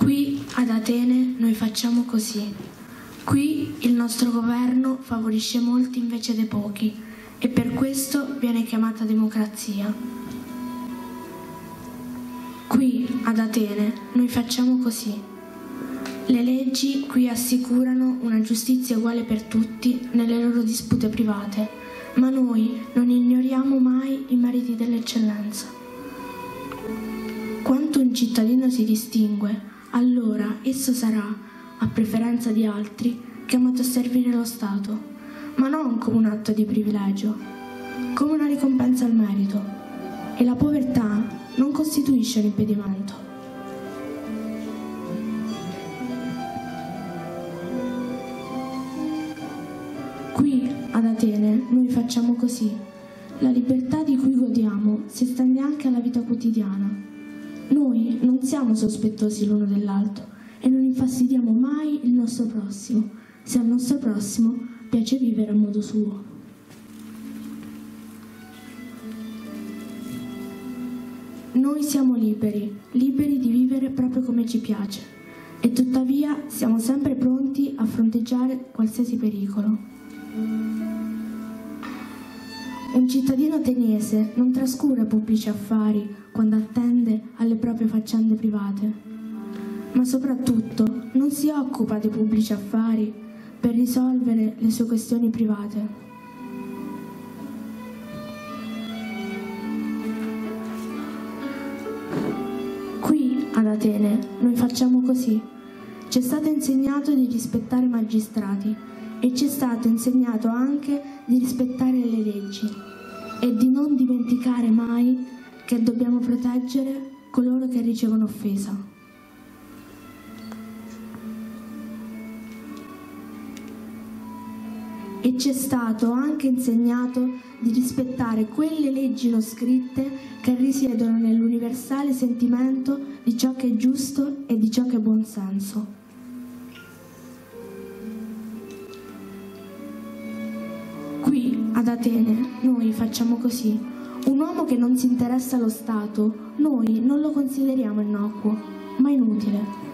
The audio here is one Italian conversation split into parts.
Qui ad Atene noi facciamo così. Qui il nostro governo favorisce molti invece dei pochi e per questo viene chiamata democrazia. Qui ad Atene noi facciamo così. Le leggi qui assicurano una giustizia uguale per tutti nelle loro dispute private, ma noi non ignoriamo mai i meriti dell'eccellenza. Quanto un cittadino si distingue, allora esso sarà, a preferenza di altri, chiamato a servire lo Stato, ma non come un atto di privilegio, come una ricompensa al merito. E la povertà non costituisce un impedimento. Qui ad Atene noi facciamo così. La libertà di cui godiamo si estende anche alla vita quotidiana. Noi non siamo sospettosi l'uno dell'altro e non infastidiamo mai il nostro prossimo, se al nostro prossimo piace vivere a modo suo. Noi siamo liberi, liberi di vivere proprio come ci piace e tuttavia siamo sempre pronti a fronteggiare qualsiasi pericolo. Un cittadino ateniese non trascura pubblici affari quando attende alle proprie faccende private, ma soprattutto non si occupa dei pubblici affari per risolvere le sue questioni private. Qui ad Atene noi facciamo così. Ci è stato insegnato di rispettare i magistrati e ci è stato insegnato anche di rispettare le leggi e di non dimenticare mai che dobbiamo proteggere coloro che ricevono offesa. E ci è stato anche insegnato di rispettare quelle leggi non scritte che risiedono nell'universale sentimento di ciò che è giusto e di ciò che è buon ad Atene noi facciamo così. Un uomo che non si interessa allo Stato, noi non lo consideriamo innocuo, ma inutile.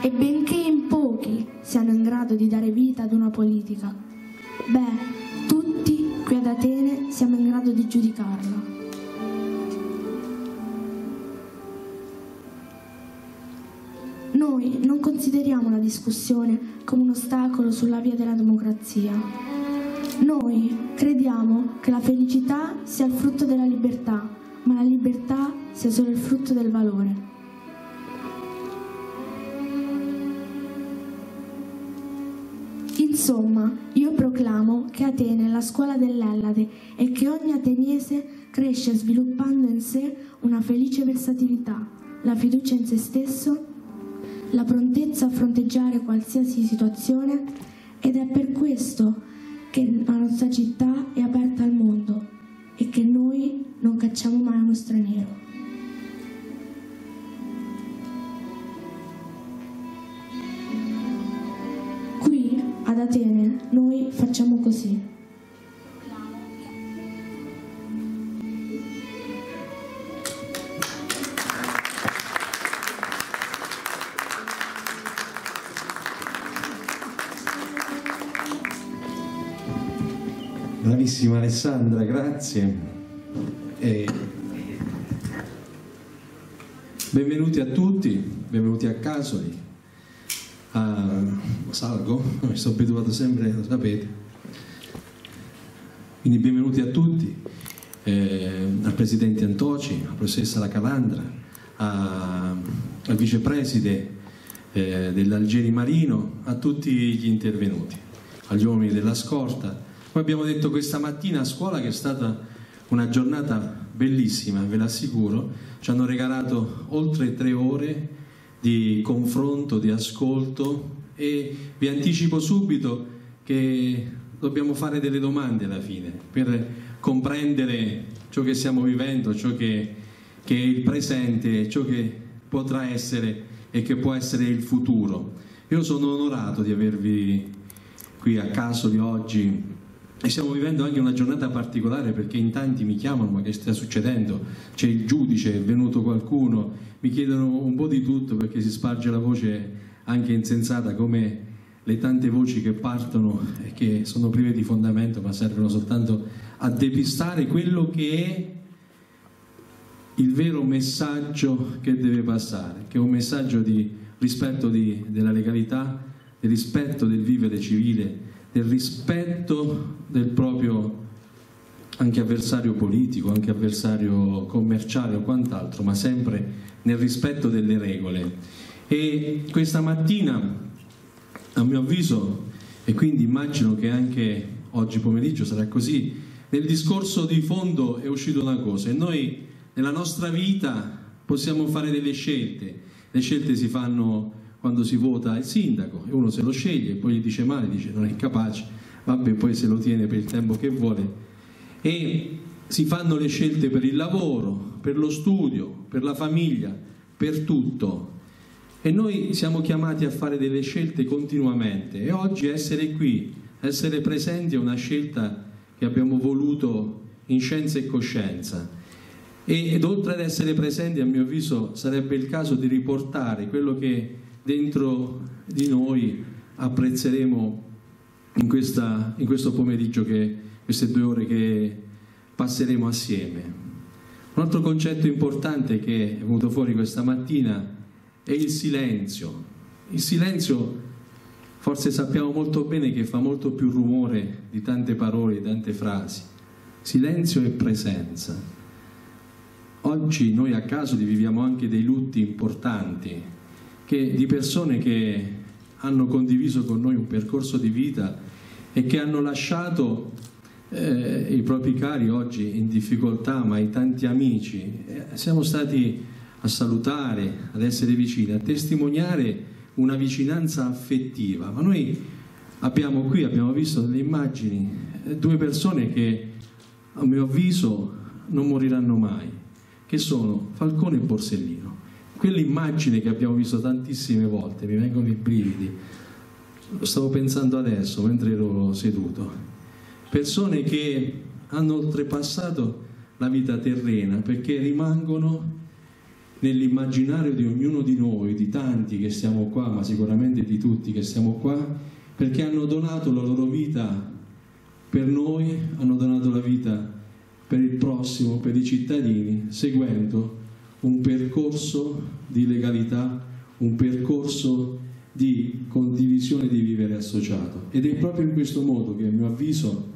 E benché in pochi siano in grado di dare vita ad una politica, beh, tutti qui ad Atene siamo in grado di giudicarla. Noi non consideriamo la discussione come un ostacolo sulla via della democrazia. Noi crediamo che la felicità sia il frutto della libertà, ma la libertà sia solo il frutto del valore. Insomma, io proclamo che Atene è la scuola dell'Ellade e che ogni ateniese cresce sviluppando in sé una felice versatilità, la fiducia in se stesso, la prontezza a fronteggiare qualsiasi situazione ed è per questo che la nostra città è aperta al mondo e che noi non cacciamo mai uno straniero. Qui ad Atene noi facciamo così. Bravissima Alessandra, grazie. E benvenuti a tutti, benvenuti a Casoli. A Salgo, mi sono abituato sempre, lo sapete. Quindi benvenuti a tutti, eh, al Presidente Antoci, alla Professoressa La Calandra, a- al Vicepreside eh, dell'Algeri Marino, a tutti gli intervenuti, agli uomini della scorta. Come abbiamo detto questa mattina a scuola che è stata una giornata bellissima, ve l'assicuro, ci hanno regalato oltre tre ore di confronto, di ascolto e vi anticipo subito che dobbiamo fare delle domande alla fine per comprendere ciò che stiamo vivendo, ciò che, che è il presente, ciò che potrà essere e che può essere il futuro. Io sono onorato di avervi qui a caso di oggi e stiamo vivendo anche una giornata particolare perché in tanti mi chiamano, ma che sta succedendo? C'è il giudice, è venuto qualcuno, mi chiedono un po' di tutto perché si sparge la voce anche insensata come le tante voci che partono e che sono prive di fondamento ma servono soltanto a depistare quello che è il vero messaggio che deve passare, che è un messaggio di rispetto di, della legalità, del rispetto del vivere civile, del rispetto del proprio anche avversario politico, anche avversario commerciale o quant'altro, ma sempre nel rispetto delle regole. E questa mattina a mio avviso, e quindi immagino che anche oggi pomeriggio sarà così, nel discorso di fondo è uscita una cosa e noi nella nostra vita possiamo fare delle scelte, le scelte si fanno quando si vota il sindaco e uno se lo sceglie, poi gli dice male, dice non è capace, vabbè poi se lo tiene per il tempo che vuole. E si fanno le scelte per il lavoro, per lo studio, per la famiglia, per tutto. E noi siamo chiamati a fare delle scelte continuamente. E oggi essere qui, essere presenti è una scelta che abbiamo voluto in scienza e coscienza. ed oltre ad essere presenti, a mio avviso, sarebbe il caso di riportare quello che dentro di noi apprezzeremo in, questa, in questo pomeriggio, che, queste due ore che passeremo assieme. Un altro concetto importante che è venuto fuori questa mattina è il silenzio. Il silenzio forse sappiamo molto bene che fa molto più rumore di tante parole, di tante frasi. Silenzio e presenza. Oggi noi a caso viviamo anche dei lutti importanti che, di persone che hanno condiviso con noi un percorso di vita e che hanno lasciato eh, i propri cari oggi in difficoltà, ma i tanti amici. Eh, siamo stati a salutare, ad essere vicini, a testimoniare una vicinanza affettiva. Ma noi abbiamo qui, abbiamo visto delle immagini, eh, due persone che a mio avviso non moriranno mai, che sono Falcone e Borsellino. Quell'immagine che abbiamo visto tantissime volte, mi vengono i brividi, lo stavo pensando adesso mentre ero seduto. Persone che hanno oltrepassato la vita terrena perché rimangono nell'immaginario di ognuno di noi, di tanti che siamo qua, ma sicuramente di tutti che siamo qua, perché hanno donato la loro vita per noi, hanno donato la vita per il prossimo, per i cittadini, seguendo un percorso di legalità, un percorso di condivisione di vivere associato. Ed è proprio in questo modo che a mio avviso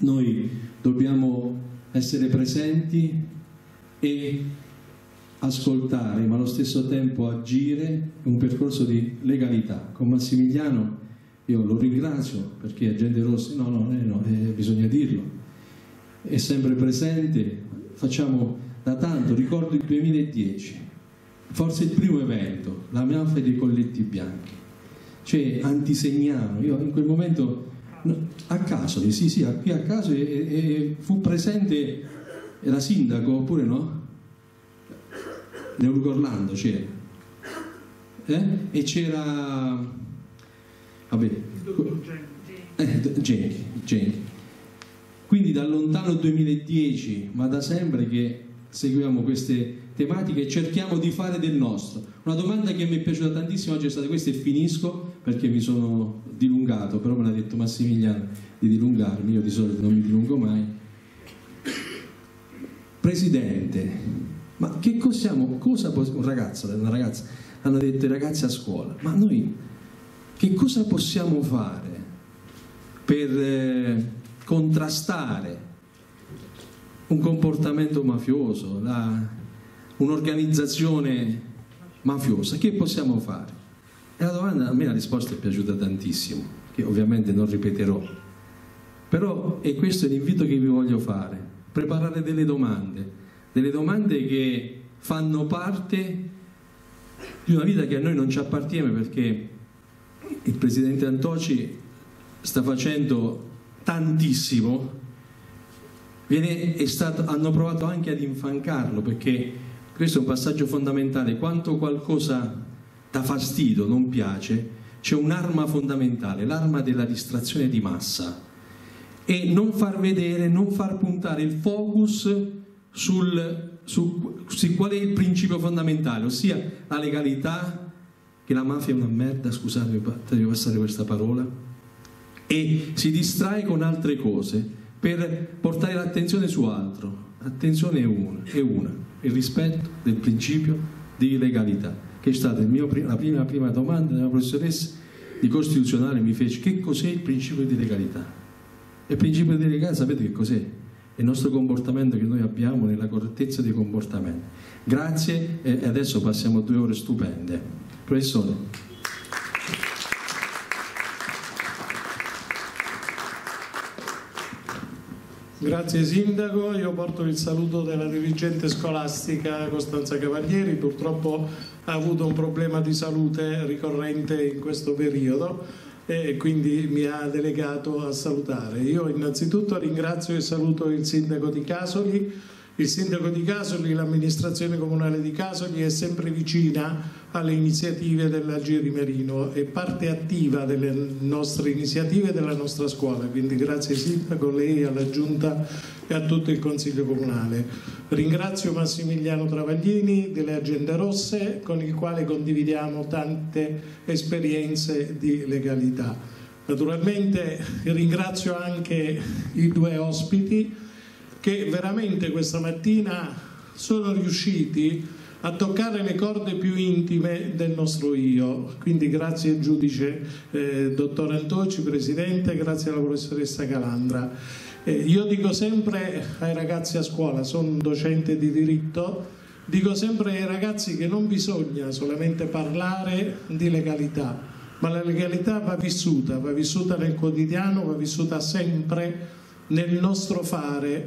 noi dobbiamo essere presenti e ascoltare ma allo stesso tempo agire un percorso di legalità. Con Massimiliano io lo ringrazio perché è gente rossa, no, no, eh, no eh, bisogna dirlo, è sempre presente, facciamo da tanto, ricordo il 2010, forse il primo evento, la mafia dei colletti bianchi, cioè antisegnano, io in quel momento a caso, sì sì, qui a caso e, e fu presente, era sindaco oppure no? Neurgo Orlando c'era eh? e c'era vabbè eh, Genchi, Genchi. quindi da lontano 2010 ma da sempre che seguiamo queste tematiche e cerchiamo di fare del nostro. Una domanda che mi è piaciuta tantissimo oggi è stata questa e finisco perché mi sono dilungato però me l'ha detto Massimiliano di dilungarmi io di solito non mi dilungo mai. Presidente ma che possiamo, cosa possiamo, un ragazzo, una ragazza, hanno detto i ragazzi a scuola, ma noi che cosa possiamo fare per eh, contrastare un comportamento mafioso, un'organizzazione mafiosa, che possiamo fare? E la domanda, a me la risposta è piaciuta tantissimo, che ovviamente non ripeterò, però è questo l'invito che vi voglio fare, preparare delle domande, delle domande che fanno parte di una vita che a noi non ci appartiene perché il Presidente Antoci sta facendo tantissimo, viene, stato, hanno provato anche ad infancarlo perché questo è un passaggio fondamentale, quanto qualcosa dà fastidio, non piace, c'è un'arma fondamentale, l'arma della distrazione di massa. E non far vedere, non far puntare il focus sul, su, su qual è il principio fondamentale, ossia la legalità, che la mafia è una merda, scusate, devo passare questa parola, e si distrae con altre cose per portare l'attenzione su altro. L'attenzione è una, è una, il rispetto del principio di legalità, che è stata mio, la prima, prima domanda della professoressa di costituzionale mi fece che cos'è il principio di legalità. Il principio di legalità sapete che cos'è? È il nostro comportamento che noi abbiamo nella correttezza dei comportamenti. Grazie e adesso passiamo due ore stupende. Professore. Grazie Sindaco, io porto il saluto della dirigente scolastica Costanza Cavalieri, purtroppo ha avuto un problema di salute ricorrente in questo periodo e quindi mi ha delegato a salutare. Io innanzitutto ringrazio e saluto il Sindaco di Casoli, il sindaco di Casoli, l'amministrazione comunale di Casoli è sempre vicina alle iniziative dell'Algeri Merino, è parte attiva delle nostre iniziative e della nostra scuola, quindi grazie sindaco, lei, alla giunta e a tutto il consiglio comunale. Ringrazio Massimiliano Travaglini delle Agende Rosse con il quale condividiamo tante esperienze di legalità. Naturalmente ringrazio anche i due ospiti che veramente questa mattina sono riusciti a toccare le corde più intime del nostro io. Quindi grazie giudice eh, dottor Antoci, presidente, grazie alla professoressa Calandra. Eh, io dico sempre ai ragazzi a scuola, sono un docente di diritto, dico sempre ai ragazzi che non bisogna solamente parlare di legalità, ma la legalità va vissuta, va vissuta nel quotidiano, va vissuta sempre nel nostro fare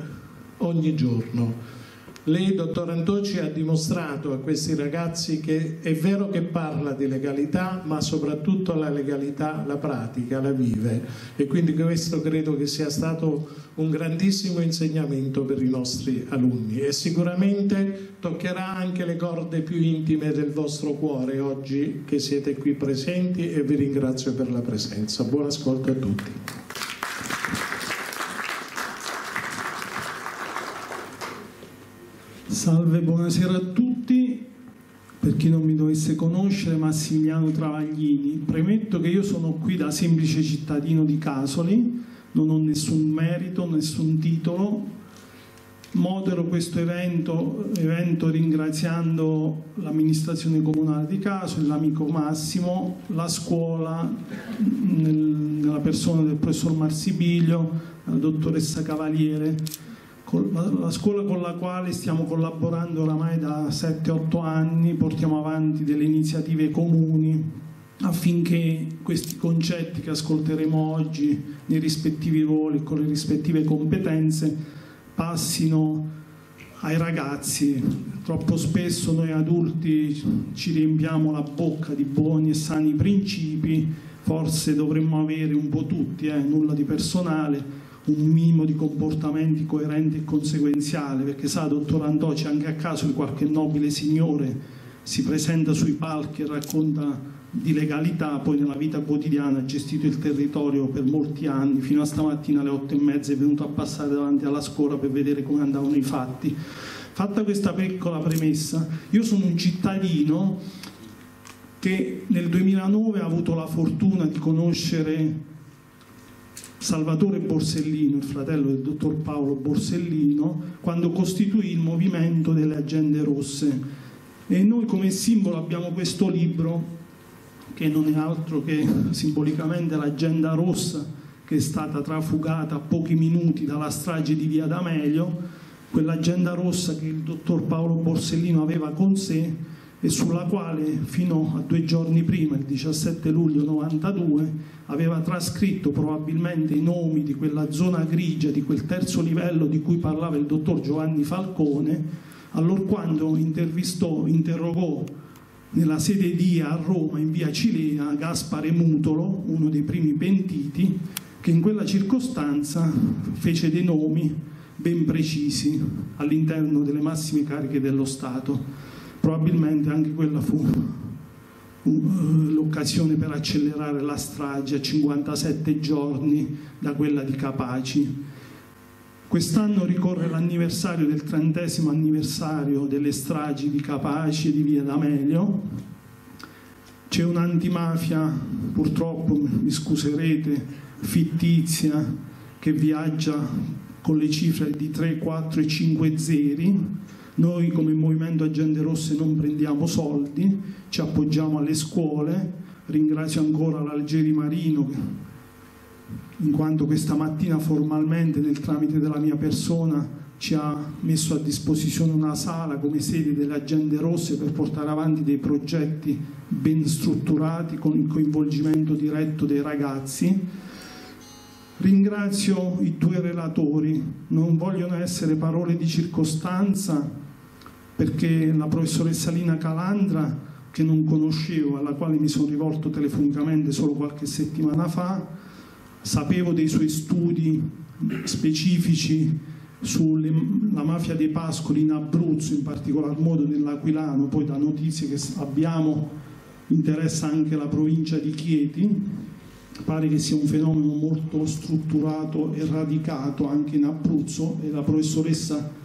ogni giorno. Lei, dottor Antoci, ha dimostrato a questi ragazzi che è vero che parla di legalità, ma soprattutto la legalità la pratica, la vive e quindi questo credo che sia stato un grandissimo insegnamento per i nostri alunni e sicuramente toccherà anche le corde più intime del vostro cuore oggi che siete qui presenti e vi ringrazio per la presenza. Buon ascolto a tutti. Salve, buonasera a tutti. Per chi non mi dovesse conoscere, Massimiliano Travaglini. Premetto che io sono qui da semplice cittadino di Casoli, non ho nessun merito, nessun titolo. Modero questo evento, evento ringraziando l'amministrazione comunale di Casoli, l'amico Massimo, la scuola, nel, nella persona del professor Marsibiglio, la dottoressa Cavaliere la scuola con la quale stiamo collaborando oramai da 7-8 anni, portiamo avanti delle iniziative comuni affinché questi concetti che ascolteremo oggi nei rispettivi ruoli con le rispettive competenze passino ai ragazzi. Troppo spesso noi adulti ci riempiamo la bocca di buoni e sani principi, forse dovremmo avere un po' tutti, eh, nulla di personale, un minimo di comportamenti coerenti e conseguenziali, perché sa, dottor Antoci, anche a caso di qualche nobile signore si presenta sui palchi e racconta di legalità, poi nella vita quotidiana ha gestito il territorio per molti anni, fino a stamattina alle otto e mezza è venuto a passare davanti alla scuola per vedere come andavano i fatti. Fatta questa piccola premessa, io sono un cittadino che nel 2009 ha avuto la fortuna di conoscere Salvatore Borsellino, il fratello del dottor Paolo Borsellino, quando costituì il movimento delle agende rosse. E noi come simbolo abbiamo questo libro che non è altro che simbolicamente l'agenda rossa che è stata trafugata a pochi minuti dalla strage di Via D'Amelio, quell'agenda rossa che il dottor Paolo Borsellino aveva con sé e sulla quale fino a due giorni prima, il 17 luglio 92, aveva trascritto probabilmente i nomi di quella zona grigia, di quel terzo livello di cui parlava il dottor Giovanni Falcone, allora quando intervistò, interrogò nella sede DIA a Roma, in via Cilea, Gaspare Mutolo, uno dei primi pentiti, che in quella circostanza fece dei nomi ben precisi all'interno delle massime cariche dello Stato. Probabilmente anche quella fu l'occasione per accelerare la strage a 57 giorni da quella di Capaci. Quest'anno ricorre l'anniversario del trentesimo anniversario delle stragi di Capaci e di Via D'Amelio. C'è un'antimafia, purtroppo mi scuserete, fittizia, che viaggia con le cifre di 3, 4 e 5 zeri. Noi come Movimento Agende Rosse non prendiamo soldi, ci appoggiamo alle scuole. Ringrazio ancora l'Algeri Marino in quanto questa mattina formalmente nel tramite della mia persona ci ha messo a disposizione una sala come sede delle agende rosse per portare avanti dei progetti ben strutturati con il coinvolgimento diretto dei ragazzi. Ringrazio i due relatori, non vogliono essere parole di circostanza perché la professoressa Lina Calandra, che non conoscevo, alla quale mi sono rivolto telefonicamente solo qualche settimana fa, sapevo dei suoi studi specifici sulla mafia dei pascoli in Abruzzo, in particolar modo nell'Aquilano, poi da notizie che abbiamo interessa anche la provincia di Chieti, pare che sia un fenomeno molto strutturato e radicato anche in Abruzzo e la professoressa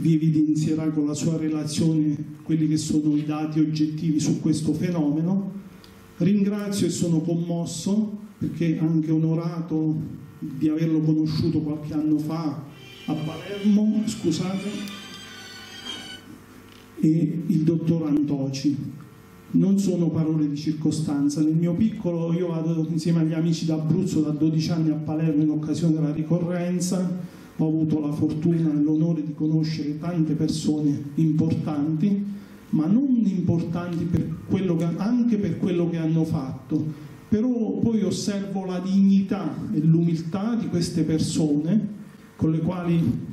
vi evidenzierà con la sua relazione quelli che sono i dati oggettivi su questo fenomeno. Ringrazio e sono commosso perché anche onorato di averlo conosciuto qualche anno fa a Palermo, scusate, e il dottor Antoci. Non sono parole di circostanza, nel mio piccolo io vado insieme agli amici d'Abruzzo da 12 anni a Palermo in occasione della ricorrenza, ho avuto la fortuna e l'onore di conoscere tante persone importanti, ma non importanti per che, anche per quello che hanno fatto, però poi osservo la dignità e l'umiltà di queste persone con le quali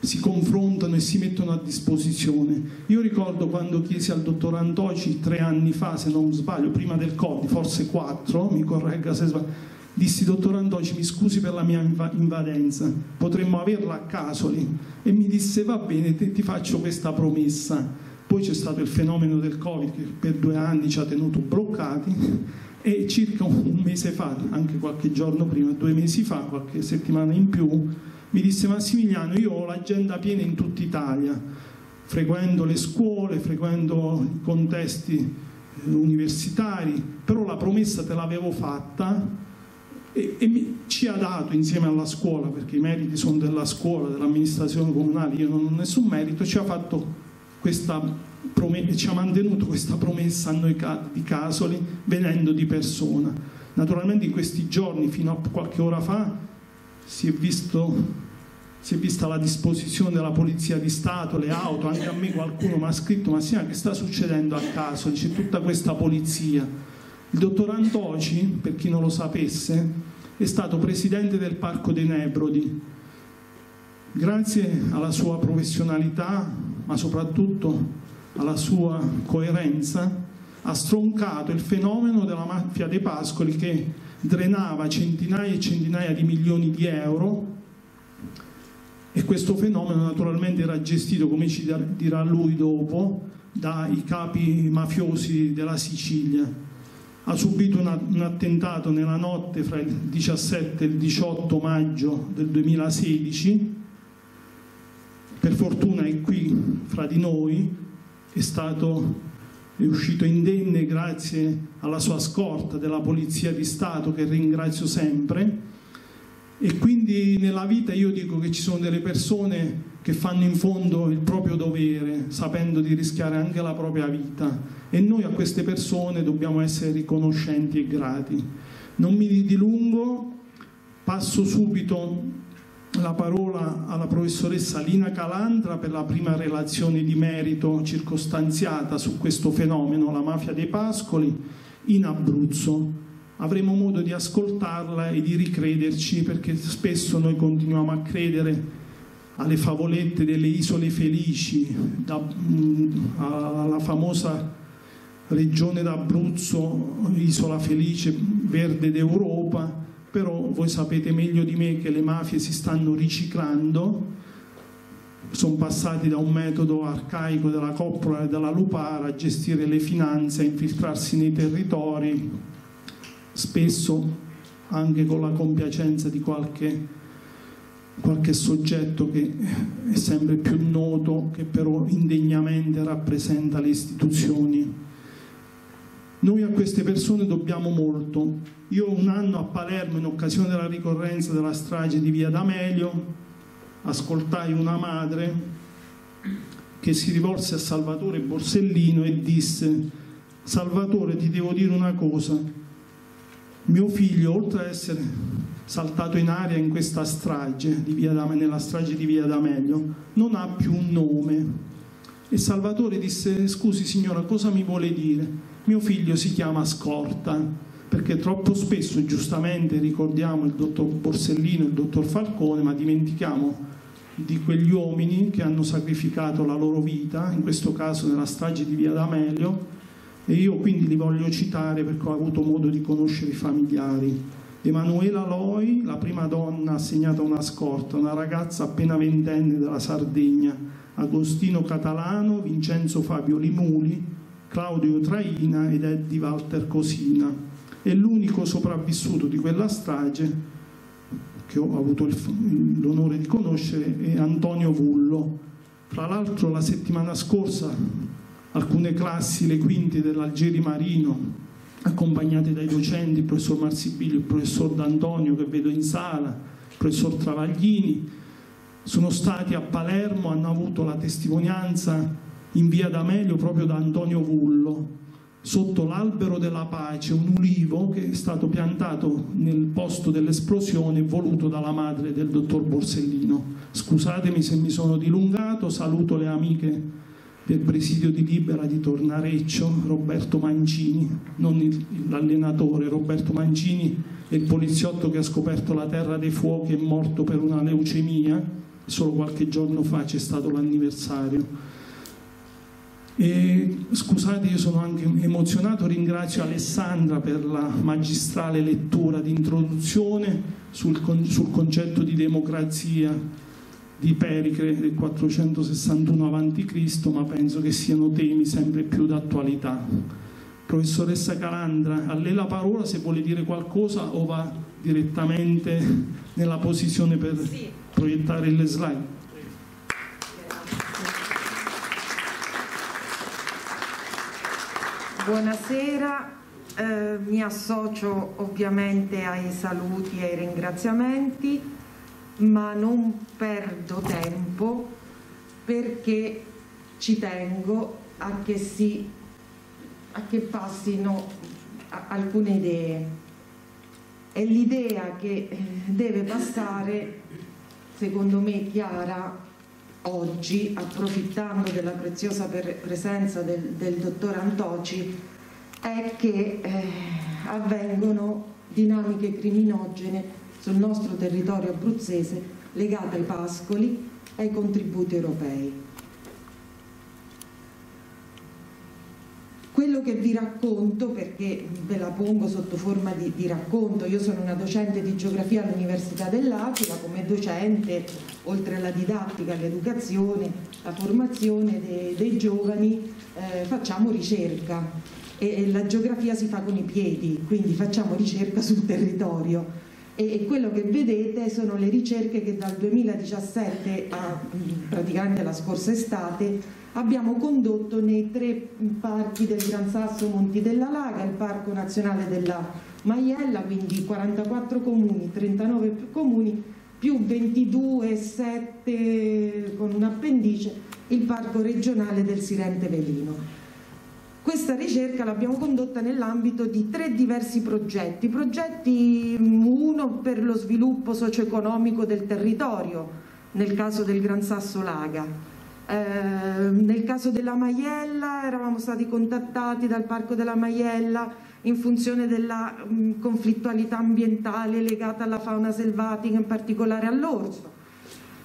si confrontano e si mettono a disposizione. Io ricordo quando chiesi al dottor Antoci tre anni fa, se non sbaglio, prima del Covid, forse quattro, mi corregga se sbaglio, dissi dottor Antoci mi scusi per la mia invadenza, potremmo averla a Casoli e mi disse va bene, te, ti faccio questa promessa. Poi c'è stato il fenomeno del Covid che per due anni ci ha tenuto bloccati e circa un mese fa, anche qualche giorno prima, due mesi fa, qualche settimana in più, mi disse Massimiliano, io ho l'agenda piena in tutta Italia, frequento le scuole, frequento i contesti eh, universitari, però la promessa te l'avevo fatta e, e ci ha dato insieme alla scuola, perché i meriti sono della scuola, dell'amministrazione comunale, io non ho nessun merito, ci ha questa ci ha mantenuto questa promessa a noi di Casoli venendo di persona. Naturalmente in questi giorni, fino a qualche ora fa, si è, visto, si è vista la disposizione della Polizia di Stato, le auto, anche a me qualcuno mi ha scritto, ma sì, che sta succedendo a Casoli? C'è tutta questa polizia. Il dottor Antoci, per chi non lo sapesse, è stato presidente del Parco dei Nebrodi. Grazie alla sua professionalità, ma soprattutto alla sua coerenza, ha stroncato il fenomeno della mafia dei pascoli che drenava centinaia e centinaia di milioni di euro e questo fenomeno naturalmente era gestito, come ci dirà lui dopo, dai capi mafiosi della Sicilia. Ha subito un attentato nella notte fra il 17 e il 18 maggio del 2016 per fortuna è qui fra di noi, è stato è uscito indenne grazie alla sua scorta della Polizia di Stato che ringrazio sempre. E quindi nella vita io dico che ci sono delle persone che fanno in fondo il proprio dovere sapendo di rischiare anche la propria vita e noi a queste persone dobbiamo essere riconoscenti e grati. Non mi dilungo, passo subito la parola alla professoressa Lina Calandra per la prima relazione di merito circostanziata su questo fenomeno, la mafia dei pascoli, in Abruzzo. Avremo modo di ascoltarla e di ricrederci perché spesso noi continuiamo a credere alle favolette delle isole felici, da, mm, alla famosa regione d'Abruzzo, isola felice verde d'Europa, però voi sapete meglio di me che le mafie si stanno riciclando. Sono passati da un metodo arcaico della coppola e della lupara a gestire le finanze, a infiltrarsi nei territori, spesso anche con la compiacenza di qualche, qualche soggetto che è sempre più noto, che però indegnamente rappresenta le istituzioni. Noi a queste persone dobbiamo molto. Io un anno a Palermo, in occasione della ricorrenza della strage di Via D'Amelio, ascoltai una madre che si rivolse a Salvatore Borsellino e disse Salvatore ti devo dire una cosa mio figlio oltre ad essere saltato in aria in questa strage nella strage di Via D'Amelio non ha più un nome e Salvatore disse scusi signora cosa mi vuole dire mio figlio si chiama Scorta perché troppo spesso giustamente ricordiamo il dottor Borsellino e il dottor Falcone ma dimentichiamo di quegli uomini che hanno sacrificato la loro vita, in questo caso nella strage di Via D'Amelio, e io quindi li voglio citare perché ho avuto modo di conoscere i familiari. Emanuela Loi, la prima donna assegnata a una scorta, una ragazza appena ventenne della Sardegna, Agostino Catalano, Vincenzo Fabio Limuli, Claudio Traina ed Eddie Walter Cosina. E l'unico sopravvissuto di quella strage che ho avuto l'onore di conoscere, è Antonio Vullo. Tra l'altro la settimana scorsa alcune classi, le quinte dell'Algeri Marino, accompagnate dai docenti, il professor Marsibilio, il professor D'Antonio che vedo in sala, il professor Travaglini, sono stati a Palermo, hanno avuto la testimonianza in via D'Amelio proprio da Antonio Vullo, sotto l'albero della pace un ulivo che è stato piantato nel posto dell'esplosione voluto dalla madre del dottor Borsellino. Scusatemi se mi sono dilungato, saluto le amiche del presidio di Libera di Tornareccio, Roberto Mancini, non l'allenatore, Roberto Mancini e il poliziotto che ha scoperto la terra dei fuochi è morto per una leucemia, solo qualche giorno fa c'è stato l'anniversario. E, scusate, io sono anche emozionato, ringrazio Alessandra per la magistrale lettura di introduzione sul, sul concetto di democrazia di Pericle del 461 a.C., ma penso che siano temi sempre più d'attualità. Professoressa Calandra, a lei la parola se vuole dire qualcosa o va direttamente nella posizione per sì. proiettare le slide. Buonasera, eh, mi associo ovviamente ai saluti e ai ringraziamenti, ma non perdo tempo perché ci tengo a che, si, a che passino alcune idee. E l'idea che deve passare, secondo me chiara, oggi, approfittando della preziosa presenza del, del dottor Antoci, è che eh, avvengono dinamiche criminogene sul nostro territorio abruzzese legate ai pascoli e ai contributi europei. Quello che vi racconto, perché ve la pongo sotto forma di, di racconto, io sono una docente di geografia all'Università dell'Aquila, come docente, oltre alla didattica, all'educazione, la formazione dei, dei giovani, eh, facciamo ricerca e, e la geografia si fa con i piedi, quindi facciamo ricerca sul territorio e quello che vedete sono le ricerche che dal 2017 a praticamente la scorsa estate abbiamo condotto nei tre parchi del Gran Sasso Monti della Laga, il Parco Nazionale della Maiella, quindi 44 comuni, 39 comuni, più 22, 7 con un appendice, il Parco regionale del Sirente Velino. Questa ricerca l'abbiamo condotta nell'ambito di tre diversi progetti, progetti uno per lo sviluppo socio-economico del territorio, nel caso del Gran Sasso Laga, eh, nel caso della Maiella eravamo stati contattati dal Parco della Maiella in funzione della mh, conflittualità ambientale legata alla fauna selvatica, in particolare all'orso.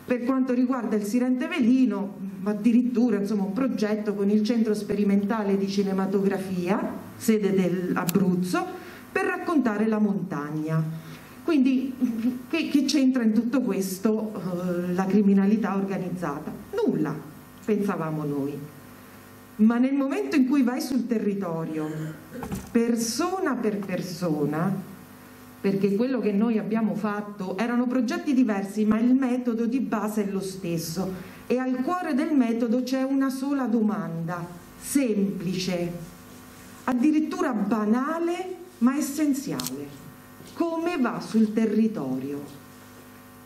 Per quanto riguarda il Sirente Velino, addirittura insomma, un progetto con il Centro Sperimentale di Cinematografia, sede dell'Abruzzo, per raccontare la montagna. Quindi che, che c'entra in tutto questo uh, la criminalità organizzata? Nulla, pensavamo noi. Ma nel momento in cui vai sul territorio, persona per persona, perché quello che noi abbiamo fatto erano progetti diversi, ma il metodo di base è lo stesso e al cuore del metodo c'è una sola domanda, semplice, addirittura banale ma essenziale come va sul territorio.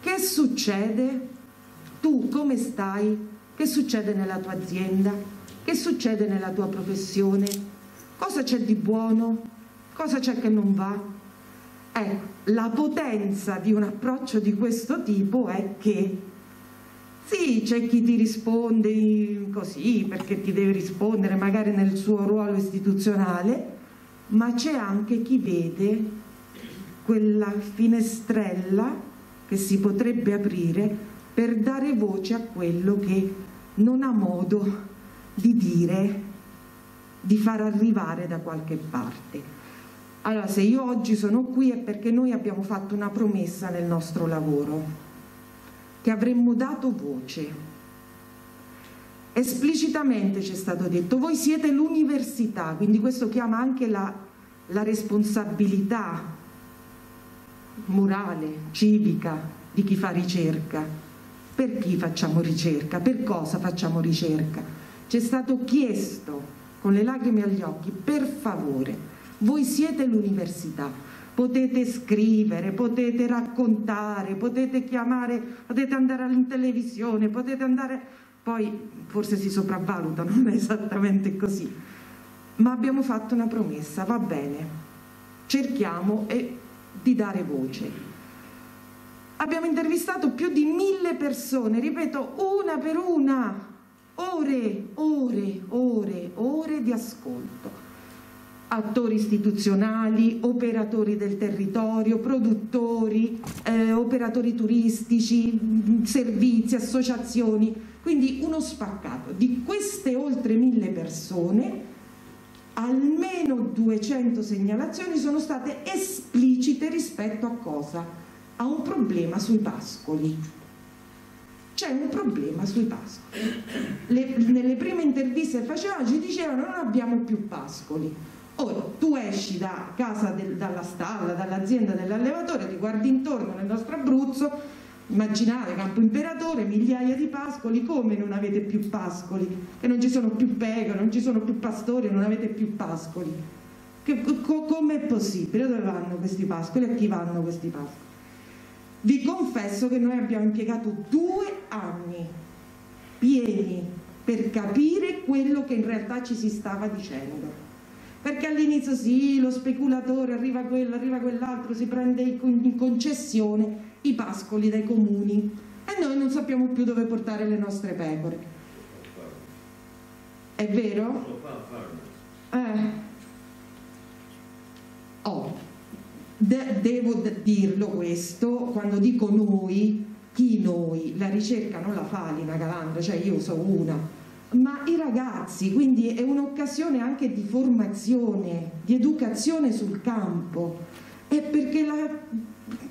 Che succede? Tu come stai? Che succede nella tua azienda? Che succede nella tua professione? Cosa c'è di buono? Cosa c'è che non va? Ecco, la potenza di un approccio di questo tipo è che sì, c'è chi ti risponde così perché ti deve rispondere magari nel suo ruolo istituzionale, ma c'è anche chi vede quella finestrella che si potrebbe aprire per dare voce a quello che non ha modo di dire, di far arrivare da qualche parte. Allora, se io oggi sono qui è perché noi abbiamo fatto una promessa nel nostro lavoro, che avremmo dato voce. Esplicitamente ci è stato detto, voi siete l'università, quindi questo chiama anche la, la responsabilità morale, civica di chi fa ricerca. Per chi facciamo ricerca? Per cosa facciamo ricerca? Ci è stato chiesto con le lacrime agli occhi, per favore, voi siete l'università, potete scrivere, potete raccontare, potete chiamare, potete andare in televisione, potete andare, poi forse si sopravvaluta, non è esattamente così, ma abbiamo fatto una promessa, va bene, cerchiamo e di dare voce. Abbiamo intervistato più di mille persone, ripeto, una per una, ore, ore, ore, ore di ascolto. Attori istituzionali, operatori del territorio, produttori, eh, operatori turistici, servizi, associazioni, quindi uno spaccato. Di queste oltre mille persone, almeno 200 segnalazioni sono state esplicite rispetto a cosa? A un problema sui pascoli. C'è un problema sui pascoli. Le, nelle prime interviste che facevamo ci dicevano non abbiamo più pascoli. Ora, tu esci da casa del, dalla stalla, dall'azienda dell'allevatore, ti guardi intorno nel nostro Abruzzo, Immaginate Campo Imperatore, migliaia di pascoli, come non avete più pascoli? Che non ci sono più pecore, non ci sono più pastori, non avete più pascoli. Co, com'è possibile? Dove vanno questi pascoli? A chi vanno questi pascoli? Vi confesso che noi abbiamo impiegato due anni pieni per capire quello che in realtà ci si stava dicendo. Perché all'inizio sì, lo speculatore arriva quello, arriva quell'altro, si prende in concessione i pascoli dai comuni e noi non sappiamo più dove portare le nostre pecore. È vero? Eh. Oh, de devo dirlo questo, quando dico noi, chi noi? La ricerca non la fa Lina Calandra, cioè io sono una, ma i ragazzi, quindi è un'occasione anche di formazione, di educazione sul campo, è perché la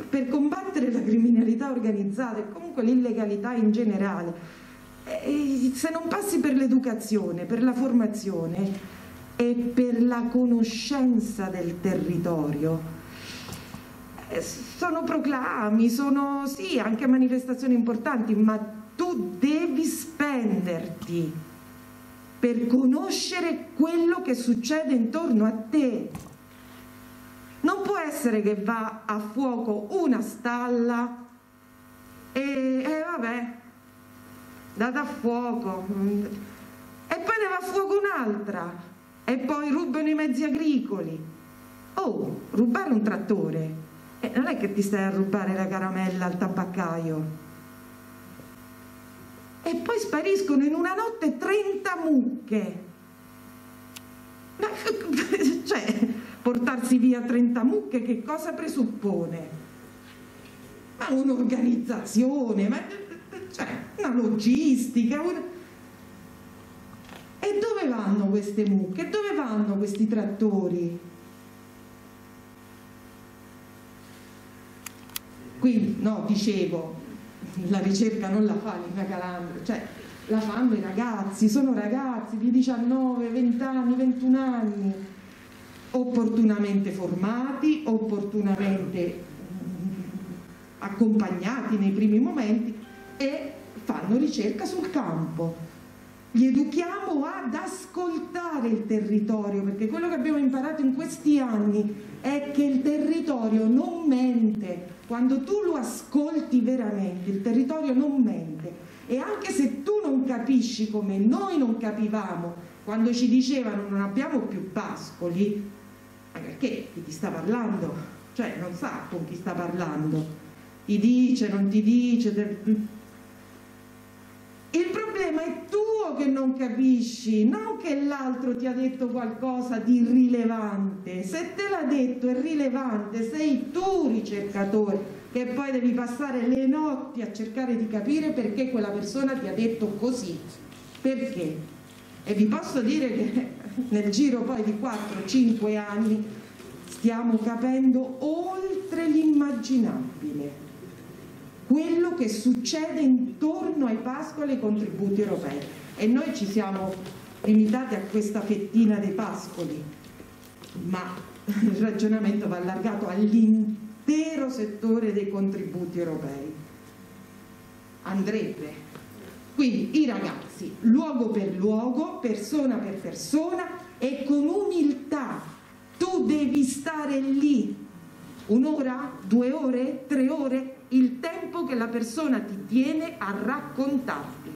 per combattere la criminalità organizzata e comunque l'illegalità in generale, eh, se non passi per l'educazione, per la formazione e per la conoscenza del territorio, eh, sono proclami, sono sì anche manifestazioni importanti, ma tu devi spenderti per conoscere quello che succede intorno a te non può essere che va a fuoco una stalla e, e vabbè, data a fuoco, e poi ne va a fuoco un'altra, e poi rubano i mezzi agricoli. Oh, rubare un trattore, eh, non è che ti stai a rubare la caramella al tabaccaio. E poi spariscono in una notte 30 mucche. Ma, cioè, portarsi via 30 mucche che cosa presuppone? Ma un'organizzazione, ma, cioè, una logistica. Una... E dove vanno queste mucche? Dove vanno questi trattori? Quindi, no, dicevo, la ricerca non la fa Lina Calandra, cioè la fanno i ragazzi, sono ragazzi di 19, 20 anni, 21 anni, opportunamente formati, opportunamente accompagnati nei primi momenti e fanno ricerca sul campo. Li educhiamo ad ascoltare il territorio, perché quello che abbiamo imparato in questi anni è che il territorio non mente. Quando tu lo ascolti veramente, il territorio non mente. E anche se tu non capisci come noi non capivamo quando ci dicevano non abbiamo più pascoli, perché chi ti sta parlando? Cioè non sa con chi sta parlando ti dice, non ti dice. Il problema è tuo che non capisci, non che l'altro ti ha detto qualcosa di rilevante. Se te l'ha detto è rilevante, sei tu ricercatore che poi devi passare le notti a cercare di capire perché quella persona ti ha detto così. Perché? E vi posso dire che nel giro poi di 4-5 anni stiamo capendo oltre l'immaginabile quello che succede intorno ai pascoli e ai contributi europei. E noi ci siamo limitati a questa fettina dei pascoli ma il ragionamento va allargato all'intero settore dei contributi europei. Andrebbe. Quindi i ragazzi luogo per luogo persona per persona e con umiltà. Tu devi stare lì un'ora, due ore, tre ore il tempo che la persona ti tiene a raccontarti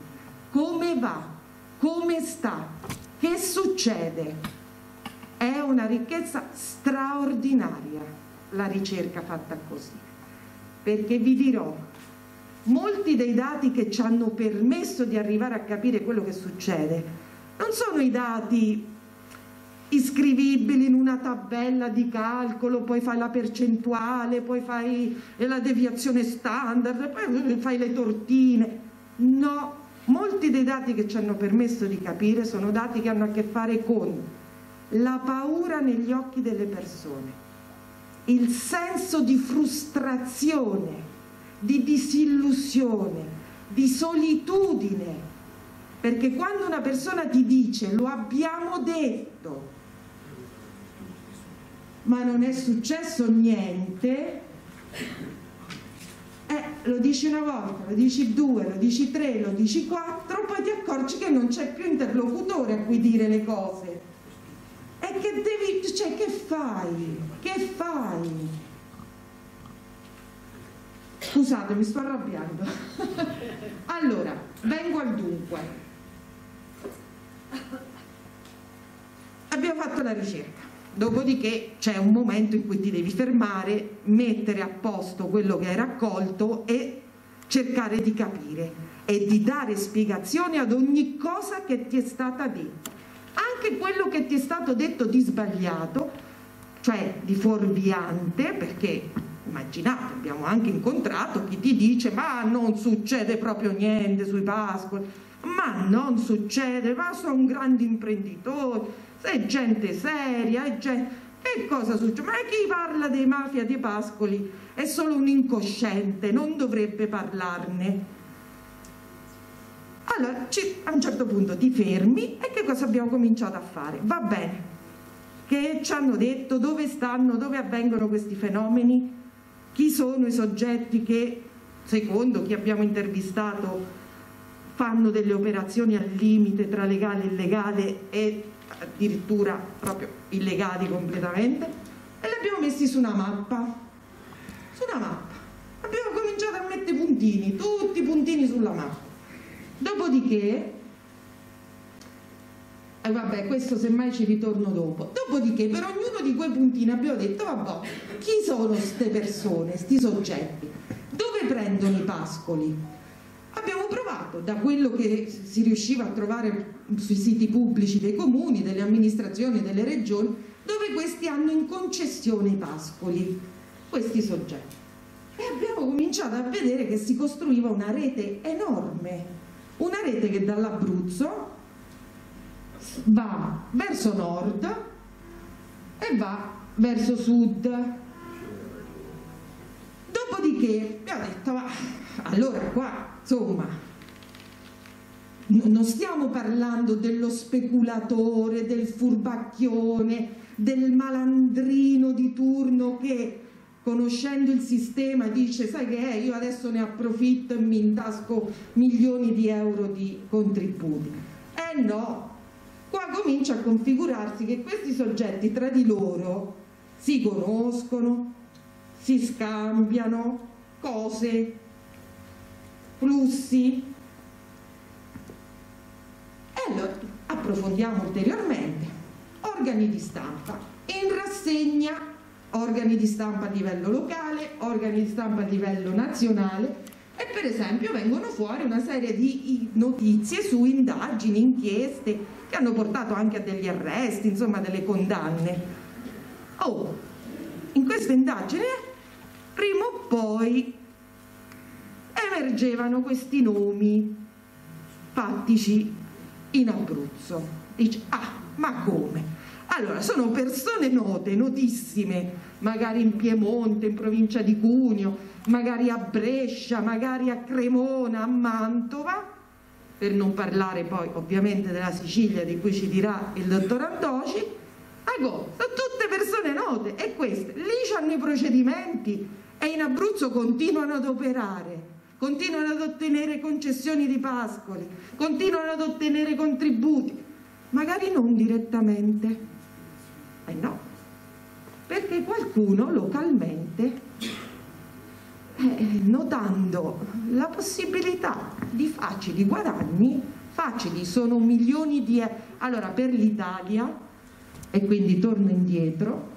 come va, come sta, che succede. È una ricchezza straordinaria la ricerca fatta così. Perché vi dirò, molti dei dati che ci hanno permesso di arrivare a capire quello che succede non sono i dati iscrivibili in una tabella di calcolo, poi fai la percentuale, poi fai la deviazione standard, poi fai le tortine. No, molti dei dati che ci hanno permesso di capire sono dati che hanno a che fare con la paura negli occhi delle persone, il senso di frustrazione, di disillusione, di solitudine, perché quando una persona ti dice lo abbiamo detto, ma non è successo niente, eh, lo dici una volta, lo dici due, lo dici tre, lo dici quattro, poi ti accorgi che non c'è più interlocutore a cui dire le cose. E che devi, cioè che fai? Che fai? Scusate, mi sto arrabbiando. allora, vengo al dunque. Abbiamo fatto la ricerca Dopodiché c'è un momento in cui ti devi fermare, mettere a posto quello che hai raccolto e cercare di capire e di dare spiegazioni ad ogni cosa che ti è stata detta. Anche quello che ti è stato detto di sbagliato, cioè di fuorviante, perché immaginate, abbiamo anche incontrato chi ti dice ma non succede proprio niente sui pascoli, ma non succede, ma sono un grande imprenditore, è gente seria, è gente... che cosa succede? Ma chi parla dei mafia di Pascoli è solo un incosciente, non dovrebbe parlarne. Allora, a un certo punto ti fermi e che cosa abbiamo cominciato a fare? Va bene, che ci hanno detto dove stanno, dove avvengono questi fenomeni, chi sono i soggetti che, secondo chi abbiamo intervistato, fanno delle operazioni al limite tra legale e illegale e addirittura proprio illegali completamente e li abbiamo messi su una mappa. Su una mappa. Abbiamo cominciato a mettere puntini tutti i puntini sulla mappa. Dopodiché e eh vabbè questo semmai ci ritorno dopo. Dopodiché per ognuno di quei puntini abbiamo detto vabbè chi sono queste persone questi soggetti? Dove prendono i pascoli Abbiamo provato da quello che si riusciva a trovare sui siti pubblici dei comuni, delle amministrazioni, delle regioni, dove questi hanno in concessione i pascoli, questi soggetti. E abbiamo cominciato a vedere che si costruiva una rete enorme, una rete che dall'Abruzzo va verso nord e va verso sud. Dopodiché abbiamo detto, ma allora qua, insomma, non stiamo parlando dello speculatore, del furbacchione, del malandrino di turno che conoscendo il sistema dice sai che è io adesso ne approfitto e mi intasco milioni di euro di contributi. Eh no qua comincia a configurarsi che questi soggetti tra di loro si conoscono si scambiano cose flussi. E allora approfondiamo ulteriormente organi di stampa. In rassegna organi di stampa a livello locale, organi di stampa a livello nazionale. E per esempio vengono fuori una serie di notizie su indagini, inchieste che hanno portato anche a degli arresti, insomma delle condanne. Oh, in questa indagine prima o poi emergevano questi nomi fattici in Abruzzo. Dice, ah, ma come? Allora, sono persone note, notissime, magari in Piemonte, in provincia di Cuneo, magari a Brescia, magari a Cremona, a Mantova, per non parlare poi ovviamente della Sicilia di cui ci dirà il dottor Antoci, ecco, sono tutte persone note e queste, lì hanno i procedimenti e in Abruzzo continuano ad operare, continuano ad ottenere concessioni di pascoli, continuano ad ottenere contributi, magari non direttamente, eh no, perché qualcuno localmente, eh, notando la possibilità di facili guadagni, facili sono milioni di euro, allora per l'Italia, e quindi torno indietro,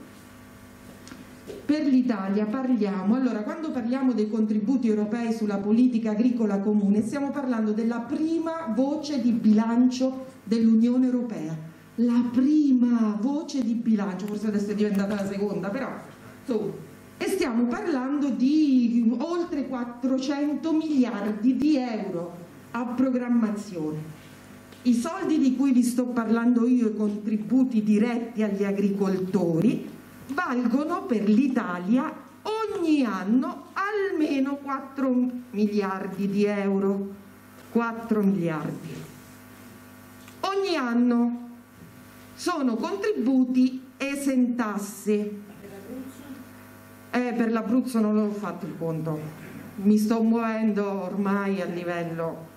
per l'Italia parliamo, allora quando parliamo dei contributi europei sulla politica agricola comune stiamo parlando della prima voce di bilancio dell'Unione Europea. La prima voce di bilancio, forse adesso è diventata la seconda, però insomma, e stiamo parlando di oltre 400 miliardi di euro a programmazione. I soldi di cui vi sto parlando io, i contributi diretti agli agricoltori, valgono per l'Italia ogni anno almeno 4 miliardi di euro. 4 miliardi. Ogni anno sono contributi esentasse. Eh, per l'Abruzzo non l'ho fatto il conto, mi sto muovendo ormai a livello,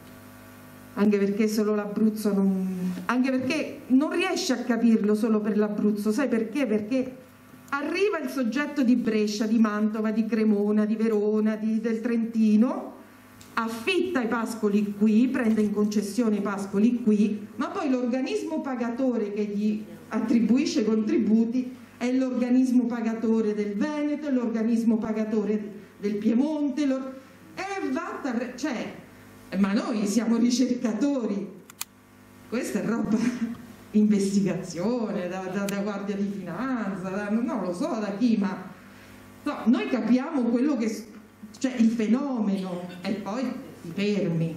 anche perché solo l'Abruzzo non... anche perché non riesce a capirlo solo per l'Abruzzo, sai perché? Perché arriva il soggetto di Brescia, di Mantova, di Cremona, di Verona, di, del Trentino, affitta i pascoli qui, prende in concessione i pascoli qui, ma poi l'organismo pagatore che gli attribuisce contributi è l'organismo pagatore del Veneto, l'organismo pagatore del Piemonte, e va cioè, ma noi siamo ricercatori, questa è roba investigazione, da, da, da guardia di finanza, da, non lo so da chi, ma no, noi capiamo quello che cioè il fenomeno e poi ti fermi.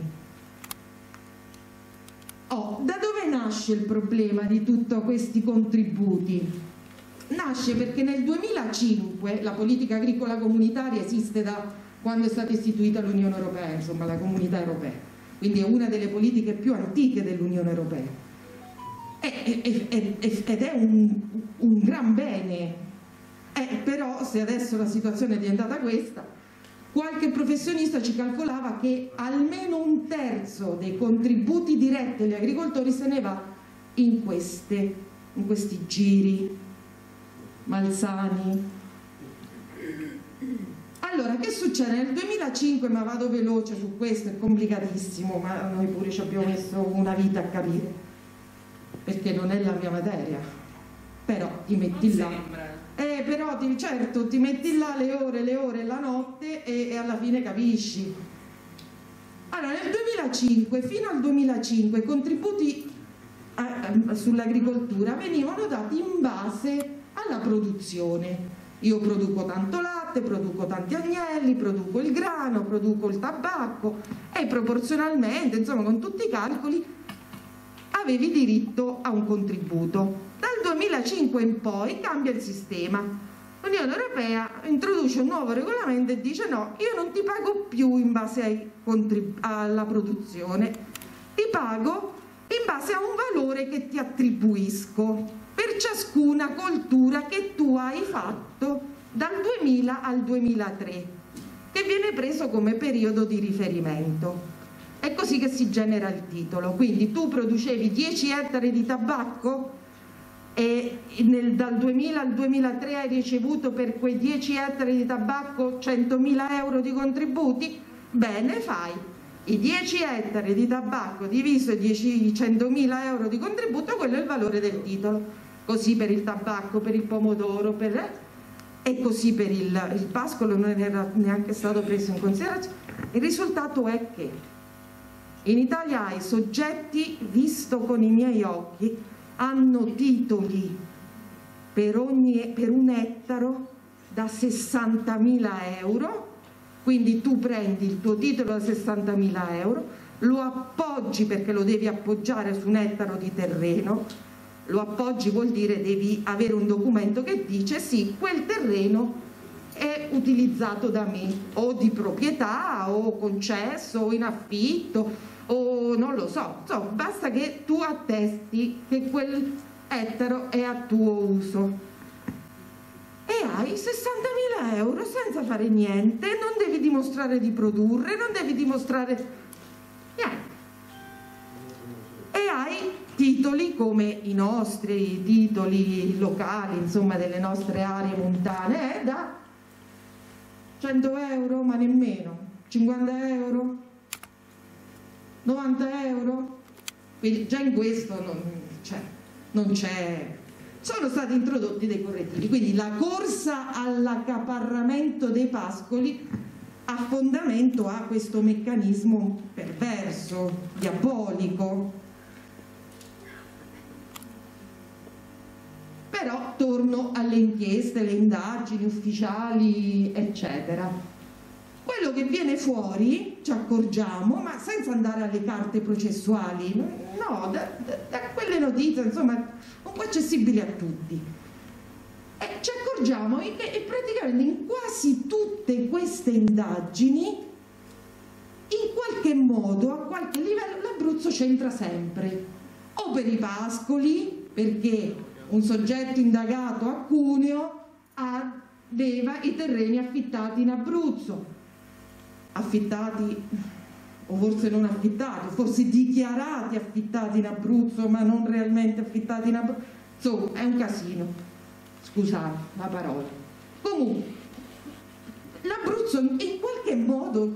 Oh, da dove nasce il problema di tutti questi contributi? Nasce perché nel 2005 la politica agricola comunitaria esiste da quando è stata istituita l'Unione Europea, insomma la comunità europea, quindi è una delle politiche più antiche dell'Unione Europea. Ed è un, un gran bene, eh, però se adesso la situazione è diventata questa, Qualche professionista ci calcolava che almeno un terzo dei contributi diretti agli agricoltori se ne va in, queste, in questi giri malsani. Allora, che succede? Nel 2005, ma vado veloce su questo, è complicatissimo, ma noi pure ci abbiamo messo una vita a capire, perché non è la mia materia, però ti metti là eh, però ti, certo ti metti là le ore, le ore, la notte e, e alla fine capisci. Allora, nel 2005, fino al 2005, i contributi eh, sull'agricoltura venivano dati in base alla produzione. Io produco tanto latte, produco tanti agnelli, produco il grano, produco il tabacco e proporzionalmente, insomma con tutti i calcoli, avevi diritto a un contributo. Dal 2005 in poi cambia il sistema. l'Unione Europea introduce un nuovo regolamento e dice no, io non ti pago più in base alla produzione, ti pago in base a un valore che ti attribuisco per ciascuna coltura che tu hai fatto dal 2000 al 2003, che viene preso come periodo di riferimento. È così che si genera il titolo, quindi tu producevi 10 ettari di tabacco e nel, dal 2000 al 2003 hai ricevuto per quei 10 ettari di tabacco 100.000 euro di contributi? Bene, fai i 10 ettari di tabacco diviso i 100.000 euro di contributo, quello è il valore del titolo. Così per il tabacco, per il pomodoro, per... e così per il, il pascolo non era neanche stato preso in considerazione. Il risultato è che in Italia hai soggetti, visto con i miei occhi, hanno titoli per, ogni, per un ettaro da 60.000 euro, quindi tu prendi il tuo titolo da 60.000 euro, lo appoggi perché lo devi appoggiare su un ettaro di terreno, lo appoggi vuol dire devi avere un documento che dice sì, quel terreno è utilizzato da me, o di proprietà, o concesso, o in affitto, o non lo so, so basta che tu attesti che quel ettaro è a tuo uso. E hai 60.000 euro senza fare niente, non devi dimostrare di produrre, non devi dimostrare niente. E hai titoli come i nostri titoli locali, insomma delle nostre aree montane, eh, da 100 euro, ma nemmeno, 50 euro, 90 euro, quindi già in questo non, cioè, non c'è. Sono stati introdotti dei correttivi. Quindi la corsa all'accaparramento dei pascoli a fondamento ha questo meccanismo perverso, diabolico però torno alle inchieste, alle indagini ufficiali eccetera quello che viene fuori, ci accorgiamo, ma senza andare alle carte processuali, no, da, da, da quelle notizie, insomma, un po' accessibili a tutti. E ci accorgiamo che praticamente in quasi tutte queste indagini, in qualche modo, a qualche livello, l'Abruzzo c'entra sempre. O per i pascoli, perché un soggetto indagato a Cuneo aveva i terreni affittati in Abruzzo, affittati o forse non affittati, forse dichiarati affittati in Abruzzo ma non realmente affittati in Abruzzo, insomma è un casino, scusate la parola. Comunque, l'Abruzzo in qualche modo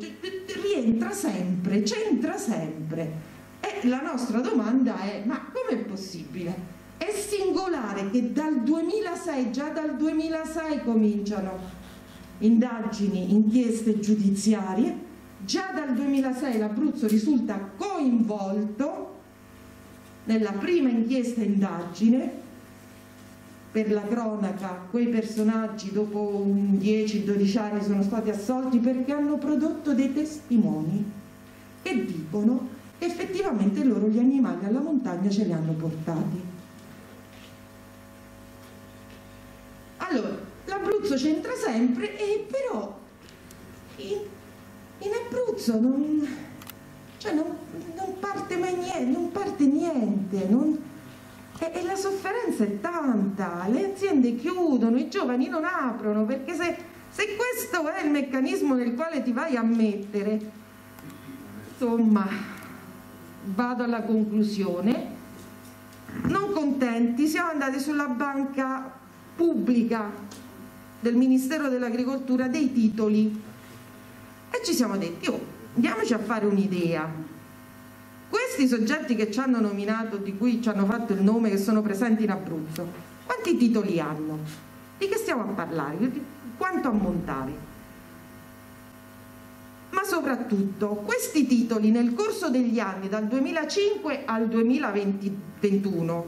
rientra sempre, c'entra sempre. E la nostra domanda è, ma com'è possibile? È singolare che dal 2006, già dal 2006 cominciano indagini, inchieste giudiziarie, già dal 2006 l'Abruzzo risulta coinvolto nella prima inchiesta indagine per la cronaca quei personaggi dopo 10-12 anni sono stati assolti perché hanno prodotto dei testimoni che dicono che effettivamente loro gli animali alla montagna ce li hanno portati. Allora, l'Abruzzo c'entra sempre e però in, in Abruzzo non, cioè non, non, parte mai niente, non parte niente, non, e, e, la sofferenza è tanta, le aziende chiudono, i giovani non aprono, perché se, se questo è il meccanismo nel quale ti vai a mettere, insomma, vado alla conclusione, non contenti, siamo andati sulla banca pubblica del Ministero dell'Agricoltura dei titoli e ci siamo detti, oh, andiamoci a fare un'idea. Questi soggetti che ci hanno nominato, di cui ci hanno fatto il nome, che sono presenti in Abruzzo, quanti titoli hanno? Di che stiamo a parlare? Quanto ammontare? Ma soprattutto, questi titoli nel corso degli anni, dal 2005 al 2021,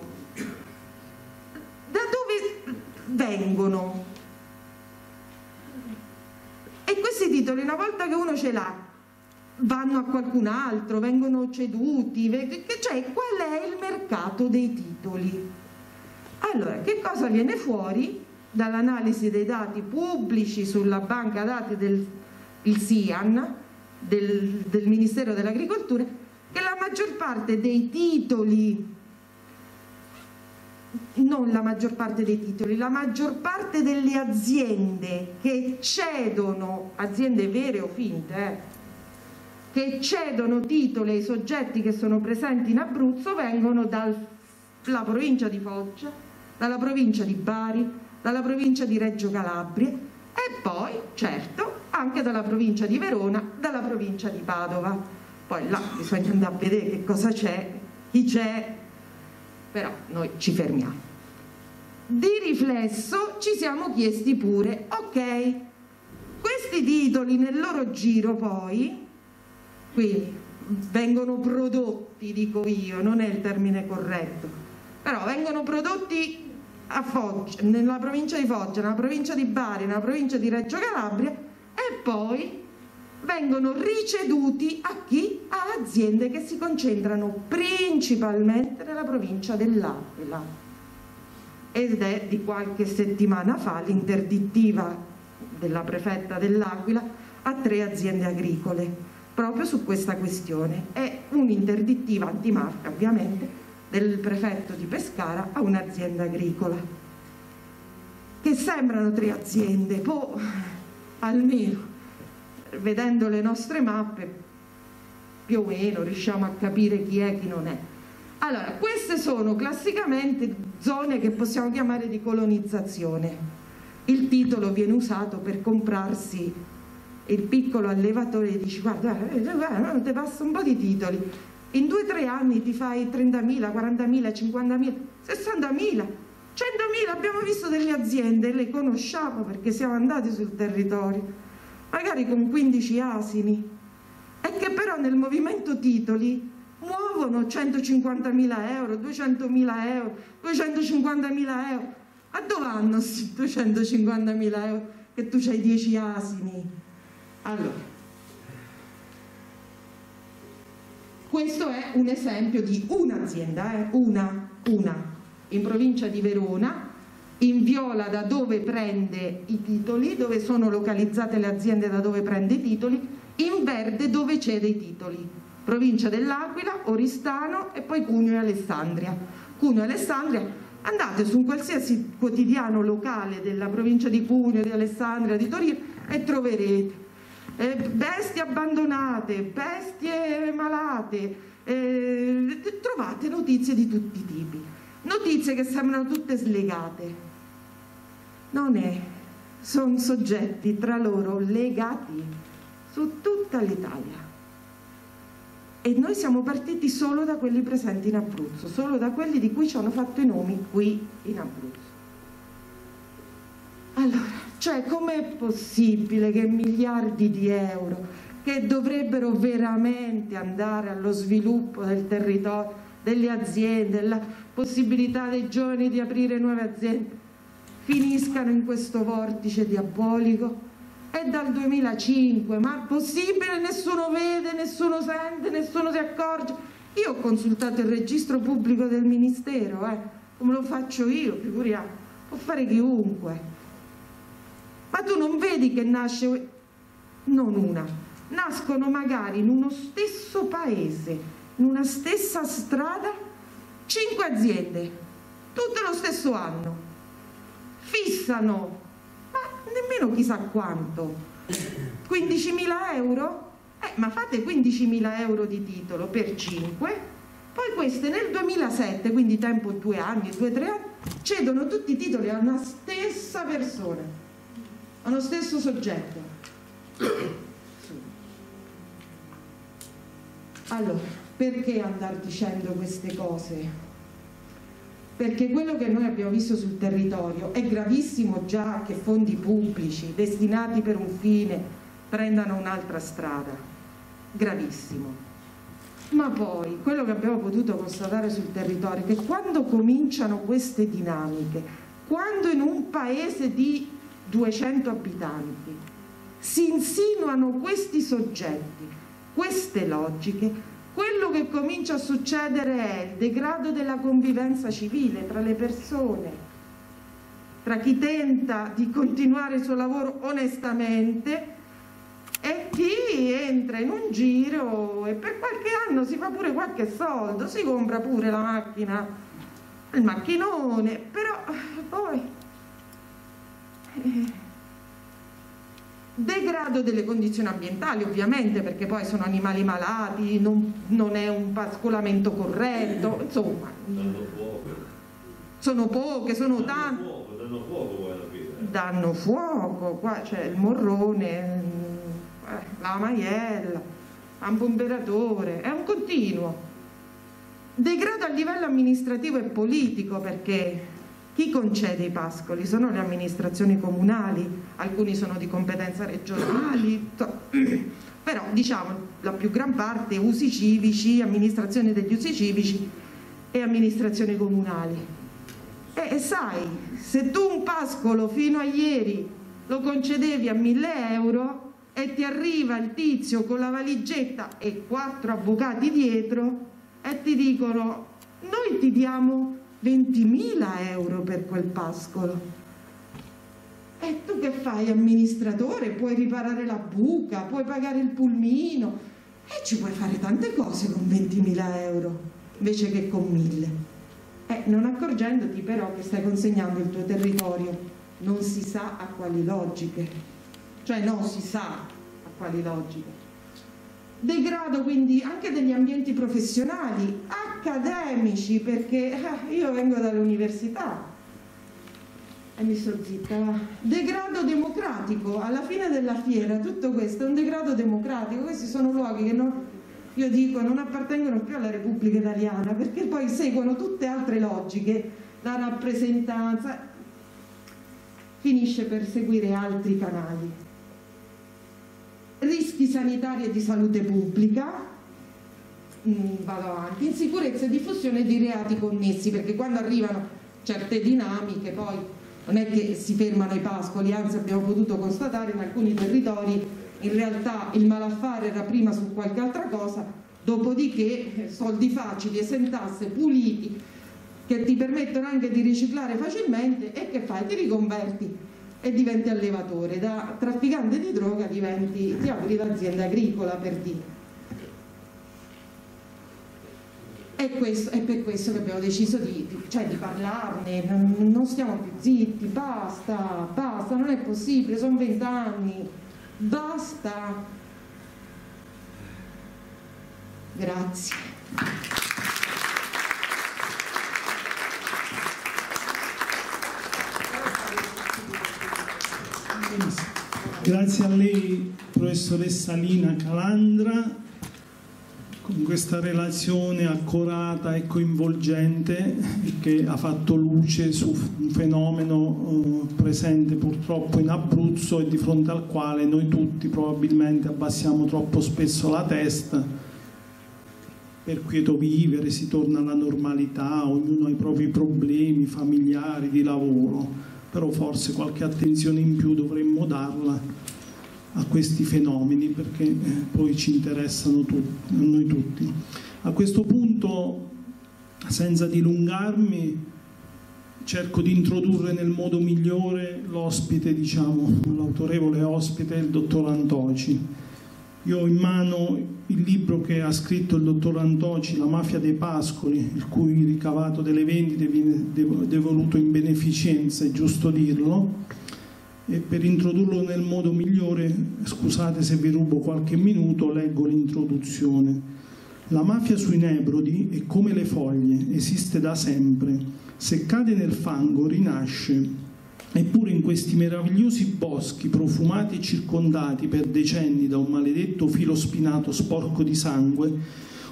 da dove vengono? E questi titoli, una volta che uno ce l'ha, vanno a qualcun altro, vengono ceduti, cioè qual è il mercato dei titoli? Allora, che cosa viene fuori? dall'analisi dei dati pubblici sulla banca dati del SIAN, del, del Ministero dell'Agricoltura, che la maggior parte dei titoli non la maggior parte dei titoli, la maggior parte delle aziende che cedono, aziende vere o finte, eh, che cedono titoli ai soggetti che sono presenti in Abruzzo vengono dalla provincia di Foggia, dalla provincia di Bari, dalla provincia di Reggio Calabria e poi, certo, anche dalla provincia di Verona, dalla provincia di Padova. Poi là bisogna andare a vedere che cosa c'è, chi c'è, però noi ci fermiamo. Di riflesso ci siamo chiesti pure, ok, questi titoli nel loro giro poi, quindi vengono prodotti, dico io, non è il termine corretto, però vengono prodotti Foggia, nella provincia di Foggia, nella provincia di Bari, nella provincia di Reggio Calabria e poi vengono ricevuti a chi? A aziende che si concentrano principalmente nella provincia dell'Aquila. Ed è di qualche settimana fa l'interdittiva della prefetta dell'Aquila a tre aziende agricole, proprio su questa questione. È un'interdittiva antimarca, ovviamente, del prefetto di Pescara a un'azienda agricola. Che sembrano tre aziende, poi almeno vedendo le nostre mappe più o meno riusciamo a capire chi è e chi non è. Allora, queste sono classicamente zone che possiamo chiamare di colonizzazione. Il titolo viene usato per comprarsi il piccolo allevatore e dici guarda, guarda ti passa un po' di titoli, in due o tre anni ti fai 30.000, 40.000, 50.000, 60.000, 100.000, abbiamo visto delle aziende, le conosciamo perché siamo andati sul territorio magari con 15 asini, e che però nel movimento titoli muovono 150.000 euro, 200.000 euro, 250.000 euro. A dove vanno questi 250.000 euro che tu hai 10 asini? Allora, questo è un esempio di un'azienda, eh? una, una, in provincia di Verona, in viola da dove prende i titoli, dove sono localizzate le aziende da dove prende i titoli, in verde dove cede i titoli, provincia dell'Aquila, Oristano e poi Cuneo e Alessandria. Cuneo e Alessandria, andate su un qualsiasi quotidiano locale della provincia di Cuneo, di Alessandria, di Torino e troverete eh, bestie abbandonate, bestie malate, eh, trovate notizie di tutti i tipi, notizie che sembrano tutte slegate non è, sono soggetti tra loro legati su tutta l'Italia. E noi siamo partiti solo da quelli presenti in Abruzzo, solo da quelli di cui ci hanno fatto i nomi qui in Abruzzo. Allora, cioè com'è possibile che miliardi di euro che dovrebbero veramente andare allo sviluppo del territorio, delle aziende, la possibilità dei giovani di aprire nuove aziende, finiscano in questo vortice diabolico? È dal 2005, ma è possibile? Nessuno vede, nessuno sente, nessuno si accorge. Io ho consultato il registro pubblico del Ministero, eh, come lo faccio io, figuriamo, può fare chiunque. Ma tu non vedi che nasce, non una, nascono magari in uno stesso paese, in una stessa strada, cinque aziende, tutte lo stesso anno fissano, ma nemmeno chissà quanto, 15.000 euro? Eh, ma fate 15.000 euro di titolo per 5, poi queste nel 2007, quindi tempo due anni, due o tre anni, cedono tutti i titoli a una stessa persona, a uno stesso soggetto. Allora, perché andare dicendo queste cose? Perché quello che noi abbiamo visto sul territorio è gravissimo già che fondi pubblici destinati per un fine prendano un'altra strada, gravissimo. Ma poi quello che abbiamo potuto constatare sul territorio è che quando cominciano queste dinamiche, quando in un paese di 200 abitanti si insinuano questi soggetti, queste logiche, quello che comincia a succedere è il degrado della convivenza civile tra le persone. tra chi tenta di continuare il suo lavoro onestamente e chi entra in un giro e per qualche anno si fa pure qualche soldo, si compra pure la macchina, il macchinone, però poi... Eh, degrado delle condizioni ambientali ovviamente perché poi sono animali malati, non, non è un pascolamento corretto, insomma. Sono poche, sono tante. Danno fuoco alla fine. Danno fuoco, qua c'è il morrone, eh, la maiella, l'ambomberatore, è un continuo. Degrado a livello amministrativo e politico perché chi concede i pascoli? Sono le amministrazioni comunali, alcuni sono di competenza regionali, però diciamo la più gran parte usi civici, amministrazione degli usi civici e amministrazioni comunali. E, e sai, se tu un pascolo fino a ieri lo concedevi a 1000 euro e ti arriva il tizio con la valigetta e quattro avvocati dietro e ti dicono noi ti diamo 20.000 euro per quel pascolo. E tu che fai, amministratore? Puoi riparare la buca, puoi pagare il pulmino e ci puoi fare tante cose con 20.000 euro invece che con 1.000. Eh, non accorgendoti però che stai consegnando il tuo territorio non si sa a quali logiche, cioè non si sa a quali logiche. Degrado quindi anche degli ambienti professionali, accademici, perché eh, io vengo dall'università. E mi sto zitta. Degrado democratico, alla fine della fiera tutto questo è un degrado democratico, questi sono luoghi che non, io dico non appartengono più alla Repubblica Italiana perché poi seguono tutte altre logiche, la rappresentanza finisce per seguire altri canali. Rischi sanitari e di salute pubblica, mm, vado avanti, insicurezza e diffusione di reati connessi, perché quando arrivano certe dinamiche poi non è che si fermano i pascoli, anzi abbiamo potuto constatare in alcuni territori in realtà il malaffare era prima su qualche altra cosa, dopodiché eh, soldi facili, esentasse, puliti, che ti permettono anche di riciclare facilmente e che fai? Ti riconverti e diventi allevatore, da trafficante di droga diventi, ti apri l'azienda agricola per dire. E questo, è per questo che abbiamo deciso di, cioè di parlarne, non, non, stiamo più zitti, basta, basta, non è possibile, sono vent'anni, basta. Grazie. Grazie a lei, professoressa Lina Calandra, con questa relazione accurata e coinvolgente che ha fatto luce su un fenomeno eh, presente purtroppo in Abruzzo e di fronte al quale noi tutti probabilmente abbassiamo troppo spesso la testa. Per quieto vivere, si torna alla normalità, ognuno ha i propri problemi familiari, di lavoro però forse qualche attenzione in più dovremmo darla a questi fenomeni perché eh, poi ci interessano tutti, noi tutti. A questo punto, senza dilungarmi, cerco di introdurre nel modo migliore l'ospite, diciamo, l'autorevole ospite, il dottor Antoci. Io ho in mano il libro che ha scritto il dottor Antoci, La mafia dei pascoli, il cui ricavato delle vendite viene devoluto in beneficenza, è giusto dirlo, e per introdurlo nel modo migliore, scusate se vi rubo qualche minuto, leggo l'introduzione. La mafia sui Nebrodi è come le foglie, esiste da sempre. Se cade nel fango rinasce Eppure in questi meravigliosi boschi profumati e circondati per decenni da un maledetto filo spinato sporco di sangue,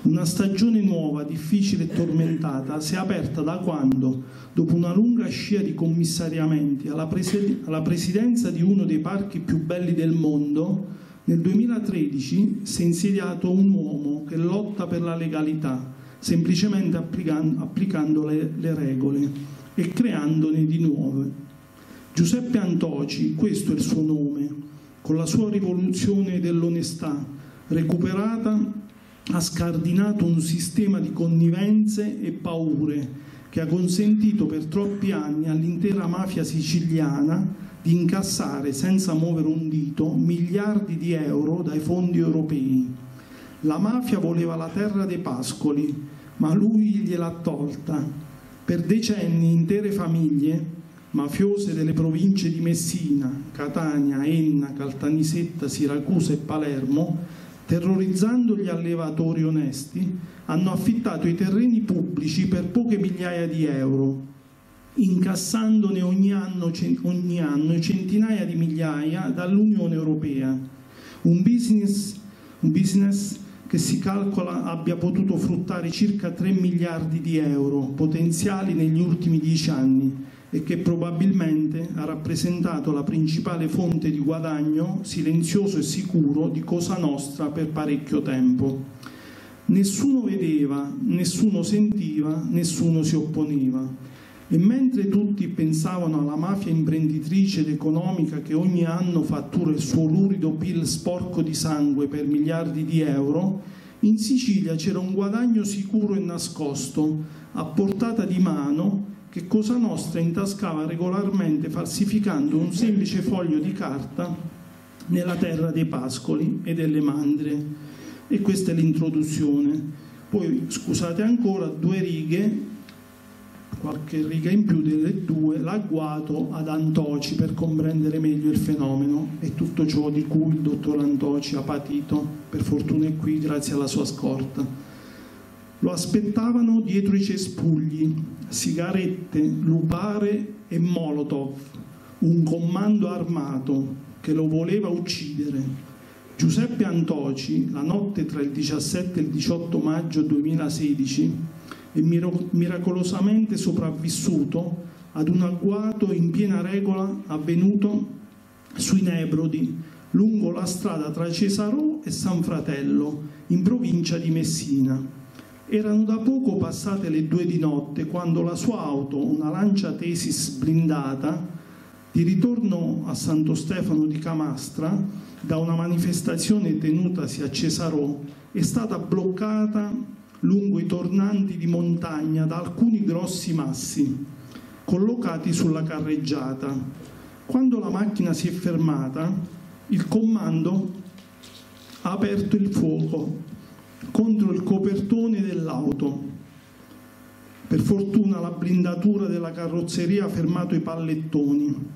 una stagione nuova, difficile e tormentata si è aperta da quando, dopo una lunga scia di commissariamenti alla, prese- alla presidenza di uno dei parchi più belli del mondo, nel 2013 si è insediato un uomo che lotta per la legalità, semplicemente applicando, applicando le, le regole e creandone di nuove. Giuseppe Antoci, questo è il suo nome, con la sua rivoluzione dell'onestà recuperata ha scardinato un sistema di connivenze e paure che ha consentito per troppi anni all'intera mafia siciliana di incassare senza muovere un dito miliardi di euro dai fondi europei. La mafia voleva la terra dei pascoli, ma lui gliel'ha tolta. Per decenni intere famiglie mafiose delle province di Messina, Catania, Enna, Caltanissetta, Siracusa e Palermo, terrorizzando gli allevatori onesti, hanno affittato i terreni pubblici per poche migliaia di euro, incassandone ogni anno, ogni anno centinaia di migliaia dall'Unione Europea. Un business, un business che si calcola abbia potuto fruttare circa 3 miliardi di euro potenziali negli ultimi dieci anni e che probabilmente ha rappresentato la principale fonte di guadagno silenzioso e sicuro di Cosa Nostra per parecchio tempo. Nessuno vedeva, nessuno sentiva, nessuno si opponeva. E mentre tutti pensavano alla mafia imprenditrice ed economica che ogni anno fattura il suo lurido PIL sporco di sangue per miliardi di euro, in Sicilia c'era un guadagno sicuro e nascosto, a portata di mano, che Cosa Nostra intascava regolarmente falsificando un semplice foglio di carta nella terra dei pascoli e delle mandrie. E questa è l'introduzione. Poi, scusate ancora, due righe, qualche riga in più delle due, l'agguato ad Antoci per comprendere meglio il fenomeno e tutto ciò di cui il dottor Antoci ha patito, per fortuna è qui grazie alla sua scorta. Lo aspettavano dietro i cespugli, sigarette, lupare e molotov, un comando armato che lo voleva uccidere. Giuseppe Antoci, la notte tra il 17 e il 18 maggio 2016, è miracolosamente sopravvissuto ad un agguato in piena regola avvenuto sui Nebrodi, lungo la strada tra Cesarò e San Fratello, in provincia di Messina. Erano da poco passate le due di notte quando la sua auto, una Lancia Tesis blindata, di ritorno a Santo Stefano di Camastra da una manifestazione tenutasi a Cesarò, è stata bloccata lungo i tornanti di montagna da alcuni grossi massi collocati sulla carreggiata. Quando la macchina si è fermata, il comando ha aperto il fuoco contro il copertone dell'auto. Per fortuna la blindatura della carrozzeria ha fermato i pallettoni.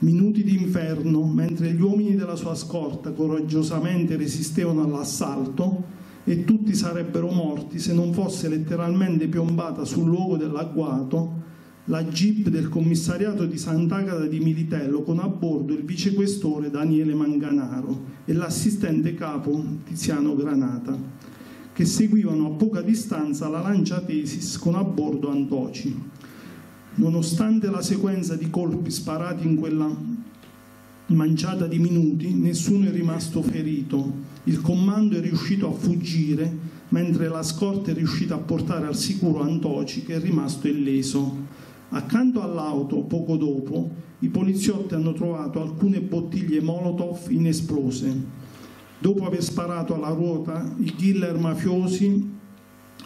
Minuti d'inferno, mentre gli uomini della sua scorta coraggiosamente resistevano all'assalto e tutti sarebbero morti se non fosse letteralmente piombata sul luogo dell'agguato la jeep del commissariato di Sant'Agata di Militello con a bordo il vicequestore Daniele Manganaro e l'assistente capo Tiziano Granata che seguivano a poca distanza la lancia Tesis con a bordo Antoci. Nonostante la sequenza di colpi sparati in quella manciata di minuti, nessuno è rimasto ferito. Il comando è riuscito a fuggire, mentre la scorta è riuscita a portare al sicuro Antoci, che è rimasto illeso. Accanto all'auto, poco dopo, i poliziotti hanno trovato alcune bottiglie Molotov inesplose Dopo aver sparato alla ruota, i killer mafiosi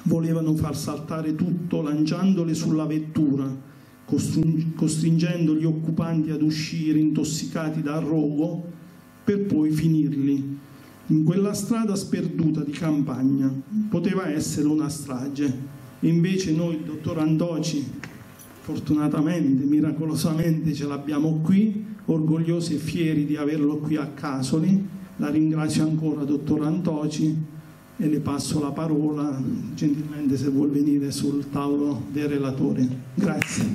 volevano far saltare tutto lanciandole sulla vettura, costringendo gli occupanti ad uscire intossicati dal rogo per poi finirli in quella strada sperduta di campagna. Poteva essere una strage. Invece noi, il dottor Andoci, fortunatamente, miracolosamente ce l'abbiamo qui, orgogliosi e fieri di averlo qui a Casoli la ringrazio ancora, dottor Antoci, e le passo la parola gentilmente se vuol venire sul tavolo dei relatori. Grazie.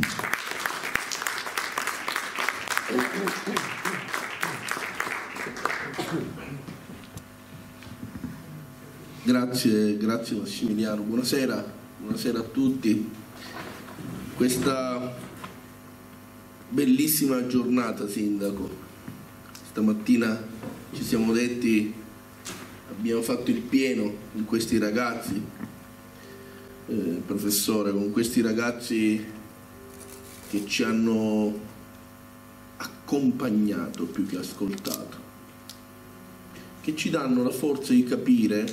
Grazie, grazie Massimiliano, buonasera, buonasera a tutti. Questa bellissima giornata, Sindaco, stamattina ci siamo detti abbiamo fatto il pieno in questi ragazzi eh, professore con questi ragazzi che ci hanno accompagnato più che ascoltato che ci danno la forza di capire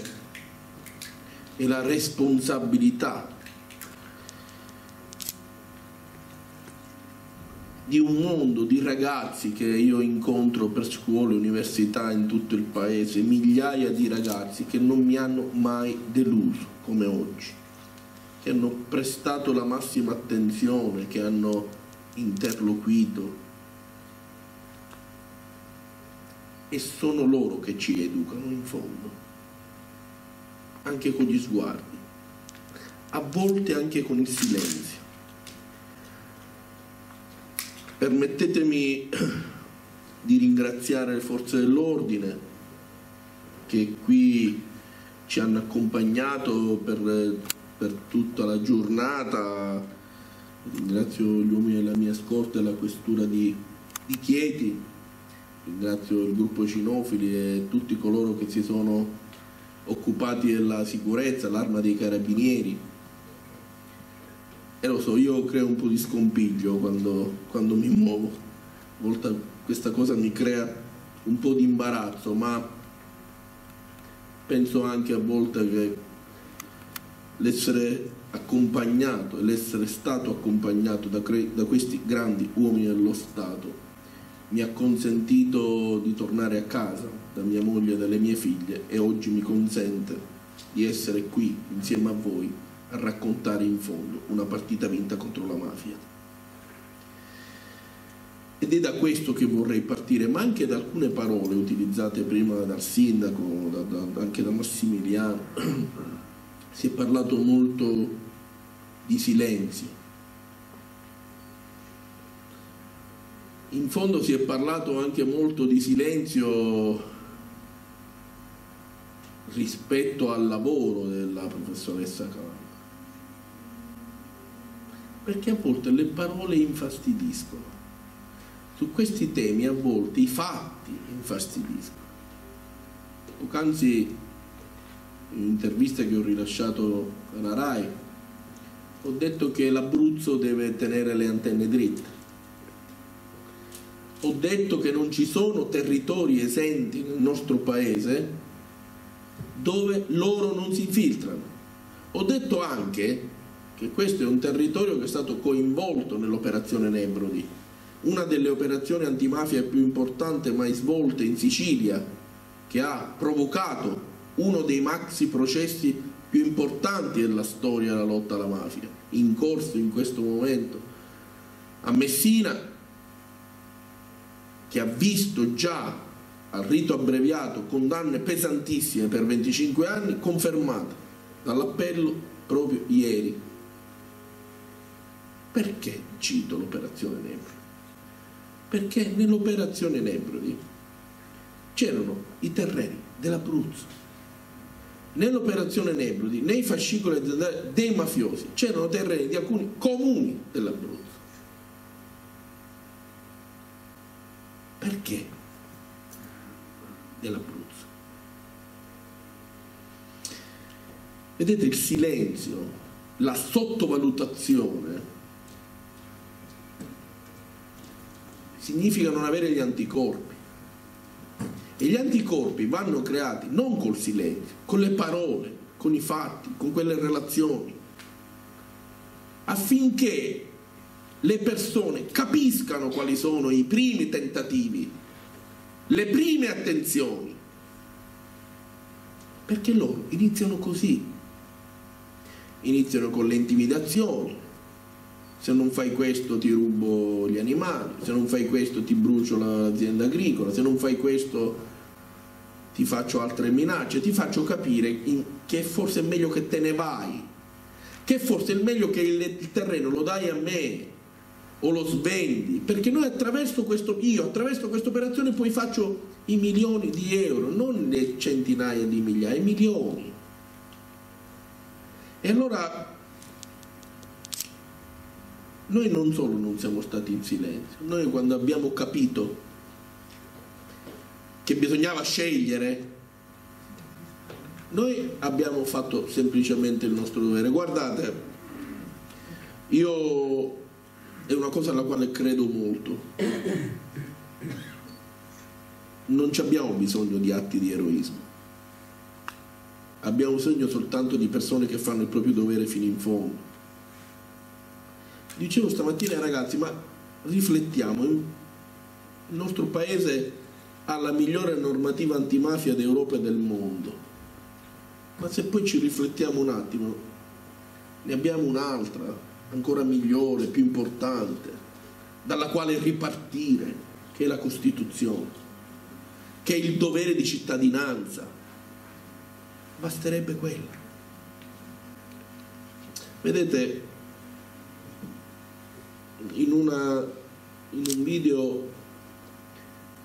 e la responsabilità di un mondo di ragazzi che io incontro per scuole, università in tutto il paese, migliaia di ragazzi che non mi hanno mai deluso come oggi, che hanno prestato la massima attenzione, che hanno interloquito. E sono loro che ci educano in fondo, anche con gli sguardi, a volte anche con il silenzio. Permettetemi di ringraziare le forze dell'ordine che qui ci hanno accompagnato per, per tutta la giornata. Ringrazio gli uomini della mia scorta e la questura di, di Chieti, ringrazio il gruppo Cinofili e tutti coloro che si sono occupati della sicurezza, l'arma dei carabinieri, e lo so, io creo un po' di scompiglio quando, quando mi muovo, a volte questa cosa mi crea un po' di imbarazzo, ma penso anche a volte che l'essere accompagnato e l'essere stato accompagnato da, da questi grandi uomini dello Stato mi ha consentito di tornare a casa da mia moglie e dalle mie figlie e oggi mi consente di essere qui insieme a voi a raccontare in fondo una partita vinta contro la mafia. Ed è da questo che vorrei partire, ma anche da alcune parole utilizzate prima dal sindaco, da, da, anche da Massimiliano. si è parlato molto di silenzi. In fondo si è parlato anche molto di silenzio rispetto al lavoro della professoressa Cavallo perché a volte le parole infastidiscono. Su questi temi a volte i fatti infastidiscono. Poc'anzi in un'intervista che ho rilasciato alla RAI ho detto che l'Abruzzo deve tenere le antenne dritte. Ho detto che non ci sono territori esenti nel nostro paese dove loro non si infiltrano. Ho detto anche che questo è un territorio che è stato coinvolto nell'operazione Nebrodi, una delle operazioni antimafia più importanti mai svolte in Sicilia, che ha provocato uno dei maxi processi più importanti della storia della lotta alla mafia, in corso in questo momento. A Messina, che ha visto già al rito abbreviato condanne pesantissime per 25 anni, confermate dall'appello proprio ieri perché cito l'operazione Nebrodi? Perché nell'operazione Nebrodi c'erano i terreni dell'Abruzzo. Nell'operazione Nebrodi, nei fascicoli dei mafiosi, c'erano terreni di alcuni comuni dell'Abruzzo. Perché dell'Abruzzo? Vedete il silenzio, la sottovalutazione significa non avere gli anticorpi. E gli anticorpi vanno creati non col silenzio, con le parole, con i fatti, con quelle relazioni, affinché le persone capiscano quali sono i primi tentativi, le prime attenzioni, perché loro iniziano così, iniziano con le intimidazioni, se non fai questo ti rubo gli animali, se non fai questo ti brucio l'azienda agricola, se non fai questo ti faccio altre minacce, ti faccio capire che forse è meglio che te ne vai, che forse è meglio che il, terreno lo dai a me o lo svendi, perché noi attraverso questo, io attraverso questa operazione poi faccio i milioni di euro, non le centinaia di migliaia, i milioni. E allora noi non solo non siamo stati in silenzio, noi quando abbiamo capito che bisognava scegliere, noi abbiamo fatto semplicemente il nostro dovere. Guardate, io è una cosa alla quale credo molto. Non abbiamo bisogno di atti di eroismo. Abbiamo bisogno soltanto di persone che fanno il proprio dovere fino in fondo Dicevo stamattina ragazzi, ma riflettiamo, il nostro paese ha la migliore normativa antimafia d'Europa e del mondo, ma se poi ci riflettiamo un attimo, ne abbiamo un'altra, ancora migliore, più importante, dalla quale ripartire, che è la Costituzione, che è il dovere di cittadinanza. Basterebbe quella. Vedete, in, una, in un video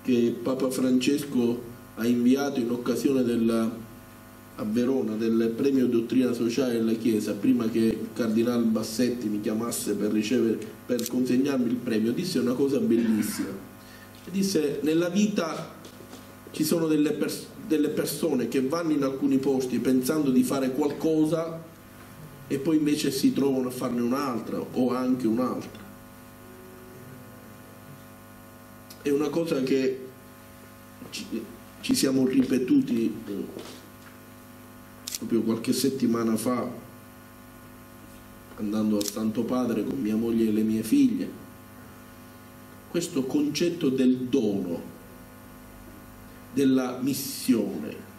che Papa Francesco ha inviato in occasione della, a Verona del premio Dottrina Sociale della Chiesa, prima che il Cardinale Bassetti mi chiamasse per, ricevere, per consegnarmi il premio, disse una cosa bellissima. Disse, nella vita ci sono delle, pers delle persone che vanno in alcuni posti pensando di fare qualcosa e poi invece si trovano a farne un'altra o anche un'altra. È una cosa che ci, ci siamo ripetuti eh, proprio qualche settimana fa andando al Santo Padre con mia moglie e le mie figlie. Questo concetto del dono della missione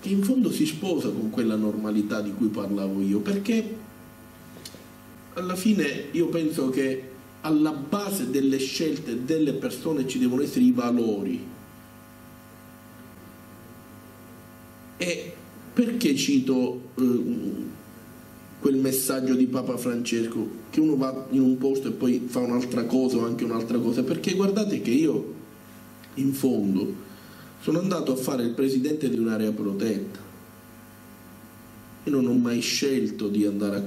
che in fondo si sposa con quella normalità di cui parlavo io perché alla fine io penso che alla base delle scelte delle persone ci devono essere i valori. E perché cito eh, quel messaggio di Papa Francesco che uno va in un posto e poi fa un'altra cosa o anche un'altra cosa? Perché guardate che io in fondo sono andato a fare il presidente di un'area protetta e non ho mai scelto di andare a,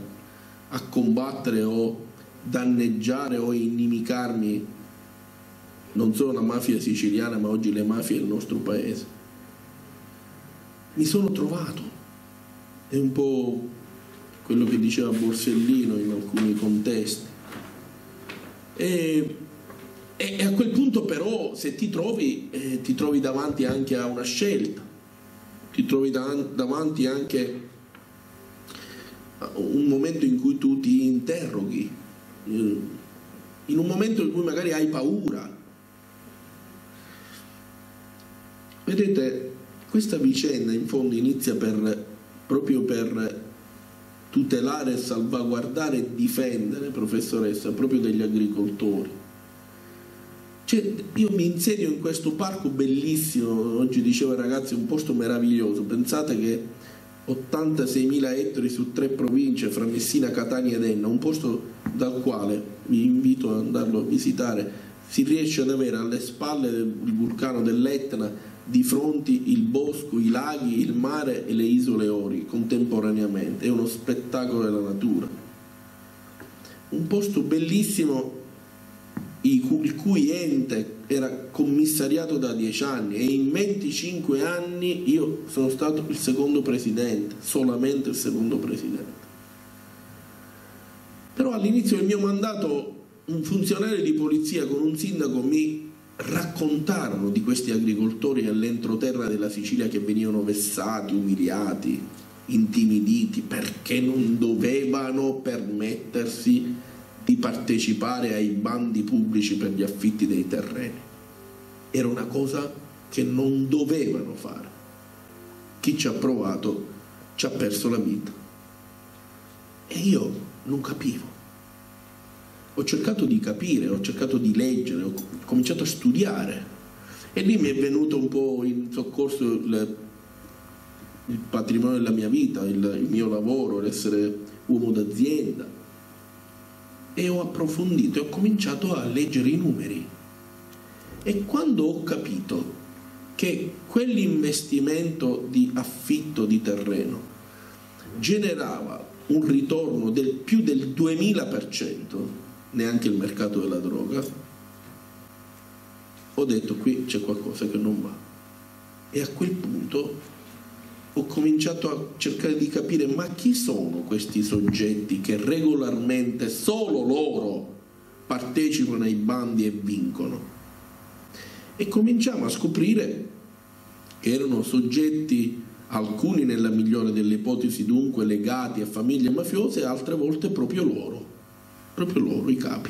a combattere o danneggiare o inimicarmi non solo la mafia siciliana ma oggi le mafie del nostro paese. Mi sono trovato, è un po' quello che diceva Borsellino in alcuni contesti. E, e, a quel punto però se ti trovi, eh, ti trovi davanti anche a una scelta, ti trovi davanti anche a un momento in cui tu ti interroghi in un momento in cui magari hai paura. Vedete, questa vicenda in fondo inizia per, proprio per tutelare, salvaguardare e difendere, professoressa, proprio degli agricoltori. Cioè, io mi inserio in questo parco bellissimo, oggi dicevo ai ragazzi, un posto meraviglioso, pensate che 86.000 ettari su tre province fra Messina, Catania ed Enna, un posto dal quale vi invito ad andarlo a visitare, si riesce ad avere alle spalle del vulcano dell'Etna di fronte il bosco, i laghi, il mare e le isole Ori contemporaneamente, è uno spettacolo della natura. Un posto bellissimo il cui ente era commissariato da dieci anni e in 25 anni io sono stato il secondo presidente, solamente il secondo presidente. Però all'inizio del mio mandato un funzionario di polizia con un sindaco mi raccontarono di questi agricoltori nell'entroterra della Sicilia che venivano vessati, umiliati, intimiditi perché non dovevano permettersi di partecipare ai bandi pubblici per gli affitti dei terreni. Era una cosa che non dovevano fare. Chi ci ha provato ci ha perso la vita. E io non capivo. Ho cercato di capire, ho cercato di leggere, ho cominciato a studiare e lì mi è venuto un po' in soccorso il, il patrimonio della mia vita, il, il mio lavoro, l'essere uomo d'azienda e ho approfondito e ho cominciato a leggere i numeri. E quando ho capito che quell'investimento di affitto di terreno generava un ritorno del più del 2000%, neanche il mercato della droga, ho detto qui c'è qualcosa che non va. E a quel punto ho cominciato a cercare di capire ma chi sono questi soggetti che regolarmente solo loro partecipano ai bandi e vincono. E cominciamo a scoprire che erano soggetti, alcuni nella migliore delle ipotesi dunque legati a famiglie mafiose, altre volte proprio loro, proprio loro, i capi.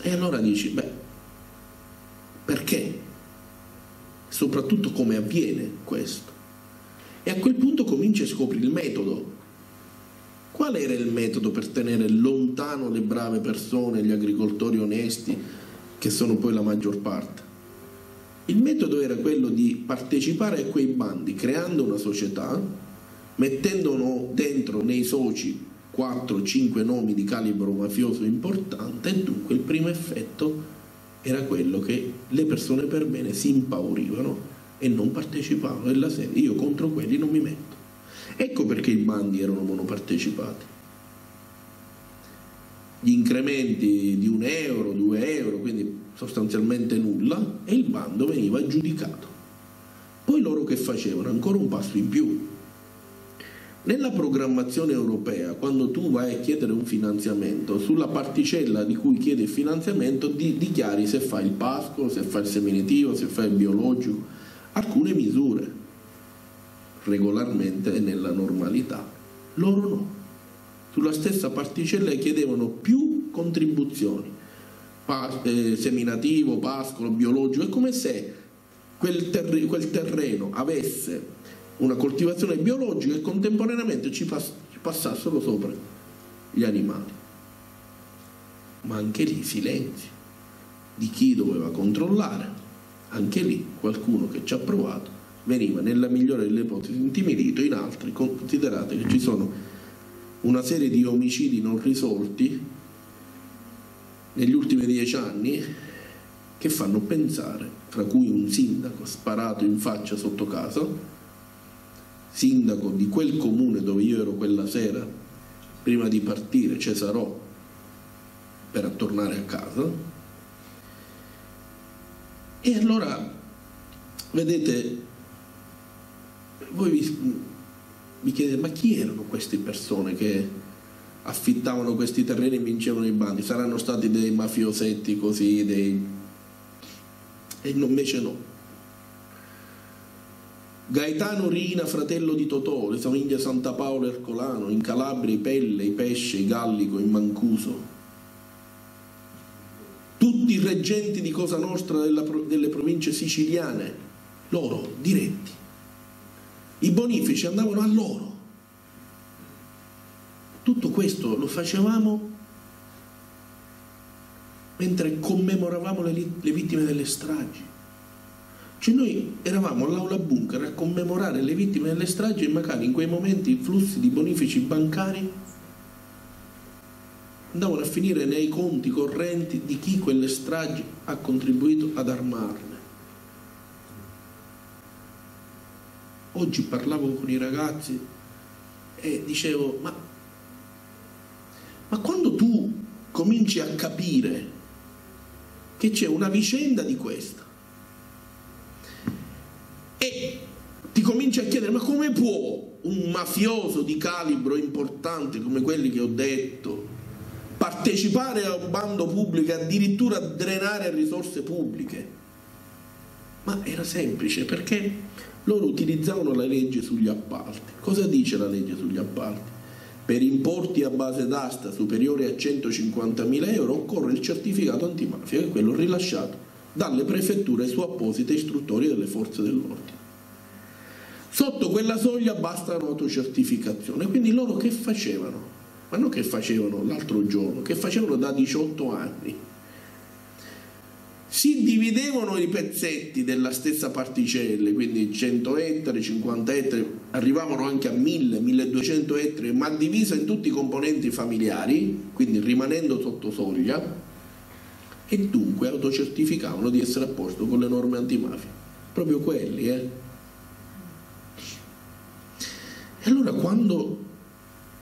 E allora dici, beh, perché? Soprattutto come avviene questo? E a quel punto cominci a scoprire il metodo. Qual era il metodo per tenere lontano le brave persone, gli agricoltori onesti, che sono poi la maggior parte? Il metodo era quello di partecipare a quei bandi creando una società, mettendo dentro nei soci 4-5 nomi di calibro mafioso importante e dunque il primo effetto era quello che le persone per bene si impaurivano e non partecipavano e la serie io contro quelli non mi metto. Ecco perché i bandi erano monopartecipati. Gli incrementi di un euro, due euro, quindi sostanzialmente nulla, e il bando veniva aggiudicato. Poi loro che facevano? Ancora un passo in più. Nella programmazione europea, quando tu vai a chiedere un finanziamento, sulla particella di cui chiedi il finanziamento di, dichiari se fai il pascolo, se fai il seminativo, se fai il biologico, alcune misure regolarmente e nella normalità. Loro no. Sulla stessa particella chiedevano più contribuzioni, pa- eh, seminativo, pascolo, biologico, è come se quel, terre- quel terreno avesse una coltivazione biologica e contemporaneamente ci, pass- ci passassero sopra gli animali. Ma anche lì silenzio di chi doveva controllare. Anche lì qualcuno che ci ha provato veniva nella migliore delle ipotesi intimidito, in altri considerate che ci sono una serie di omicidi non risolti negli ultimi dieci anni che fanno pensare, tra cui un sindaco sparato in faccia sotto casa, sindaco di quel comune dove io ero quella sera, prima di partire, Cesarò, per tornare a casa. E allora, vedete, voi vi, vi chiedete, ma chi erano queste persone che affittavano questi terreni e vincevano i bandi? Saranno stati dei mafiosetti così, dei... E invece no Gaetano Rina, fratello di Totò, le famiglie Santa Paolo Ercolano, in Calabria i Pelle, i Pesce, i Gallico, in Mancuso. Tutti i reggenti di Cosa Nostra della, delle province siciliane, loro diretti. I bonifici andavano a loro. Tutto questo lo facevamo mentre commemoravamo le, le vittime delle stragi. Cioè noi eravamo all'aula bunker a commemorare le vittime delle stragi e magari in quei momenti i flussi di bonifici bancari andavano a finire nei conti correnti di chi quelle stragi ha contribuito ad armarne. Oggi parlavo con i ragazzi e dicevo, ma, ma quando tu cominci a capire che c'è una vicenda di questa, e ti cominci a chiedere ma come può un mafioso di calibro importante come quelli che ho detto partecipare a un bando pubblico e addirittura drenare risorse pubbliche? Ma era semplice perché loro utilizzavano la legge sugli appalti. Cosa dice la legge sugli appalti? Per importi a base d'asta superiori a 150.000 euro occorre il certificato antimafia, che è quello rilasciato dalle prefetture su apposite istruttorie delle forze dell'ordine. Sotto quella soglia basta un'autocertificazione, quindi loro che facevano? Ma non che facevano l'altro giorno, che facevano da 18 anni. Si dividevano i pezzetti della stessa particelle, quindi 100 ettari, 50 ettari, arrivavano anche a 1000, 1200 ettari, ma divisa in tutti i componenti familiari, quindi rimanendo sotto soglia, e dunque autocertificavano di essere a posto con le norme antimafia. Proprio quelli, eh. E allora quando,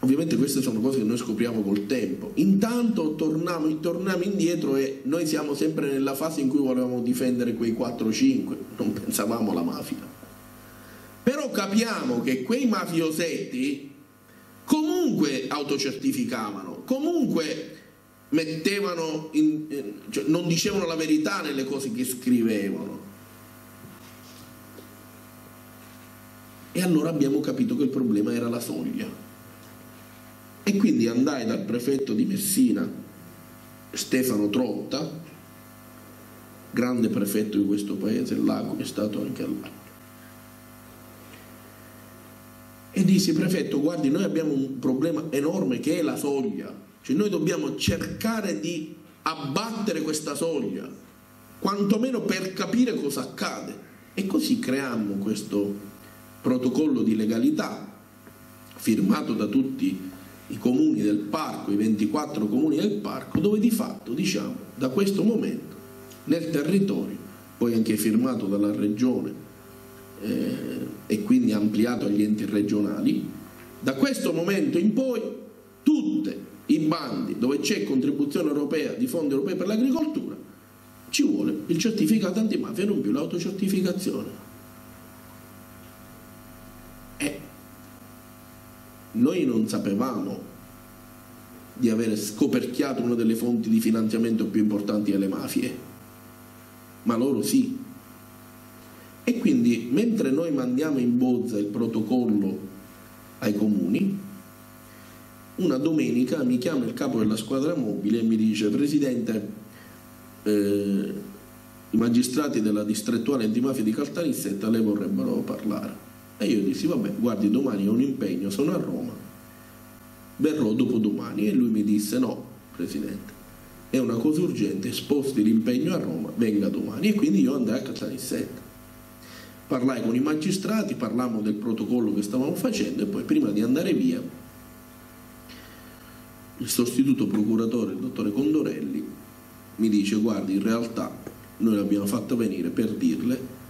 ovviamente queste sono cose che noi scopriamo col tempo, intanto torniamo, torniamo indietro e noi siamo sempre nella fase in cui volevamo difendere quei 4-5, non pensavamo alla mafia. Però capiamo che quei mafiosetti comunque autocertificavano, comunque mettevano in, cioè non dicevano la verità nelle cose che scrivevano. E allora abbiamo capito che il problema era la soglia. E quindi andai dal prefetto di Messina, Stefano Trotta, grande prefetto di questo paese, Lago, che è stato anche all'Aquila. E dissi, prefetto, guardi, noi abbiamo un problema enorme che è la soglia, cioè noi dobbiamo cercare di abbattere questa soglia, quantomeno per capire cosa accade. E così creammo questo protocollo di legalità firmato da tutti i comuni del parco, i 24 comuni del parco, dove di fatto diciamo da questo momento nel territorio, poi anche firmato dalla regione eh, e quindi ampliato agli enti regionali, da questo momento in poi tutti i bandi dove c'è contribuzione europea di fondi europei per l'agricoltura ci vuole il certificato antimafia e non più l'autocertificazione. Noi non sapevamo di aver scoperchiato una delle fonti di finanziamento più importanti delle mafie, ma loro sì. E quindi mentre noi mandiamo in bozza il protocollo ai comuni, una domenica mi chiama il capo della squadra mobile e mi dice Presidente, eh, i magistrati della distrettuale antimafia di Caltanissetta le vorrebbero parlare. E io dissi, vabbè, guardi, domani ho un impegno, sono a Roma, verrò dopodomani. E lui mi disse, no, Presidente, è una cosa urgente, sposti l'impegno a Roma, venga domani. E quindi io andai a Caltanissetta. Parlai con i magistrati, parlammo del protocollo che stavamo facendo e poi prima di andare via il sostituto procuratore, il dottore Condorelli, mi dice guardi in realtà noi l'abbiamo fatta venire per dirle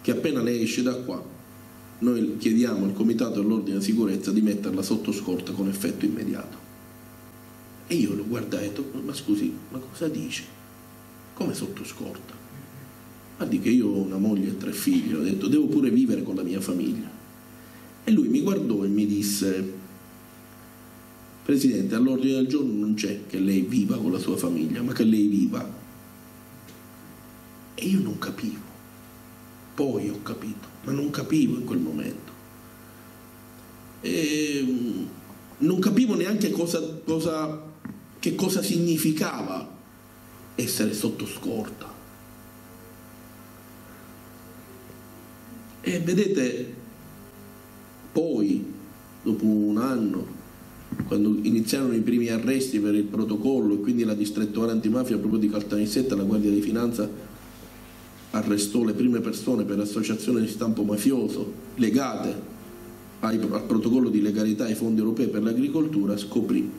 che appena lei esce da qua noi chiediamo al Comitato dell'Ordine e Sicurezza di metterla sotto scorta con effetto immediato. E io lo guardai e ho detto, ma scusi, ma cosa dice? Come sotto scorta? Guardi che io ho una moglie e tre figli, ho detto, devo pure vivere con la mia famiglia. E lui mi guardò e mi disse, Presidente, all'ordine del giorno non c'è che lei viva con la sua famiglia, ma che lei viva. E io non capivo. Poi ho capito ma non capivo in quel momento. E mm, non capivo neanche cosa, cosa, che cosa significava essere sotto scorta. E vedete, poi, dopo un anno, quando iniziarono i primi arresti per il protocollo e quindi la distrettuale antimafia proprio di Caltanissetta, la Guardia di Finanza arrestò le prime persone per associazione di stampo mafioso legate ai, al protocollo di legalità ai fondi europei per l'agricoltura, scoprì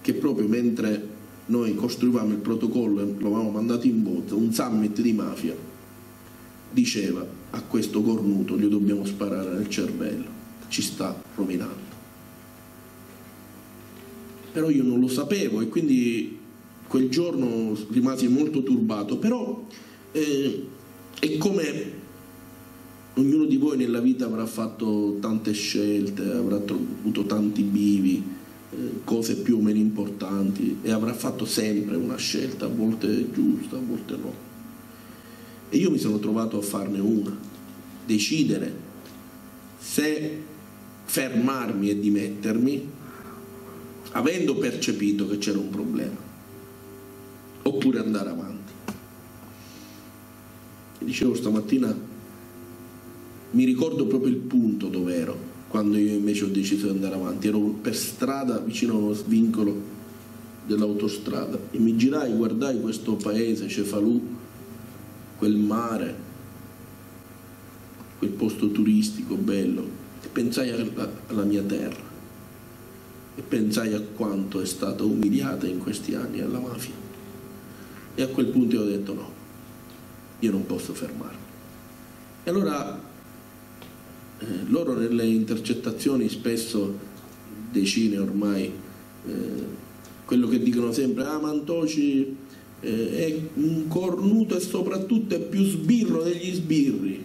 che proprio mentre noi costruivamo il protocollo e lo avevamo mandato in bozza, un summit di mafia diceva a questo cornuto gli dobbiamo sparare nel cervello, ci sta rovinando. Però io non lo sapevo e quindi quel giorno rimasi molto turbato, però eh, e come ognuno di voi nella vita avrà fatto tante scelte, avrà avuto tanti bivi, eh, cose più o meno importanti e avrà fatto sempre una scelta, a volte giusta, a volte no. E io mi sono trovato a farne una, decidere se fermarmi e dimettermi avendo percepito che c'era un problema oppure andare avanti. Dicevo stamattina, mi ricordo proprio il punto dove ero, quando io invece ho deciso di andare avanti, ero per strada vicino a uno svincolo dell'autostrada e mi girai, guardai questo paese, Cefalù, quel mare, quel posto turistico bello e pensai alla, alla mia terra e pensai a quanto è stata umiliata in questi anni alla mafia. E a quel punto ho detto no, io non posso fermarmi. E allora eh, loro nelle intercettazioni spesso decine ormai eh, quello che dicono sempre ah Mantoci eh, è un cornuto e soprattutto è più sbirro degli sbirri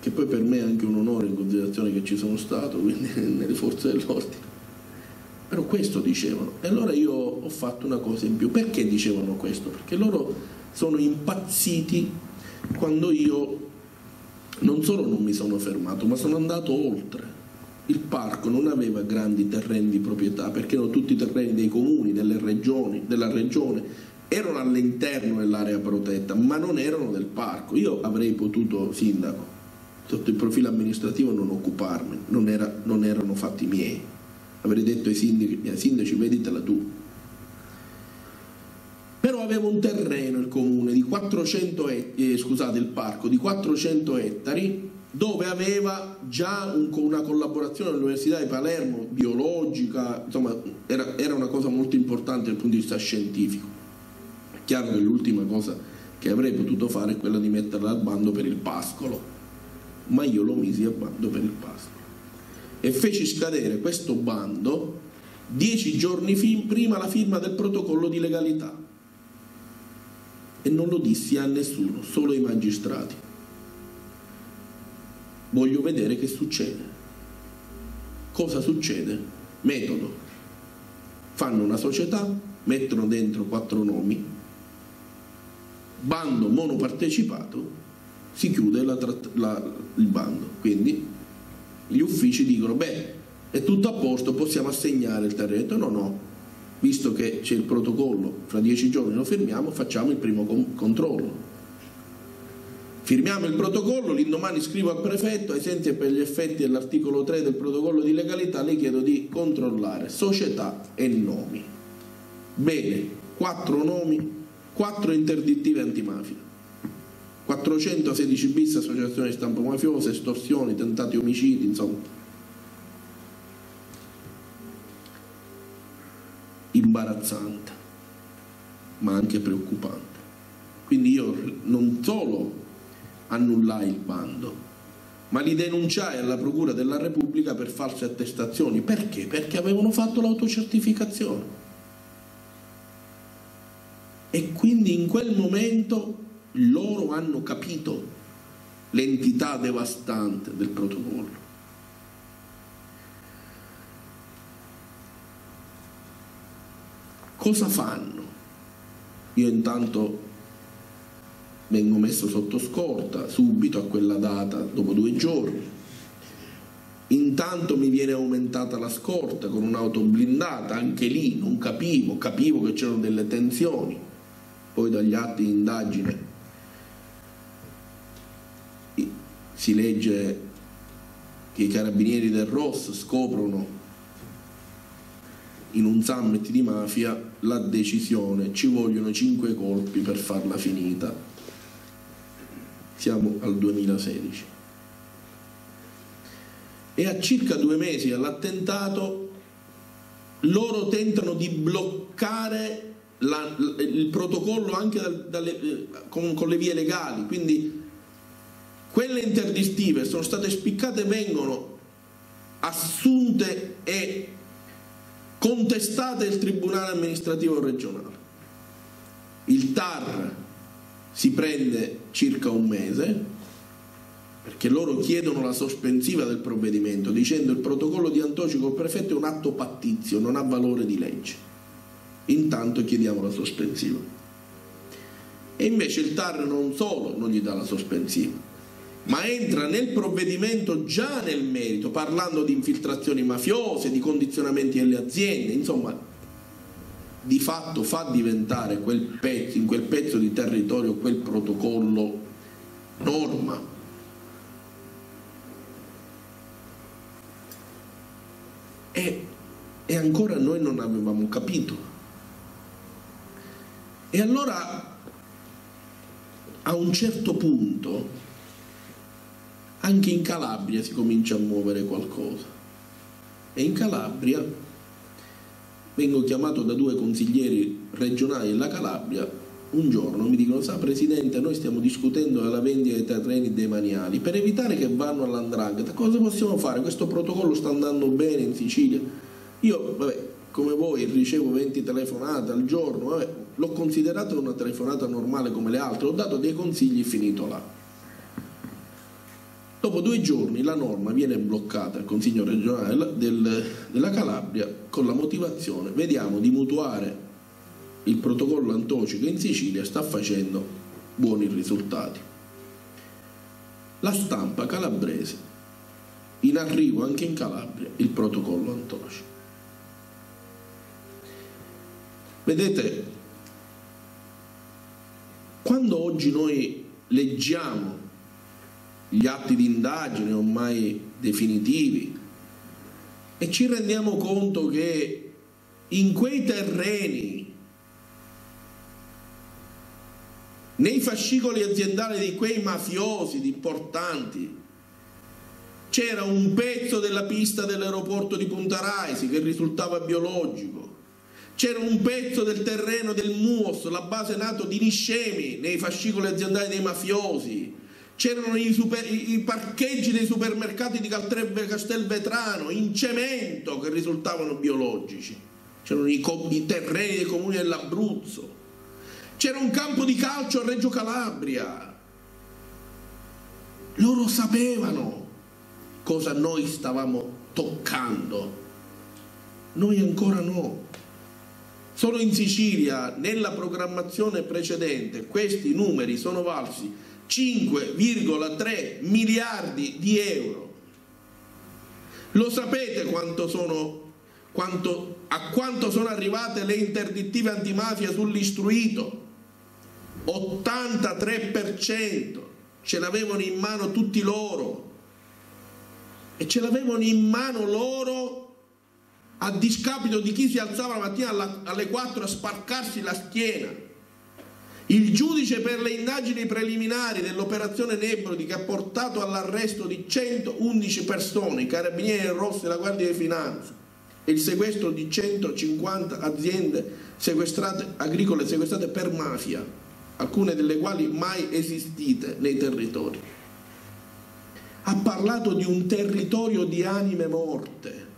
che poi per me è anche un onore in considerazione che ci sono stato quindi nelle forze dell'ordine però questo dicevano e allora io ho fatto una cosa in più perché dicevano questo? perché loro sono impazziti quando io non solo non mi sono fermato, ma sono andato oltre. il parco non aveva grandi terreni di proprietà perché erano tutti terreni dei comuni, delle regioni, della regione, erano all'interno dell'area protetta, ma non erano del parco. Io avrei potuto, sindaco, sotto il profilo amministrativo non occuparmi, non, era, non erano fatti miei. Avrei detto ai sindaci, ai sindaci veditela tu. Però aveva un terreno il comune di 400 ettari, eh, scusate il parco, di 400 ettari dove aveva già un, una collaborazione all'Università di Palermo, biologica, insomma era, era, una cosa molto importante dal punto di vista scientifico. È chiaro che l'ultima cosa che avrei potuto fare è quella di metterla al bando per il pascolo, ma io lo misi al bando per il pascolo. E feci scadere questo bando dieci giorni prima la firma del protocollo di legalità. E non lo dissi a nessuno, solo ai magistrati voglio vedere che succede. Cosa succede? Metodo. Fanno una società, mettono dentro quattro nomi, bando monopartecipato, si chiude la, la, il bando. Quindi gli uffici dicono, beh, è tutto a posto, possiamo assegnare il terreno. No, no, visto che c'è il protocollo, fra dieci giorni lo fermiamo, facciamo il primo controllo Firmiamo il protocollo, l'indomani scrivo al prefetto, ai sensi per gli effetti dell'articolo 3 del protocollo di legalità, le chiedo di controllare società e nomi. Bene, quattro nomi, quattro interdittive antimafia. 416 bis associazioni di stampo mafiosa, estorsioni, tentati omicidi, insomma. Imbarazzante, ma anche preoccupante. Quindi io non solo annullai il bando, ma li denunciai alla Procura della Repubblica per false attestazioni. Perché? Perché avevano fatto l'autocertificazione. E quindi in quel momento loro hanno capito l'entità devastante del protocollo. Cosa fanno? Io intanto vengo messo sotto scorta subito a quella data dopo due giorni intanto mi viene aumentata la scorta con un'auto blindata anche lì non capivo capivo che c'erano delle tensioni poi dagli atti di indagine si legge che i carabinieri del ROS scoprono in un summit di mafia la decisione ci vogliono cinque colpi per farla finita siamo al 2016. E a circa due mesi dall'attentato loro tentano di bloccare la, il protocollo anche dal, dalle, con, con le vie legali, quindi quelle interdittive sono state spiccate vengono assunte e contestate il Tribunale amministrativo regionale. Il TAR si prende circa un mese perché loro chiedono la sospensiva del provvedimento dicendo il protocollo di Antoci col prefetto è un atto pattizio, non ha valore di legge. Intanto chiediamo la sospensiva. E invece il TAR non solo non gli dà la sospensiva, ma entra nel provvedimento già nel merito, parlando di infiltrazioni mafiose, di condizionamenti delle aziende, insomma di fatto fa diventare quel pezzo, in quel pezzo di territorio quel protocollo norma. E, e ancora noi non avevamo capito. E allora a un certo punto anche in Calabria si comincia a muovere qualcosa. E in Calabria vengo chiamato da due consiglieri regionali della Calabria, un giorno mi dicono, sa Presidente, noi stiamo discutendo della vendita dei treni demaniali, per evitare che vanno all'andrangheta, cosa possiamo fare? Questo protocollo sta andando bene in Sicilia? Io, vabbè, come voi ricevo 20 telefonate al giorno, vabbè, l'ho considerata una telefonata normale come le altre, ho dato dei consigli finito là. Dopo due giorni la norma viene bloccata al Consiglio regionale del, della Calabria con la motivazione vediamo di mutuare il protocollo Antoci che in Sicilia sta facendo buoni risultati. La stampa calabrese in arrivo anche in Calabria il protocollo Antoci. Vedete, quando oggi noi leggiamo gli atti di indagine ormai definitivi. E ci rendiamo conto che in quei terreni, nei fascicoli aziendali di quei mafiosi importanti, c'era un pezzo della pista dell'aeroporto di Punta Raisi che risultava biologico, c'era un pezzo del terreno del MUOS, la base NATO di Niscemi, nei fascicoli aziendali dei mafiosi, c'erano i, super, i, parcheggi dei supermercati di Castelvetrano in cemento che risultavano biologici, c'erano i, i terreni dei comuni dell'Abruzzo, c'era un campo di calcio a Reggio Calabria, loro sapevano cosa noi stavamo toccando, noi ancora no. Solo in Sicilia, nella programmazione precedente, questi numeri sono valsi 5,3 miliardi di euro. Lo sapete quanto sono, quanto, a quanto sono arrivate le interdittive antimafia sull'istruito? 83%, ce l'avevano in mano tutti loro e ce l'avevano in mano loro a discapito di chi si alzava la mattina alle 4 a sparcarsi la schiena. Il giudice per le indagini preliminari dell'operazione Nebrodi che ha portato all'arresto di 111 persone, i carabinieri rossi e la Guardia di Finanza, e il sequestro di 150 aziende sequestrate, agricole sequestrate per mafia, alcune delle quali mai esistite nei territori. Ha parlato di un territorio di anime morte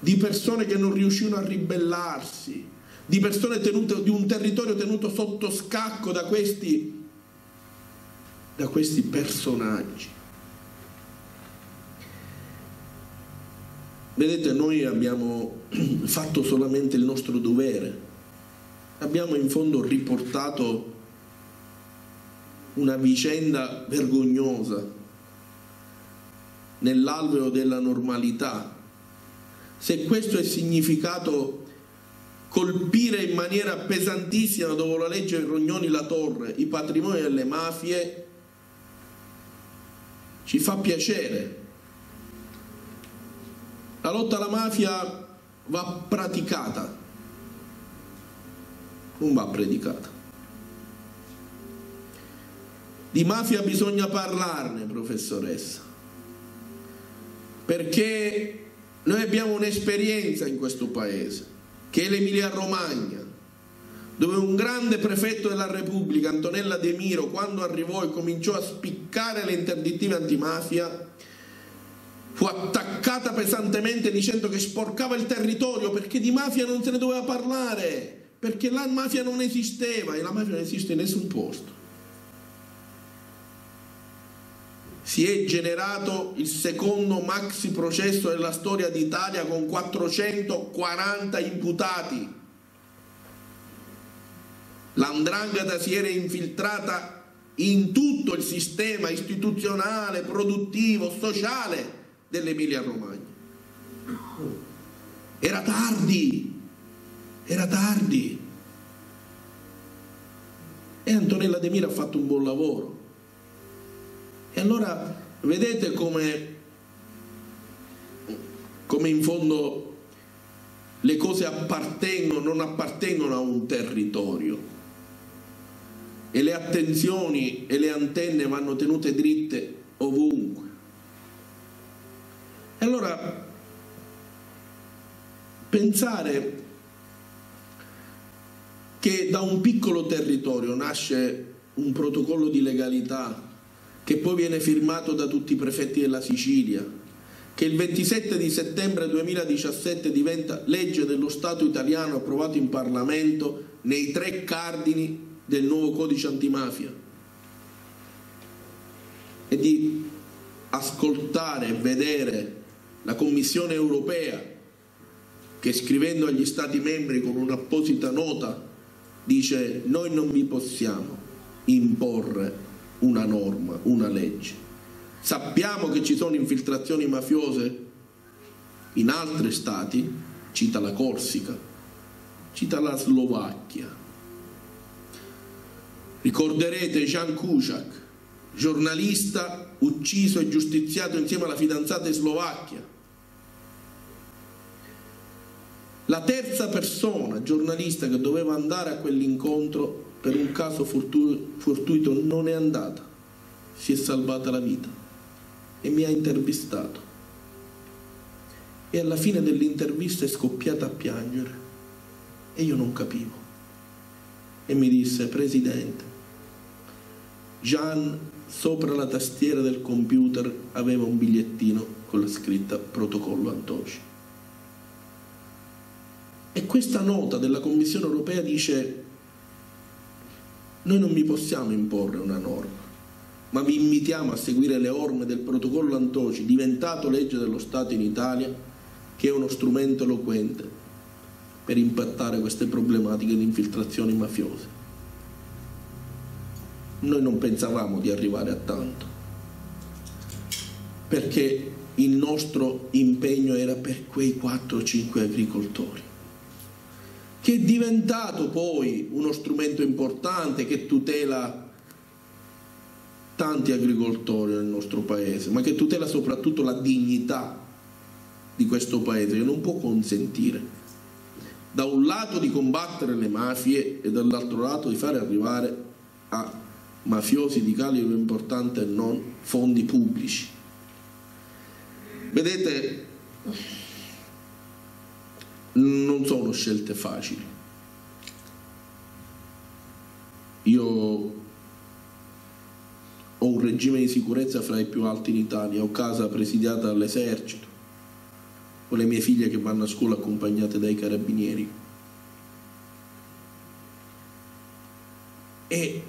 di persone che non riuscivano a ribellarsi, di persone tenute, di un territorio tenuto sotto scacco da questi, da questi personaggi. Vedete, noi abbiamo fatto solamente il nostro dovere, abbiamo in fondo riportato una vicenda vergognosa nell'alveo della normalità se questo è significato colpire in maniera pesantissima dopo la legge Rognoni La Torre i patrimoni delle mafie, ci fa piacere. La lotta alla mafia va praticata, non va predicata. Di mafia bisogna parlarne, professoressa, perché noi abbiamo un'esperienza in questo paese, che è l'Emilia Romagna, dove un grande prefetto della Repubblica, Antonella De Miro, quando arrivò e cominciò a spiccare le interdittive antimafia, fu attaccata pesantemente dicendo che sporcava il territorio perché di mafia non se ne doveva parlare, perché la mafia non esisteva e la mafia non esiste in nessun posto. Si è generato il secondo maxi processo della storia d'Italia con 440 imputati. L'andrangheta si era infiltrata in tutto il sistema istituzionale, produttivo, sociale dell'Emilia Romagna. Era tardi, era tardi. E Antonella De Mira ha fatto un buon lavoro. E allora vedete come, come in fondo le cose appartengono, non appartengono a un territorio e le attenzioni e le antenne vanno tenute dritte ovunque. E allora pensare che da un piccolo territorio nasce un protocollo di legalità che poi viene firmato da tutti i prefetti della Sicilia, che il 27 di settembre 2017 diventa legge dello Stato italiano approvato in Parlamento nei tre cardini del nuovo codice antimafia. E di ascoltare e vedere la Commissione europea che scrivendo agli Stati membri con un'apposita nota dice noi non vi possiamo imporre una norma, una legge. Sappiamo che ci sono infiltrazioni mafiose in altri stati, cita la Corsica, cita la Slovacchia. Ricorderete Jan Kuciak, giornalista ucciso e giustiziato insieme alla fidanzata in Slovacchia. La terza persona, giornalista, che doveva andare a quell'incontro per un caso fortuito non è andata, si è salvata la vita e mi ha intervistato. E alla fine dell'intervista è scoppiata a piangere e io non capivo. E mi disse, Presidente, Gian sopra la tastiera del computer aveva un bigliettino con la scritta protocollo Antoci. E questa nota della Commissione europea dice noi non vi possiamo imporre una norma, ma vi invitiamo a seguire le orme del protocollo Antoci, diventato legge dello Stato in Italia, che è uno strumento eloquente per impattare queste problematiche di infiltrazioni mafiose. Noi non pensavamo di arrivare a tanto, perché il nostro impegno era per quei 4-5 agricoltori che è diventato poi uno strumento importante che tutela tanti agricoltori nel nostro paese, ma che tutela soprattutto la dignità di questo paese, che non può consentire da un lato di combattere le mafie e dall'altro lato di fare arrivare a mafiosi di calibro importante e non fondi pubblici. Vedete, non sono scelte facili. Io ho un regime di sicurezza fra i più alti in Italia, ho casa presidiata dall'esercito, ho le mie figlie che vanno a scuola accompagnate dai carabinieri. E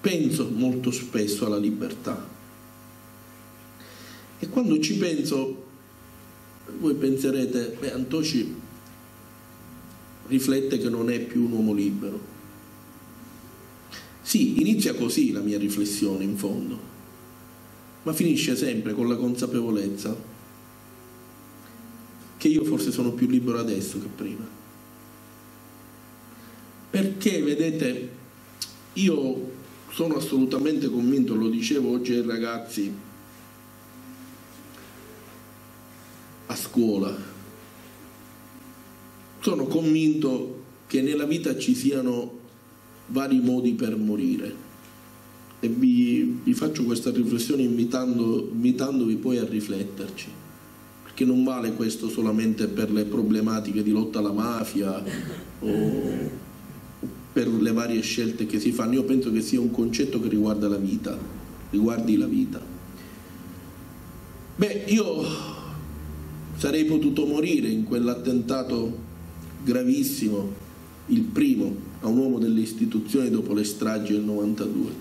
penso molto spesso alla libertà. E quando ci penso voi penserete, beh, Antoci riflette che non è più un uomo libero. Sì, inizia così la mia riflessione in fondo, ma finisce sempre con la consapevolezza che io forse sono più libero adesso che prima. Perché, vedete, io sono assolutamente convinto, lo dicevo oggi ai ragazzi, a scuola. Sono convinto che nella vita ci siano vari modi per morire e vi, vi faccio questa riflessione invitando, invitandovi poi a rifletterci, perché non vale questo solamente per le problematiche di lotta alla mafia o per le varie scelte che si fanno, io penso che sia un concetto che riguarda la vita, riguardi la vita. Beh, io sarei potuto morire in quell'attentato gravissimo, il primo a un uomo delle istituzioni dopo le stragi del 92.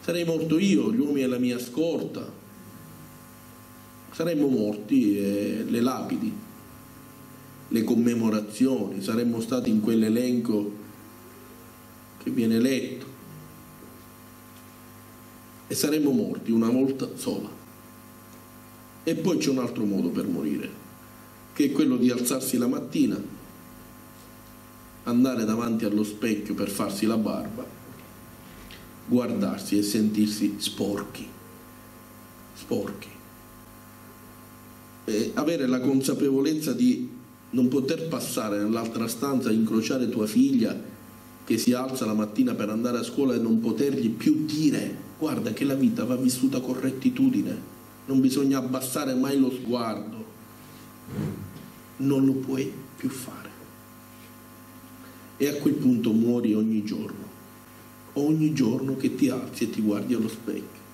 Sarei morto io, gli uomini e la mia scorta, saremmo morti e le lapidi, le commemorazioni, saremmo stati in quell'elenco che viene letto e saremmo morti una volta sola. E poi c'è un altro modo per morire, che è quello di alzarsi la mattina, andare davanti allo specchio per farsi la barba, guardarsi e sentirsi sporchi, sporchi. E avere la consapevolezza di non poter passare nell'altra stanza incrociare tua figlia che si alza la mattina per andare a scuola e non potergli più dire guarda che la vita va vissuta con rettitudine non bisogna abbassare mai lo sguardo, non lo puoi più fare. E a quel punto muori ogni giorno, ogni giorno che ti alzi e ti guardi allo specchio.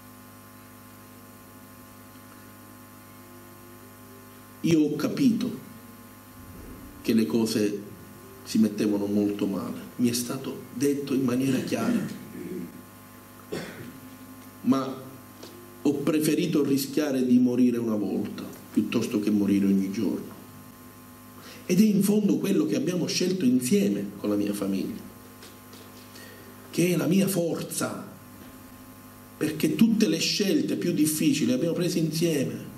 Io ho capito che le cose si mettevano molto male, mi è stato detto in maniera chiara, ma preferito rischiare di morire una volta piuttosto che morire ogni giorno. Ed è in fondo quello che abbiamo scelto insieme con la mia famiglia, che è la mia forza, perché tutte le scelte più difficili le abbiamo prese insieme.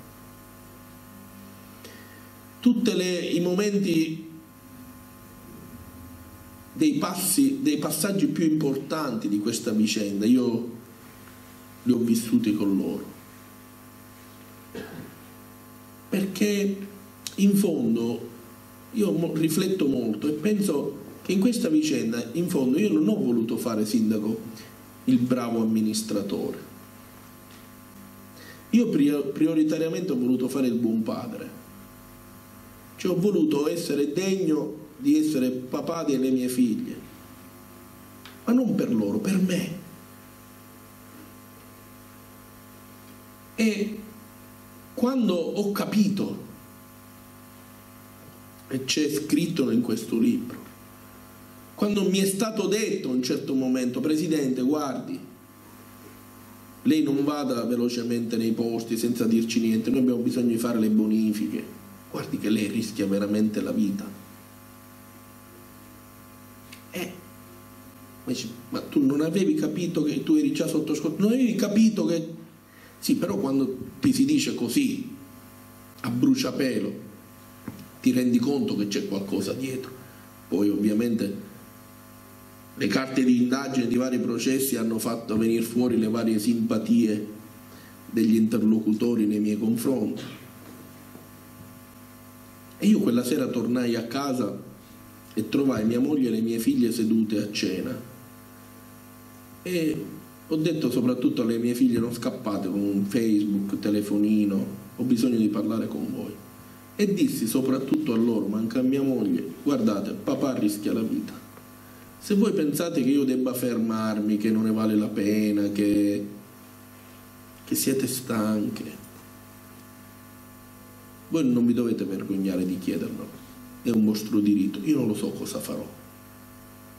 Tutti i momenti dei, passi, dei passaggi più importanti di questa vicenda, io li ho vissuti con loro. Perché in fondo io rifletto molto e penso che in questa vicenda, in fondo, io non ho voluto fare sindaco il bravo amministratore. Io prioritariamente ho voluto fare il buon padre. Cioè ho voluto essere degno di essere papà delle mie figlie, ma non per loro, per me. E quando ho capito, e c'è scritto in questo libro, quando mi è stato detto a un certo momento, Presidente, guardi, lei non vada velocemente nei posti senza dirci niente, noi abbiamo bisogno di fare le bonifiche, guardi che lei rischia veramente la vita. Eh, ma tu non avevi capito che tu eri già sotto scorta, non avevi capito che... Sì, però quando ti si dice così, a bruciapelo, ti rendi conto che c'è qualcosa dietro. Poi ovviamente le carte di indagine di vari processi hanno fatto venire fuori le varie simpatie degli interlocutori nei miei confronti. E io quella sera tornai a casa e trovai mia moglie e le mie figlie sedute a cena. E ho detto soprattutto alle mie figlie non scappate con un Facebook, telefonino, ho bisogno di parlare con voi. E dissi soprattutto a loro, manca mia moglie, guardate, papà rischia la vita. Se voi pensate che io debba fermarmi, che non ne vale la pena, che, che siete stanche, voi non vi dovete vergognare di chiederlo è un vostro diritto, io non lo so cosa farò,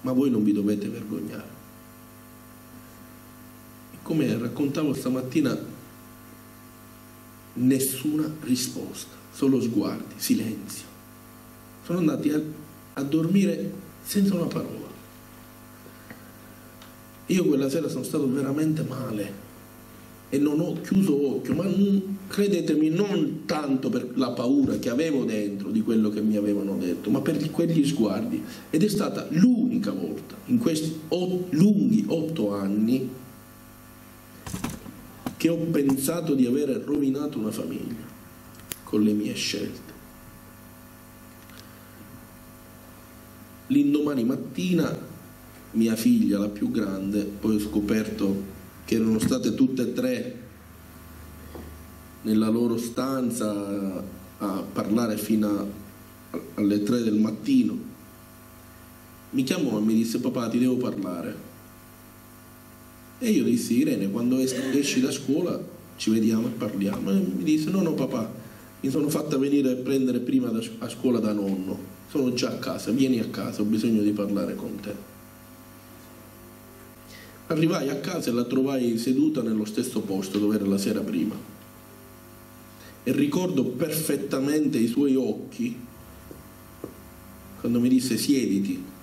ma voi non vi dovete vergognare. Come raccontavo stamattina, nessuna risposta, solo sguardi, silenzio. Sono andati a, a dormire senza una parola. Io quella sera sono stato veramente male e non ho chiuso occhio, ma non, credetemi non tanto per la paura che avevo dentro di quello che mi avevano detto, ma per quegli sguardi. Ed è stata l'unica volta in questi ot- lunghi otto anni che ho pensato di aver rovinato una famiglia con le mie scelte. L'indomani mattina mia figlia, la più grande, poi ho scoperto che erano state tutte e tre nella loro stanza a parlare fino alle tre del mattino. Mi chiamò e mi disse papà ti devo parlare. E io dissi Irene quando esci da scuola ci vediamo e parliamo. E mi disse no no papà mi sono fatta venire a prendere prima a scuola da nonno, sono già a casa, vieni a casa, ho bisogno di parlare con te. Arrivai a casa e la trovai seduta nello stesso posto dove era la sera prima. E ricordo perfettamente i suoi occhi quando mi disse siediti.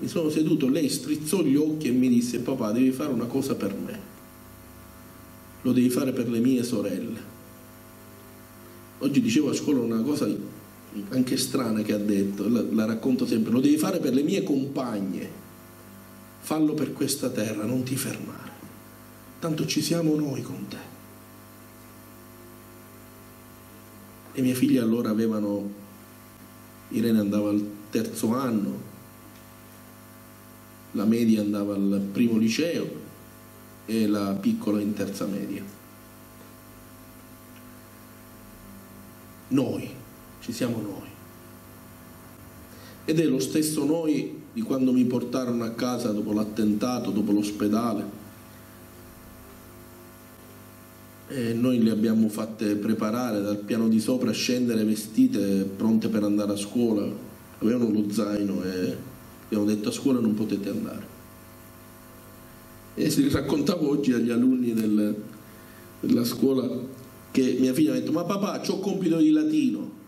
Mi sono seduto, lei strizzò gli occhi e mi disse papà devi fare una cosa per me. Lo devi fare per le mie sorelle. Oggi dicevo a scuola una cosa anche strana che ha detto, la, la racconto sempre, lo devi fare per le mie compagne fallo per questa terra, non ti fermare. Tanto ci siamo noi con te. Le mie figlie allora avevano, Irene andava al terzo anno, la media andava al primo liceo e la piccola in terza media. Noi, ci siamo noi. Ed è lo stesso noi di quando mi portarono a casa dopo l'attentato, dopo l'ospedale. E noi le abbiamo fatte preparare dal piano di sopra, scendere vestite, pronte per andare a scuola. Avevano lo zaino e abbiamo detto a scuola non potete andare. E si raccontavo oggi agli alunni del, della scuola che mia figlia mi ha detto ma papà ho compito di latino.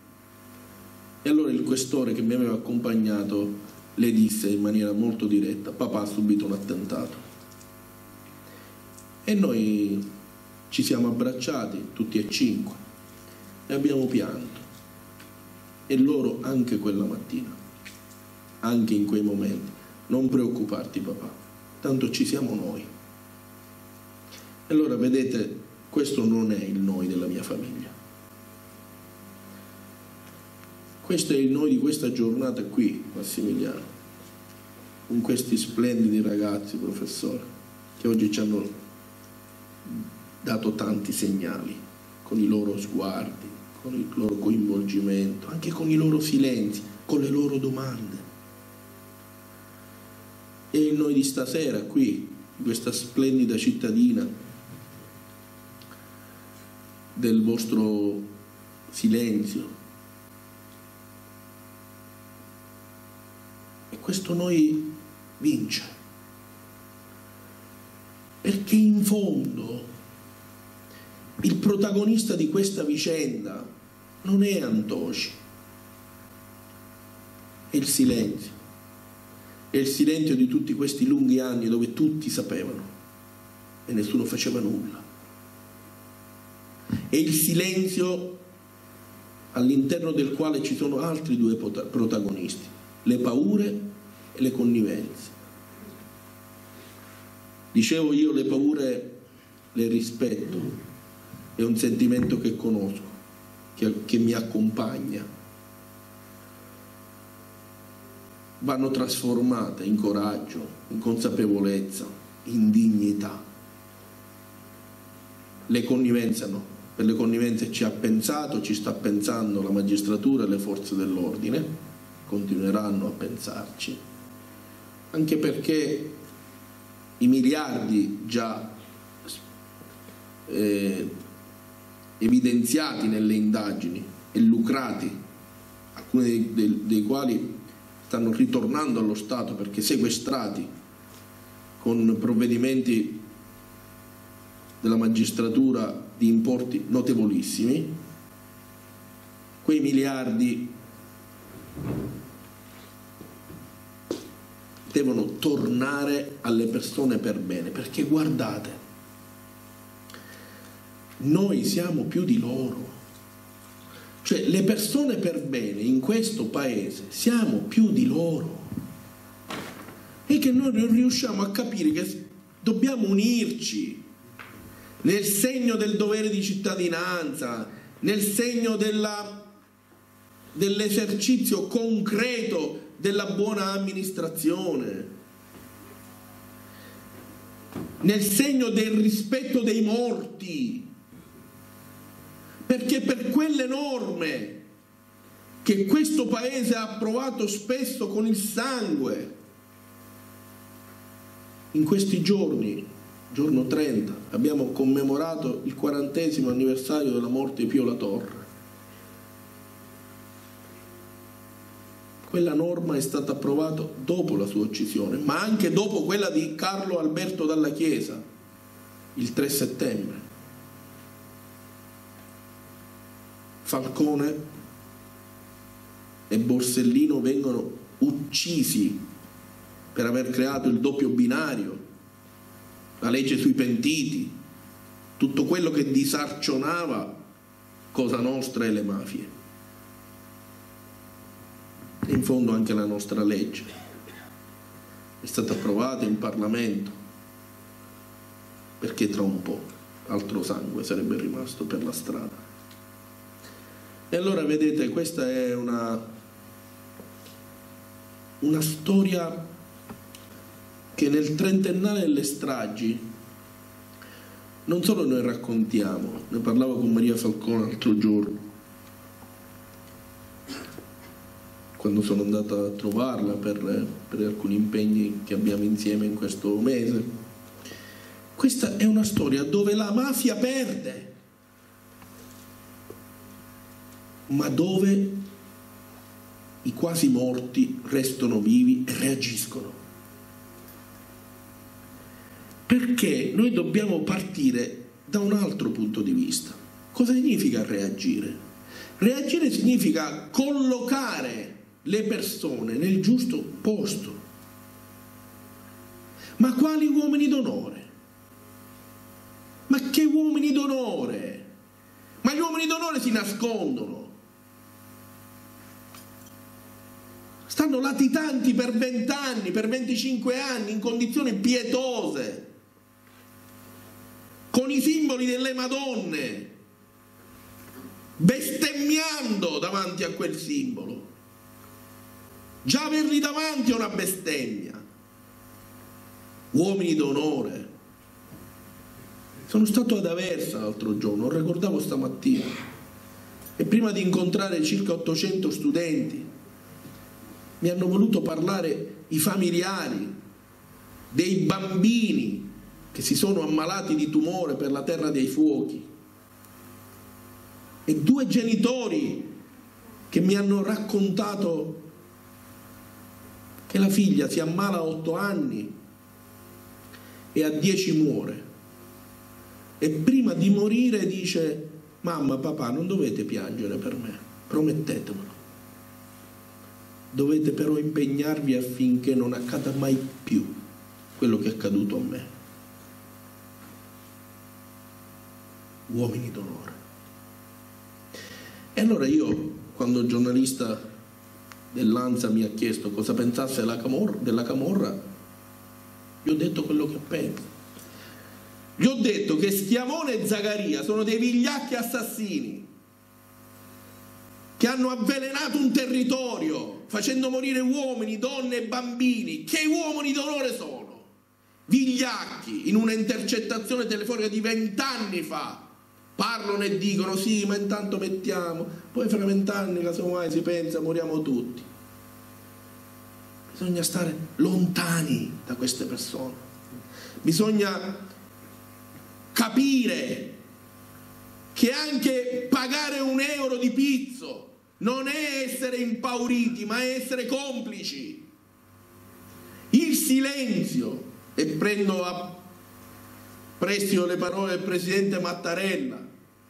E allora il questore che mi aveva accompagnato le disse in maniera molto diretta, papà ha subito un attentato. E noi ci siamo abbracciati, tutti e cinque, e abbiamo pianto. E loro anche quella mattina, anche in quei momenti. Non preoccuparti papà, tanto ci siamo noi. Allora vedete, questo non è il noi della mia famiglia. Questo è il noi di questa giornata qui, Massimiliano, con questi splendidi ragazzi, professore, che oggi ci hanno dato tanti segnali, con i loro sguardi, con il loro coinvolgimento, anche con i loro silenzi, con le loro domande. E noi di stasera qui, in questa splendida cittadina, del vostro silenzio, E questo noi vince. Perché in fondo il protagonista di questa vicenda non è Antoci, è il silenzio. È il silenzio di tutti questi lunghi anni dove tutti sapevano e nessuno faceva nulla. È il silenzio all'interno del quale ci sono altri due protagonisti le paure e le connivenze. Dicevo io le paure le rispetto, è un sentimento che conosco, che, che mi accompagna. Vanno trasformate in coraggio, in consapevolezza, in dignità. Le connivenze no, per le connivenze ci ha pensato, ci sta pensando la magistratura e le forze dell'ordine. Continueranno a pensarci, anche perché i miliardi già eh, evidenziati nelle indagini e lucrati, alcuni dei, dei, dei quali stanno ritornando allo Stato perché sequestrati con provvedimenti della magistratura di importi notevolissimi, quei miliardi devono tornare alle persone per bene, perché guardate, noi siamo più di loro. Cioè le persone per bene in questo paese siamo più di loro. E che noi non riusciamo a capire che dobbiamo unirci nel segno del dovere di cittadinanza, nel segno dell'esercizio concreto della buona amministrazione, nel segno del rispetto dei morti, perché per quelle norme che questo Paese ha approvato spesso con il sangue, in questi giorni, giorno 30, abbiamo commemorato il quarantesimo anniversario della morte di Pio La Torre. quella norma è stata approvata dopo la sua uccisione, ma anche dopo quella di Carlo Alberto Dalla Chiesa, il 3 settembre. Falcone e Borsellino vengono uccisi per aver creato il doppio binario, la legge sui pentiti, tutto quello che disarcionava Cosa Nostra e le mafie e in fondo anche la nostra legge è stata approvata in Parlamento perché tra un po' altro sangue sarebbe rimasto per la strada. E allora vedete, questa è una, una storia che nel trentennale delle stragi non solo noi raccontiamo, ne parlavo con Maria Falcone l'altro giorno, quando sono andata a trovarla per, per alcuni impegni che abbiamo insieme in questo mese. Questa è una storia dove la mafia perde, ma dove i quasi morti restano vivi e reagiscono. Perché noi dobbiamo partire da un altro punto di vista. Cosa significa reagire? Reagire significa collocare le persone nel giusto posto. Ma quali uomini d'onore? uomini d'onore, ma gli uomini d'onore si nascondono. Stanno latitanti per 20 anni, per 25 anni, in condizioni pietose, con i simboli delle Madonne, bestemmiando davanti a quel simbolo. Già averli davanti è una bestemmia. Uomini d'onore. Sono stato ad Aversa l'altro giorno, lo ricordavo stamattina, e prima di incontrare circa 800 studenti mi hanno voluto parlare i familiari dei bambini che si sono ammalati di tumore per la terra dei fuochi. E due genitori che mi hanno raccontato che la figlia si ammala a otto anni e a dieci muore. E prima di morire dice mamma papà non dovete piangere per me promettetemelo dovete però impegnarvi affinché non accada mai più quello che è accaduto a me. Uomini d'onore. E allora io quando il giornalista dell'Anza mi ha chiesto cosa pensasse della Camorra, della Camorra gli ho detto quello che penso. Gli ho detto che Schiavone e Zagaria sono dei vigliacchi assassini che hanno avvelenato un territorio facendo morire uomini, donne e bambini. Che uomini d'onore sono? Vigliacchi in una intercettazione telefonica di vent'anni fa. Parlano e dicono sì, ma intanto mettiamo, poi fra vent'anni casomai si pensa moriamo tutti. Bisogna stare lontani da queste persone. Bisogna capire che anche pagare un euro di pizzo non è essere impauriti, ma è essere complici. Il silenzio, e prendo a prestito le parole del presidente Mattarella,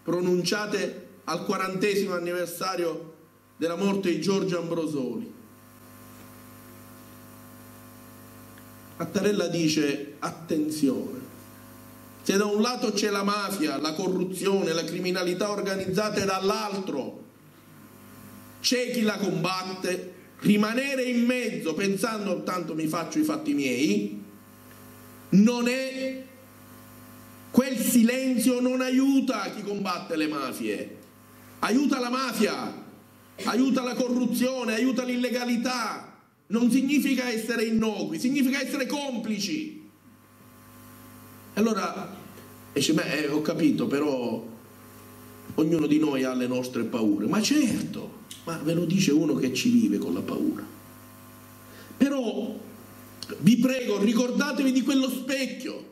pronunciate al quarantesimo anniversario della morte di Giorgio Ambrosoli. Mattarella dice attenzione, se da un lato c'è la mafia, la corruzione, la criminalità organizzata e dall'altro c'è chi la combatte, rimanere in mezzo pensando tanto mi faccio i fatti miei, non è quel silenzio non aiuta chi combatte le mafie, aiuta la mafia, aiuta la corruzione, aiuta l'illegalità, non significa essere innocui, significa essere complici. Allora, dice, beh, ho capito, però ognuno di noi ha le nostre paure, ma certo, ma ve lo dice uno che ci vive con la paura. Però vi prego, ricordatevi di quello specchio.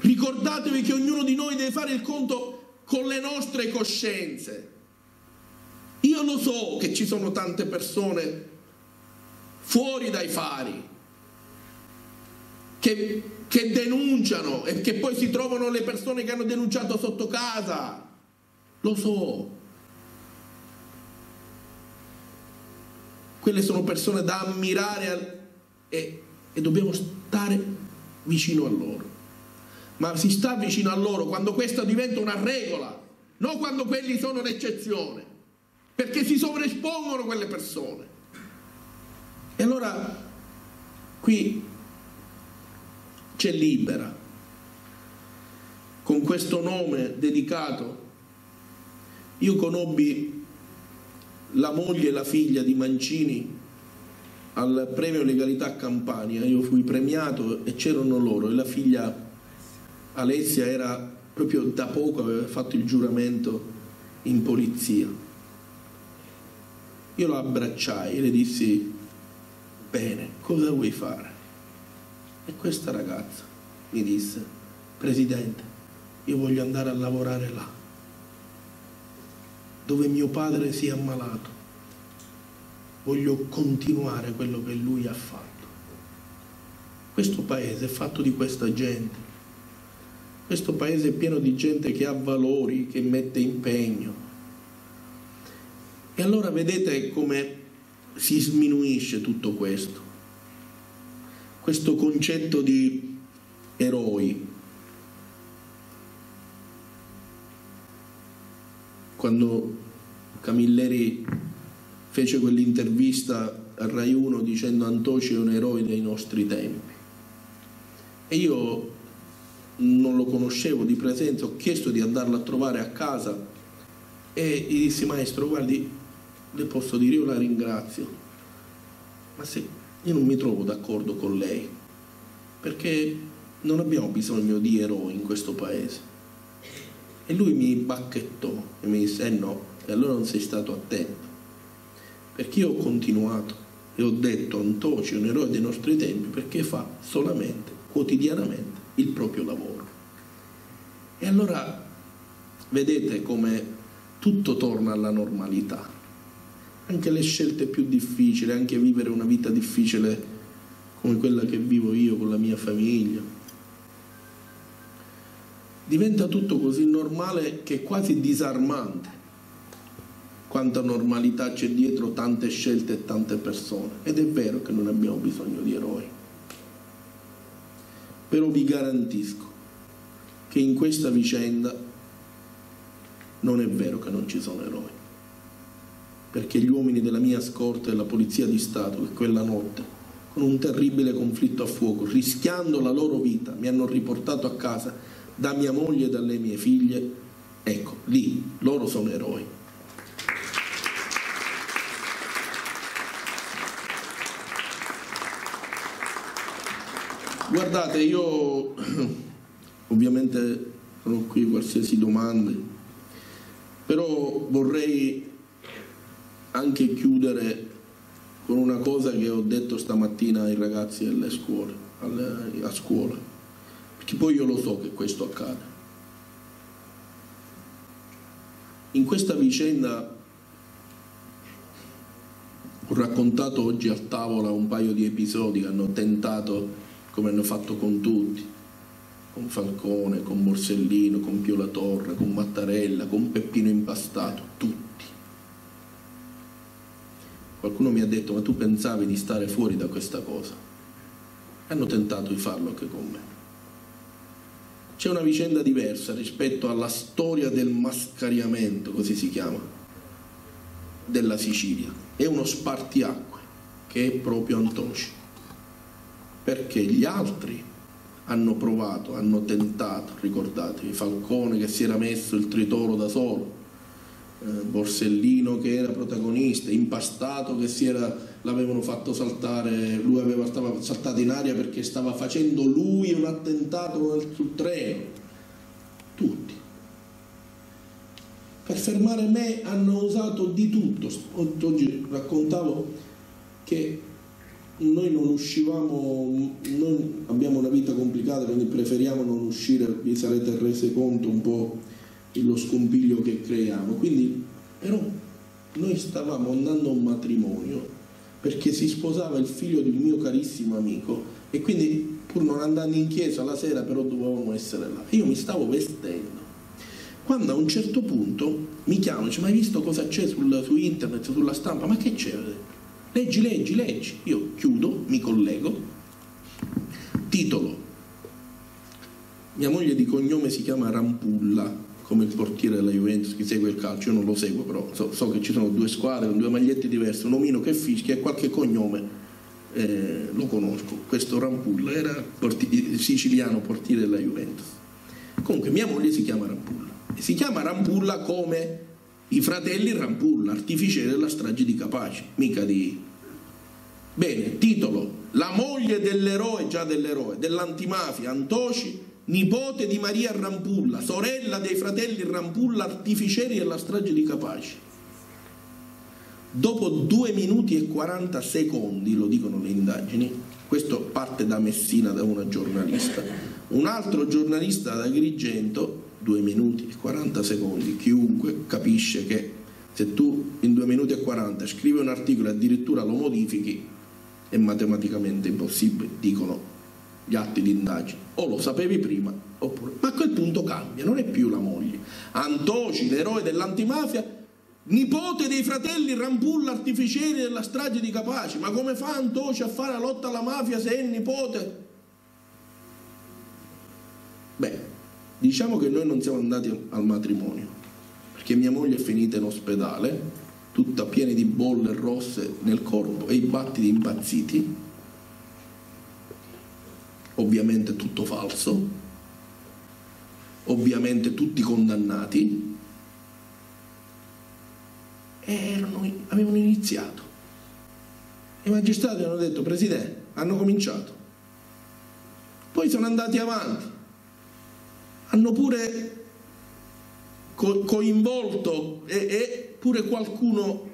Ricordatevi che ognuno di noi deve fare il conto con le nostre coscienze. Io lo so che ci sono tante persone fuori dai fari che, che denunciano e che poi si trovano le persone che hanno denunciato sotto casa. Lo so. Quelle sono persone da ammirare e, e dobbiamo stare vicino a loro. Ma si sta vicino a loro quando questo diventa una regola, non quando quelli sono l'eccezione, perché si sovraespongono quelle persone. E allora qui c'è libera, con questo nome dedicato. Io conobbi la moglie e la figlia di Mancini al premio legalità Campania, io fui premiato e c'erano loro e la figlia Alessia era proprio da poco, aveva fatto il giuramento in polizia. Io la abbracciai e le dissi, bene, cosa vuoi fare? E questa ragazza mi disse, Presidente, io voglio andare a lavorare là dove mio padre si è ammalato. Voglio continuare quello che lui ha fatto. Questo paese è fatto di questa gente. Questo paese è pieno di gente che ha valori, che mette impegno. E allora vedete come si sminuisce tutto questo. Questo concetto di eroi, quando Camilleri fece quell'intervista a Rai 1 dicendo Antoci è un eroe dei nostri tempi. E io non lo conoscevo di presenza, ho chiesto di andarlo a trovare a casa e gli dissi maestro guardi, le posso dire io la ringrazio, ma se io non mi trovo d'accordo con lei, perché non abbiamo bisogno di eroi in questo paese. E lui mi bacchettò e mi disse eh no, e allora non sei stato attento. Perché io ho continuato e ho detto Antoci è un eroe dei nostri tempi perché fa solamente, quotidianamente, il proprio lavoro. E allora vedete come tutto torna alla normalità. Anche le scelte più difficili, anche vivere una vita difficile come quella che vivo io con la mia famiglia. Diventa tutto così normale che è quasi disarmante quanta normalità c'è dietro tante scelte e tante persone. Ed è vero che non abbiamo bisogno di eroi. Però vi garantisco che in questa vicenda non è vero che non ci sono eroi. Perché gli uomini della mia scorta e della Polizia di Stato che quella notte, con un terribile conflitto a fuoco, rischiando la loro vita, mi hanno riportato a casa da mia moglie e dalle mie figlie, ecco, lì loro sono eroi. Guardate, io ovviamente sono qui qualsiasi domanda, però vorrei anche chiudere con una cosa che ho detto stamattina ai ragazzi alle scuole, alle, a scuola, perché poi io lo so che questo accade. In questa vicenda ho raccontato oggi a tavola un paio di episodi che hanno tentato come hanno fatto con tutti, con Falcone, con Borsellino, con Pio La Torre, con Mattarella, con Peppino Impastato, tutti. Qualcuno mi ha detto, ma tu pensavi di stare fuori da questa cosa? Hanno tentato di farlo anche con me. C'è una vicenda diversa rispetto alla storia del mascariamento, così si chiama, della Sicilia. È uno spartiacque che è proprio Antoci perché gli altri hanno provato, hanno tentato, ricordatevi, Falcone che si era messo il tritoro da solo, eh, Borsellino che era protagonista, Impastato che l'avevano fatto saltare, lui aveva, stava saltato in aria perché stava facendo lui un attentato sul treno, tutti. Per fermare me hanno usato di tutto, oggi raccontavo che noi non uscivamo, noi abbiamo una vita complicata, quindi preferiamo non uscire, vi sarete resi conto un po' dello scompiglio che creiamo. Quindi, però noi stavamo andando a un matrimonio perché si sposava il figlio di un mio carissimo amico e quindi pur non andando in chiesa la sera però dovevamo essere là. Io mi stavo vestendo. Quando a un certo punto mi chiamano, dice ma hai visto cosa c'è sul, su internet, sulla stampa? Ma che c'è? Leggi, leggi, leggi. Io chiudo, mi collego. Titolo. Mia moglie di cognome si chiama Rampulla, come il portiere della Juventus, chi segue il calcio, io non lo seguo, però so, so che ci sono due squadre con due magliette diverse, un omino che fischia e qualche cognome eh, lo conosco. Questo Rampulla era porti- siciliano portiere della Juventus. Comunque mia moglie si chiama Rampulla. E si chiama Rampulla come i fratelli Rampulla, artificieri della strage di Capaci, mica di... Bene, titolo, la moglie dell'eroe, già dell'eroe, dell'antimafia, Antoci, nipote di Maria Rampulla, sorella dei fratelli Rampulla, artificieri della strage di Capaci. Dopo 2 minuti e 40 secondi, lo dicono le indagini, questo parte da Messina da una giornalista, un altro giornalista da Agrigento 2 minuti e 40 secondi, chiunque capisce che se tu in 2 minuti e 40 scrivi un articolo e addirittura lo modifichi, è matematicamente impossibile, dicono gli atti di indagine. O lo sapevi prima, oppure... Ma a quel punto cambia, non è più la moglie. Antoci, l'eroe dell'antimafia, nipote dei fratelli Rampulla artificieri della strage di Capaci. Ma come fa Antoci a fare la lotta alla mafia se è nipote? Beh, Diciamo che noi non siamo andati al matrimonio, perché mia moglie è finita in ospedale, tutta piena di bolle rosse nel corpo e i battiti impazziti, ovviamente tutto falso, ovviamente tutti condannati, e erano, avevano iniziato. I magistrati hanno detto, Presidente, hanno cominciato. Poi sono andati avanti, hanno pure co- coinvolto e, e, pure qualcuno,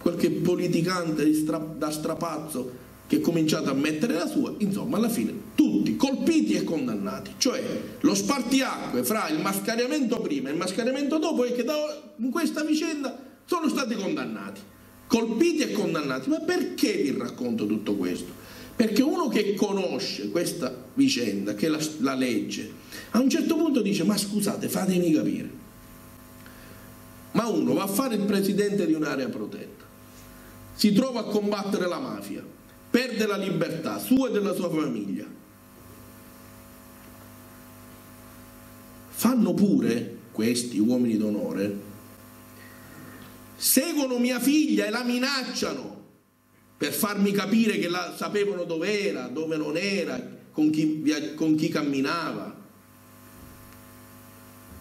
qualche politicante stra- da strapazzo che ha cominciato a mettere la sua, insomma alla fine tutti colpiti e condannati, cioè lo spartiacque fra il mascariamento prima e il mascariamento dopo è che da, in questa vicenda sono stati condannati, colpiti e condannati. Ma perché vi racconto tutto questo? Perché uno che conosce questa vicenda, che la, la legge, a un certo punto dice ma scusate fatemi capire, ma uno va a fare il presidente di un'area protetta, si trova a combattere la mafia, perde la libertà sua e della sua famiglia. Fanno pure questi uomini d'onore, seguono mia figlia e la minacciano per farmi capire che la, sapevano dove era, dove non era, con chi, con chi camminava.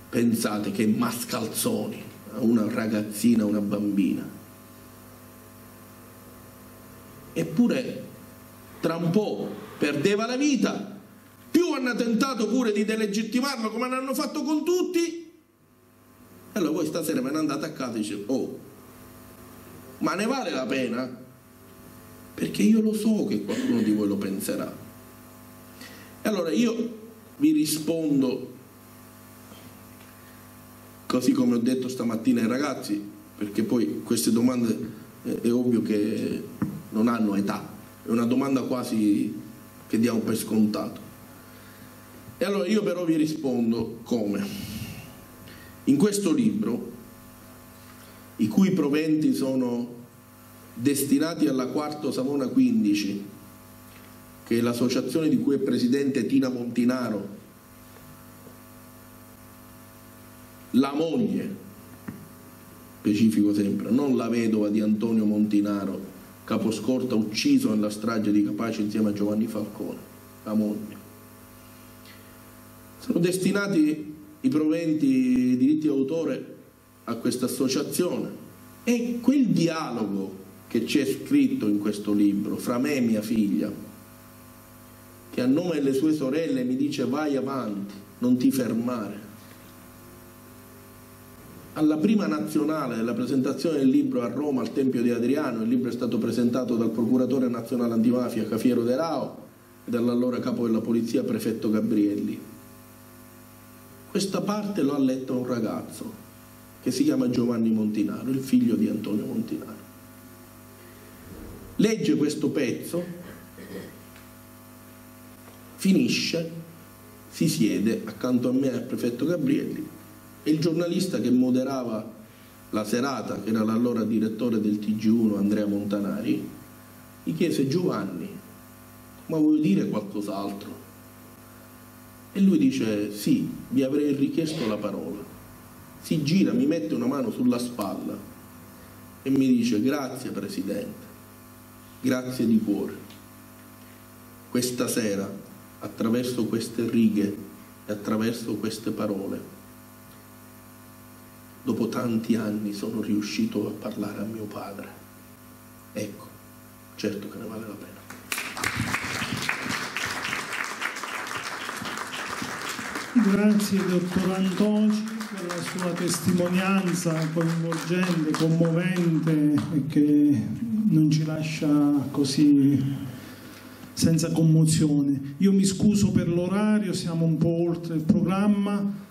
Pensate che mascalzoni a una ragazzina, una bambina. Eppure tra un po' perdeva la vita, più hanno tentato pure di delegittimarlo come hanno fatto con tutti. E allora voi stasera me ne andate a casa e dice, oh, ma ne vale la pena? Perché io lo so che qualcuno di voi lo penserà. E allora io vi rispondo così come ho detto stamattina ai ragazzi, perché poi queste domande eh, è ovvio che non hanno età, è una domanda quasi che diamo per scontato. E allora io però vi rispondo come? In questo libro, i cui proventi sono destinati alla Quarto Savona 15, che è l'associazione di cui è presidente Tina Montinaro, la moglie, specifico sempre, non la vedova di Antonio Montinaro, caposcorta ucciso nella strage di Capace insieme a Giovanni Falcone, la moglie. Sono destinati i proventi di diritti d'autore a questa associazione e quel dialogo che c'è scritto in questo libro fra me e mia figlia, che a nome delle sue sorelle mi dice vai avanti, non ti fermare, alla prima nazionale della presentazione del libro a Roma al Tempio di Adriano, il libro è stato presentato dal procuratore nazionale antimafia Cafiero De Rao e dall'allora capo della polizia prefetto Gabrielli. Questa parte l'ha letta un ragazzo che si chiama Giovanni Montinaro, il figlio di Antonio Montinaro. Legge questo pezzo, finisce, si siede accanto a me al prefetto Gabrielli e il giornalista che moderava la serata, che era l'allora direttore del TG1 Andrea Montanari, gli chiese Giovanni, ma vuoi dire qualcos'altro? E lui dice sì, vi avrei richiesto la parola. Si gira, mi mette una mano sulla spalla e mi dice grazie Presidente, grazie di cuore. Questa sera, attraverso queste righe e attraverso queste parole, dopo tanti anni sono riuscito a parlare a mio padre. Ecco, certo che ne vale la pena. Grazie dottor Antoci per la sua testimonianza coinvolgente, commovente che non ci lascia così senza commozione. Io mi scuso per l'orario, siamo un po' oltre il programma.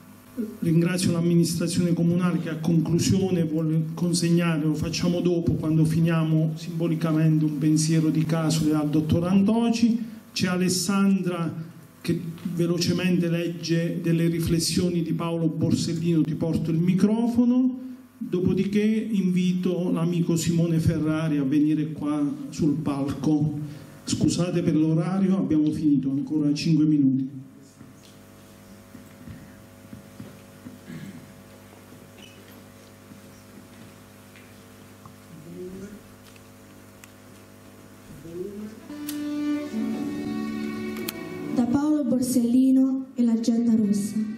Ringrazio l'amministrazione comunale che a conclusione vuole consegnare, lo facciamo dopo quando finiamo simbolicamente un pensiero di caso al dottor Antoci. C'è Alessandra che velocemente legge delle riflessioni di Paolo Borsellino, ti porto il microfono, Dopodiché invito l'amico Simone Ferrari a venire qua sul palco. Scusate per l'orario, abbiamo finito ancora 5 minuti. Da Paolo Borsellino e l'agenda rossa.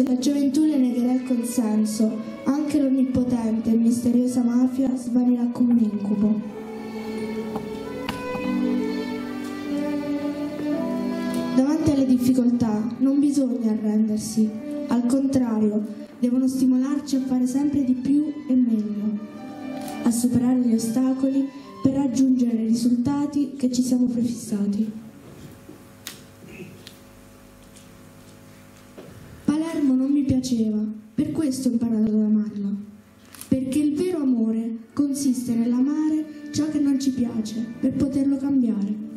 Se la gioventù le negherà il consenso, anche l'onnipotente e misteriosa mafia svanirà come un incubo. Davanti alle difficoltà non bisogna arrendersi, al contrario, devono stimolarci a fare sempre di più e meglio, a superare gli ostacoli per raggiungere i risultati che ci siamo prefissati. Piaceva, per questo ho imparato ad amarla. Perché il vero amore consiste nell'amare ciò che non ci piace per poterlo cambiare.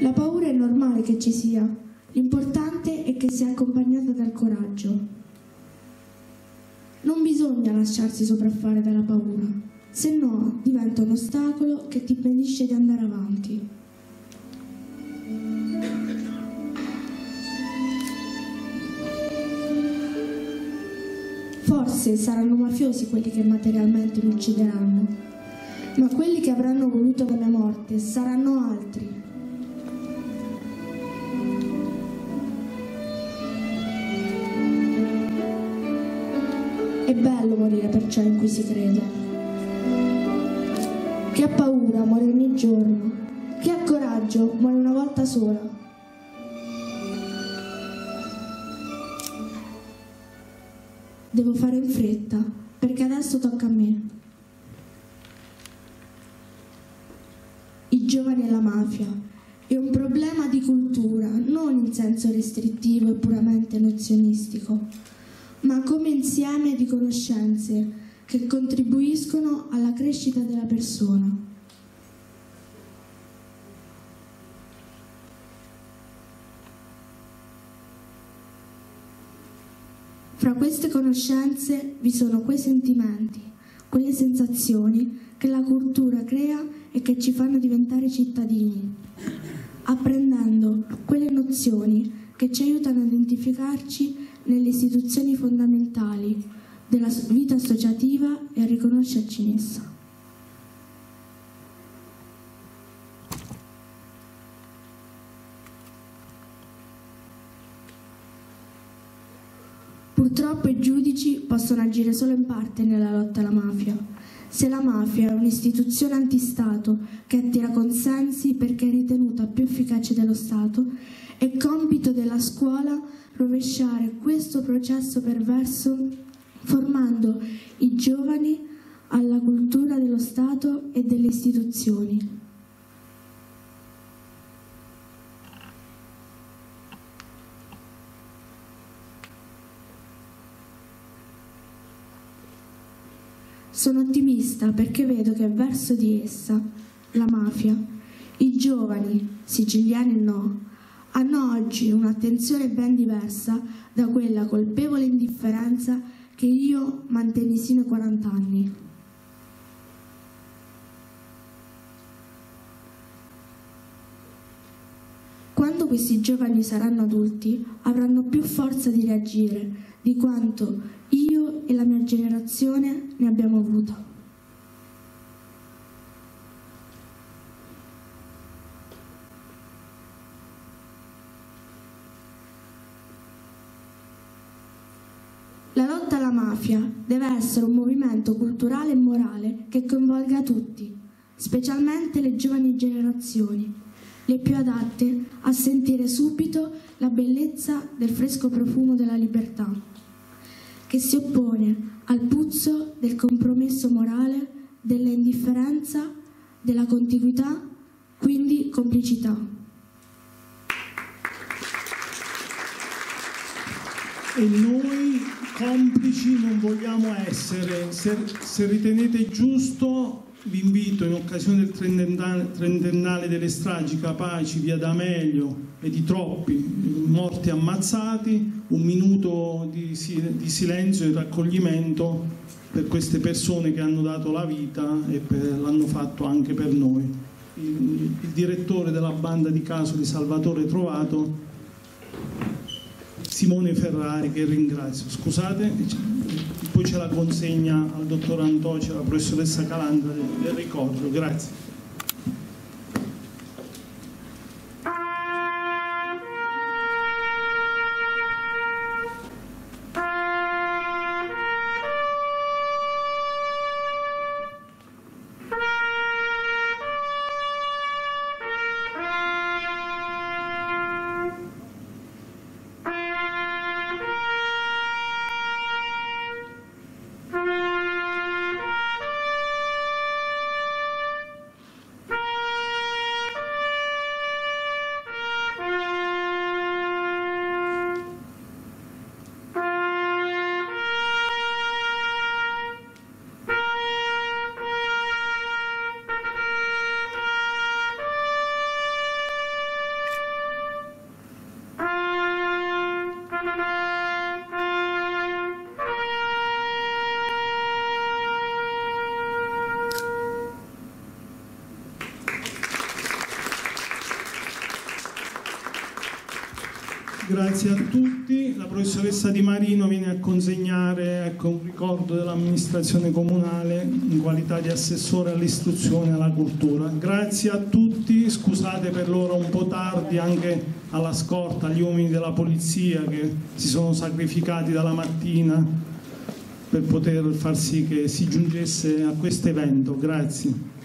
La paura è normale che ci sia, l'importante è che sia accompagnata dal coraggio. Non bisogna lasciarsi sopraffare dalla paura, se no diventa un ostacolo che ti impedisce di andare avanti. Forse saranno mafiosi quelli che materialmente mi uccideranno, ma quelli che avranno voluto la mia morte saranno altri. È bello morire per ciò in cui si crede. Chi ha paura muore ogni giorno, chi ha coraggio muore una volta sola. Devo fare in fretta, perché adesso tocca a me. I giovani e la mafia è un problema di cultura, non in senso restrittivo e puramente nozionistico, ma come insieme di conoscenze che contribuiscono alla crescita della persona. Fra queste conoscenze vi sono quei sentimenti, quelle sensazioni che la cultura crea e che ci fanno diventare cittadini, apprendendo quelle nozioni che ci aiutano a identificarci nelle istituzioni fondamentali della vita associativa e a riconoscerci in essa. Purtroppo i giudici possono agire solo in parte nella lotta alla mafia. Se la mafia è un'istituzione antistato che attira consensi perché è ritenuta più efficace dello Stato, è compito della scuola rovesciare questo processo perverso formando i giovani alla cultura dello Stato e delle istituzioni. Sono ottimista perché vedo che verso di essa, la mafia, i giovani, siciliani no, hanno oggi un'attenzione ben diversa da quella colpevole indifferenza che io mantenni sino ai 40 anni. Quando questi giovani saranno adulti avranno più forza di reagire di quanto io e la mia generazione ne abbiamo avuto. La lotta alla mafia deve essere un movimento culturale e morale che coinvolga tutti, specialmente le giovani generazioni, le più adatte a sentire subito la bellezza del fresco profumo della libertà che si oppone al puzzo del compromesso morale, dell'indifferenza, della contiguità, quindi complicità. E noi complici non vogliamo essere, se, se ritenete giusto vi invito in occasione del trentennale delle stragi capaci via D'Amelio e di troppi morti ammazzati, un minuto di, di silenzio e raccoglimento per queste persone che hanno dato la vita e l'hanno fatto anche per noi. Il, il direttore della banda di caso di Salvatore Trovato, Simone Ferrari, che ringrazio. Scusate, poi ce la consegna al dottor Antoci, alla professoressa Calandra del ricordo. Grazie. Grazie a tutti. La professoressa Di Marino viene a consegnare ecco, un ricordo dell'amministrazione comunale in qualità di assessore all'istruzione e alla cultura. Grazie a tutti, scusate per l'ora un po' tardi anche alla scorta, agli uomini della polizia che si sono sacrificati dalla mattina per poter far sì che si giungesse a questo evento. Grazie.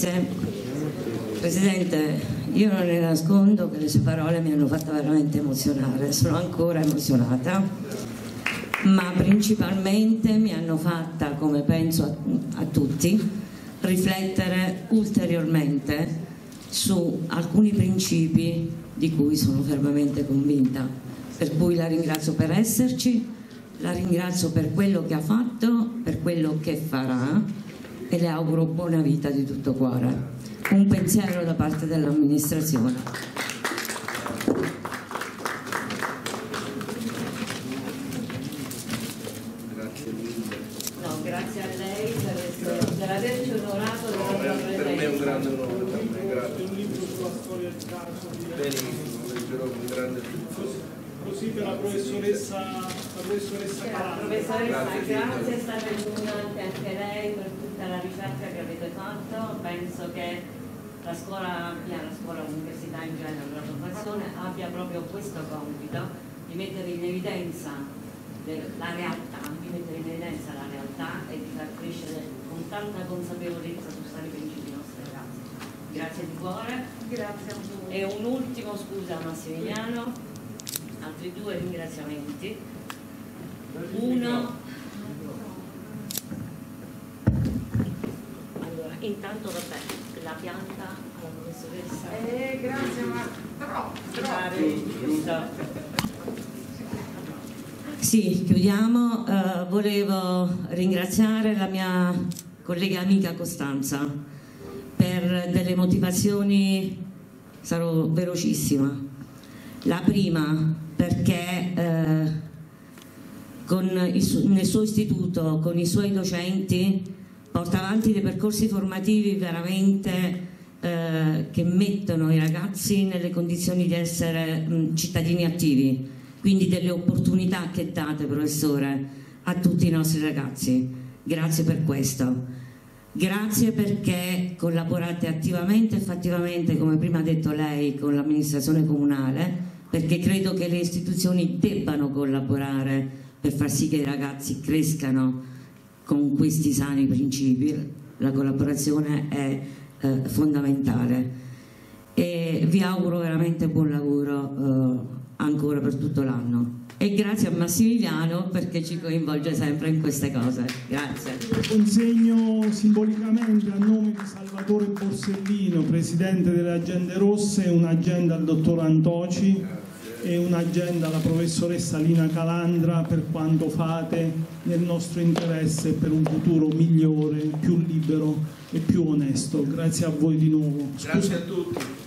Grazie. Presidente, io non le nascondo che le sue parole mi hanno fatto veramente emozionare, sono ancora emozionata, ma principalmente mi hanno fatta, come penso a, a tutti, riflettere ulteriormente su alcuni principi di cui sono fermamente convinta. Per cui la ringrazio per esserci, la ringrazio per quello che ha fatto, per quello che farà e le auguro buona vita di tutto cuore. Un pensiero da parte dell'amministrazione. Grazie mille. No, grazie a lei per, per averci onorato della sua presenza. Per me è un grande onore, per me, grazie. Un libro sulla storia del caso. Benissimo, leggerò con grande piacere. Così per la professoressa, la professoressa La Calandra. professoressa, Grazie, grazie, è stata illuminante anche lei per tutta la ricerca che avete fatto. Penso che la scuola abbia, la scuola, l'università in genere, la formazione abbia proprio questo compito di mettere in evidenza de- la realtà, di mettere in evidenza la realtà e di far crescere con tanta consapevolezza su tali principi i nostri ragazzi. Grazie di cuore. Grazie a voi. E un ultimo scusa Massimiliano, altri due ringraziamenti. Uno, allora, intanto vabbè, la pianta professoressa. Eh, grazie, ma però, però. Sì, chiudiamo. Eh, volevo ringraziare la mia collega amica Costanza per delle motivazioni, sarò velocissima. La prima perché eh, con il nel suo istituto, con i suoi docenti, porta avanti dei percorsi formativi veramente eh, che mettono i ragazzi nelle condizioni di essere mh, cittadini attivi, quindi delle opportunità che date, professore, a tutti i nostri ragazzi. Grazie per questo. Grazie perché collaborate attivamente e fattivamente, come prima ha detto lei, con l'amministrazione comunale, perché credo che le istituzioni debbano collaborare per far sì che i ragazzi crescano con questi sani principi. La collaborazione è eh, fondamentale e vi auguro veramente buon lavoro eh, ancora per tutto l'anno. E grazie a Massimiliano perché ci coinvolge sempre in queste cose. Grazie. Consegno simbolicamente a nome di Salvatore Borsellino, presidente delle Agende Rosse, un'agenda al dottor Antoci e un'agenda alla professoressa Lina Calandra per quanto fate nel nostro interesse per un futuro migliore, più libero e più onesto. Grazie a voi di nuovo. Grazie a tutti.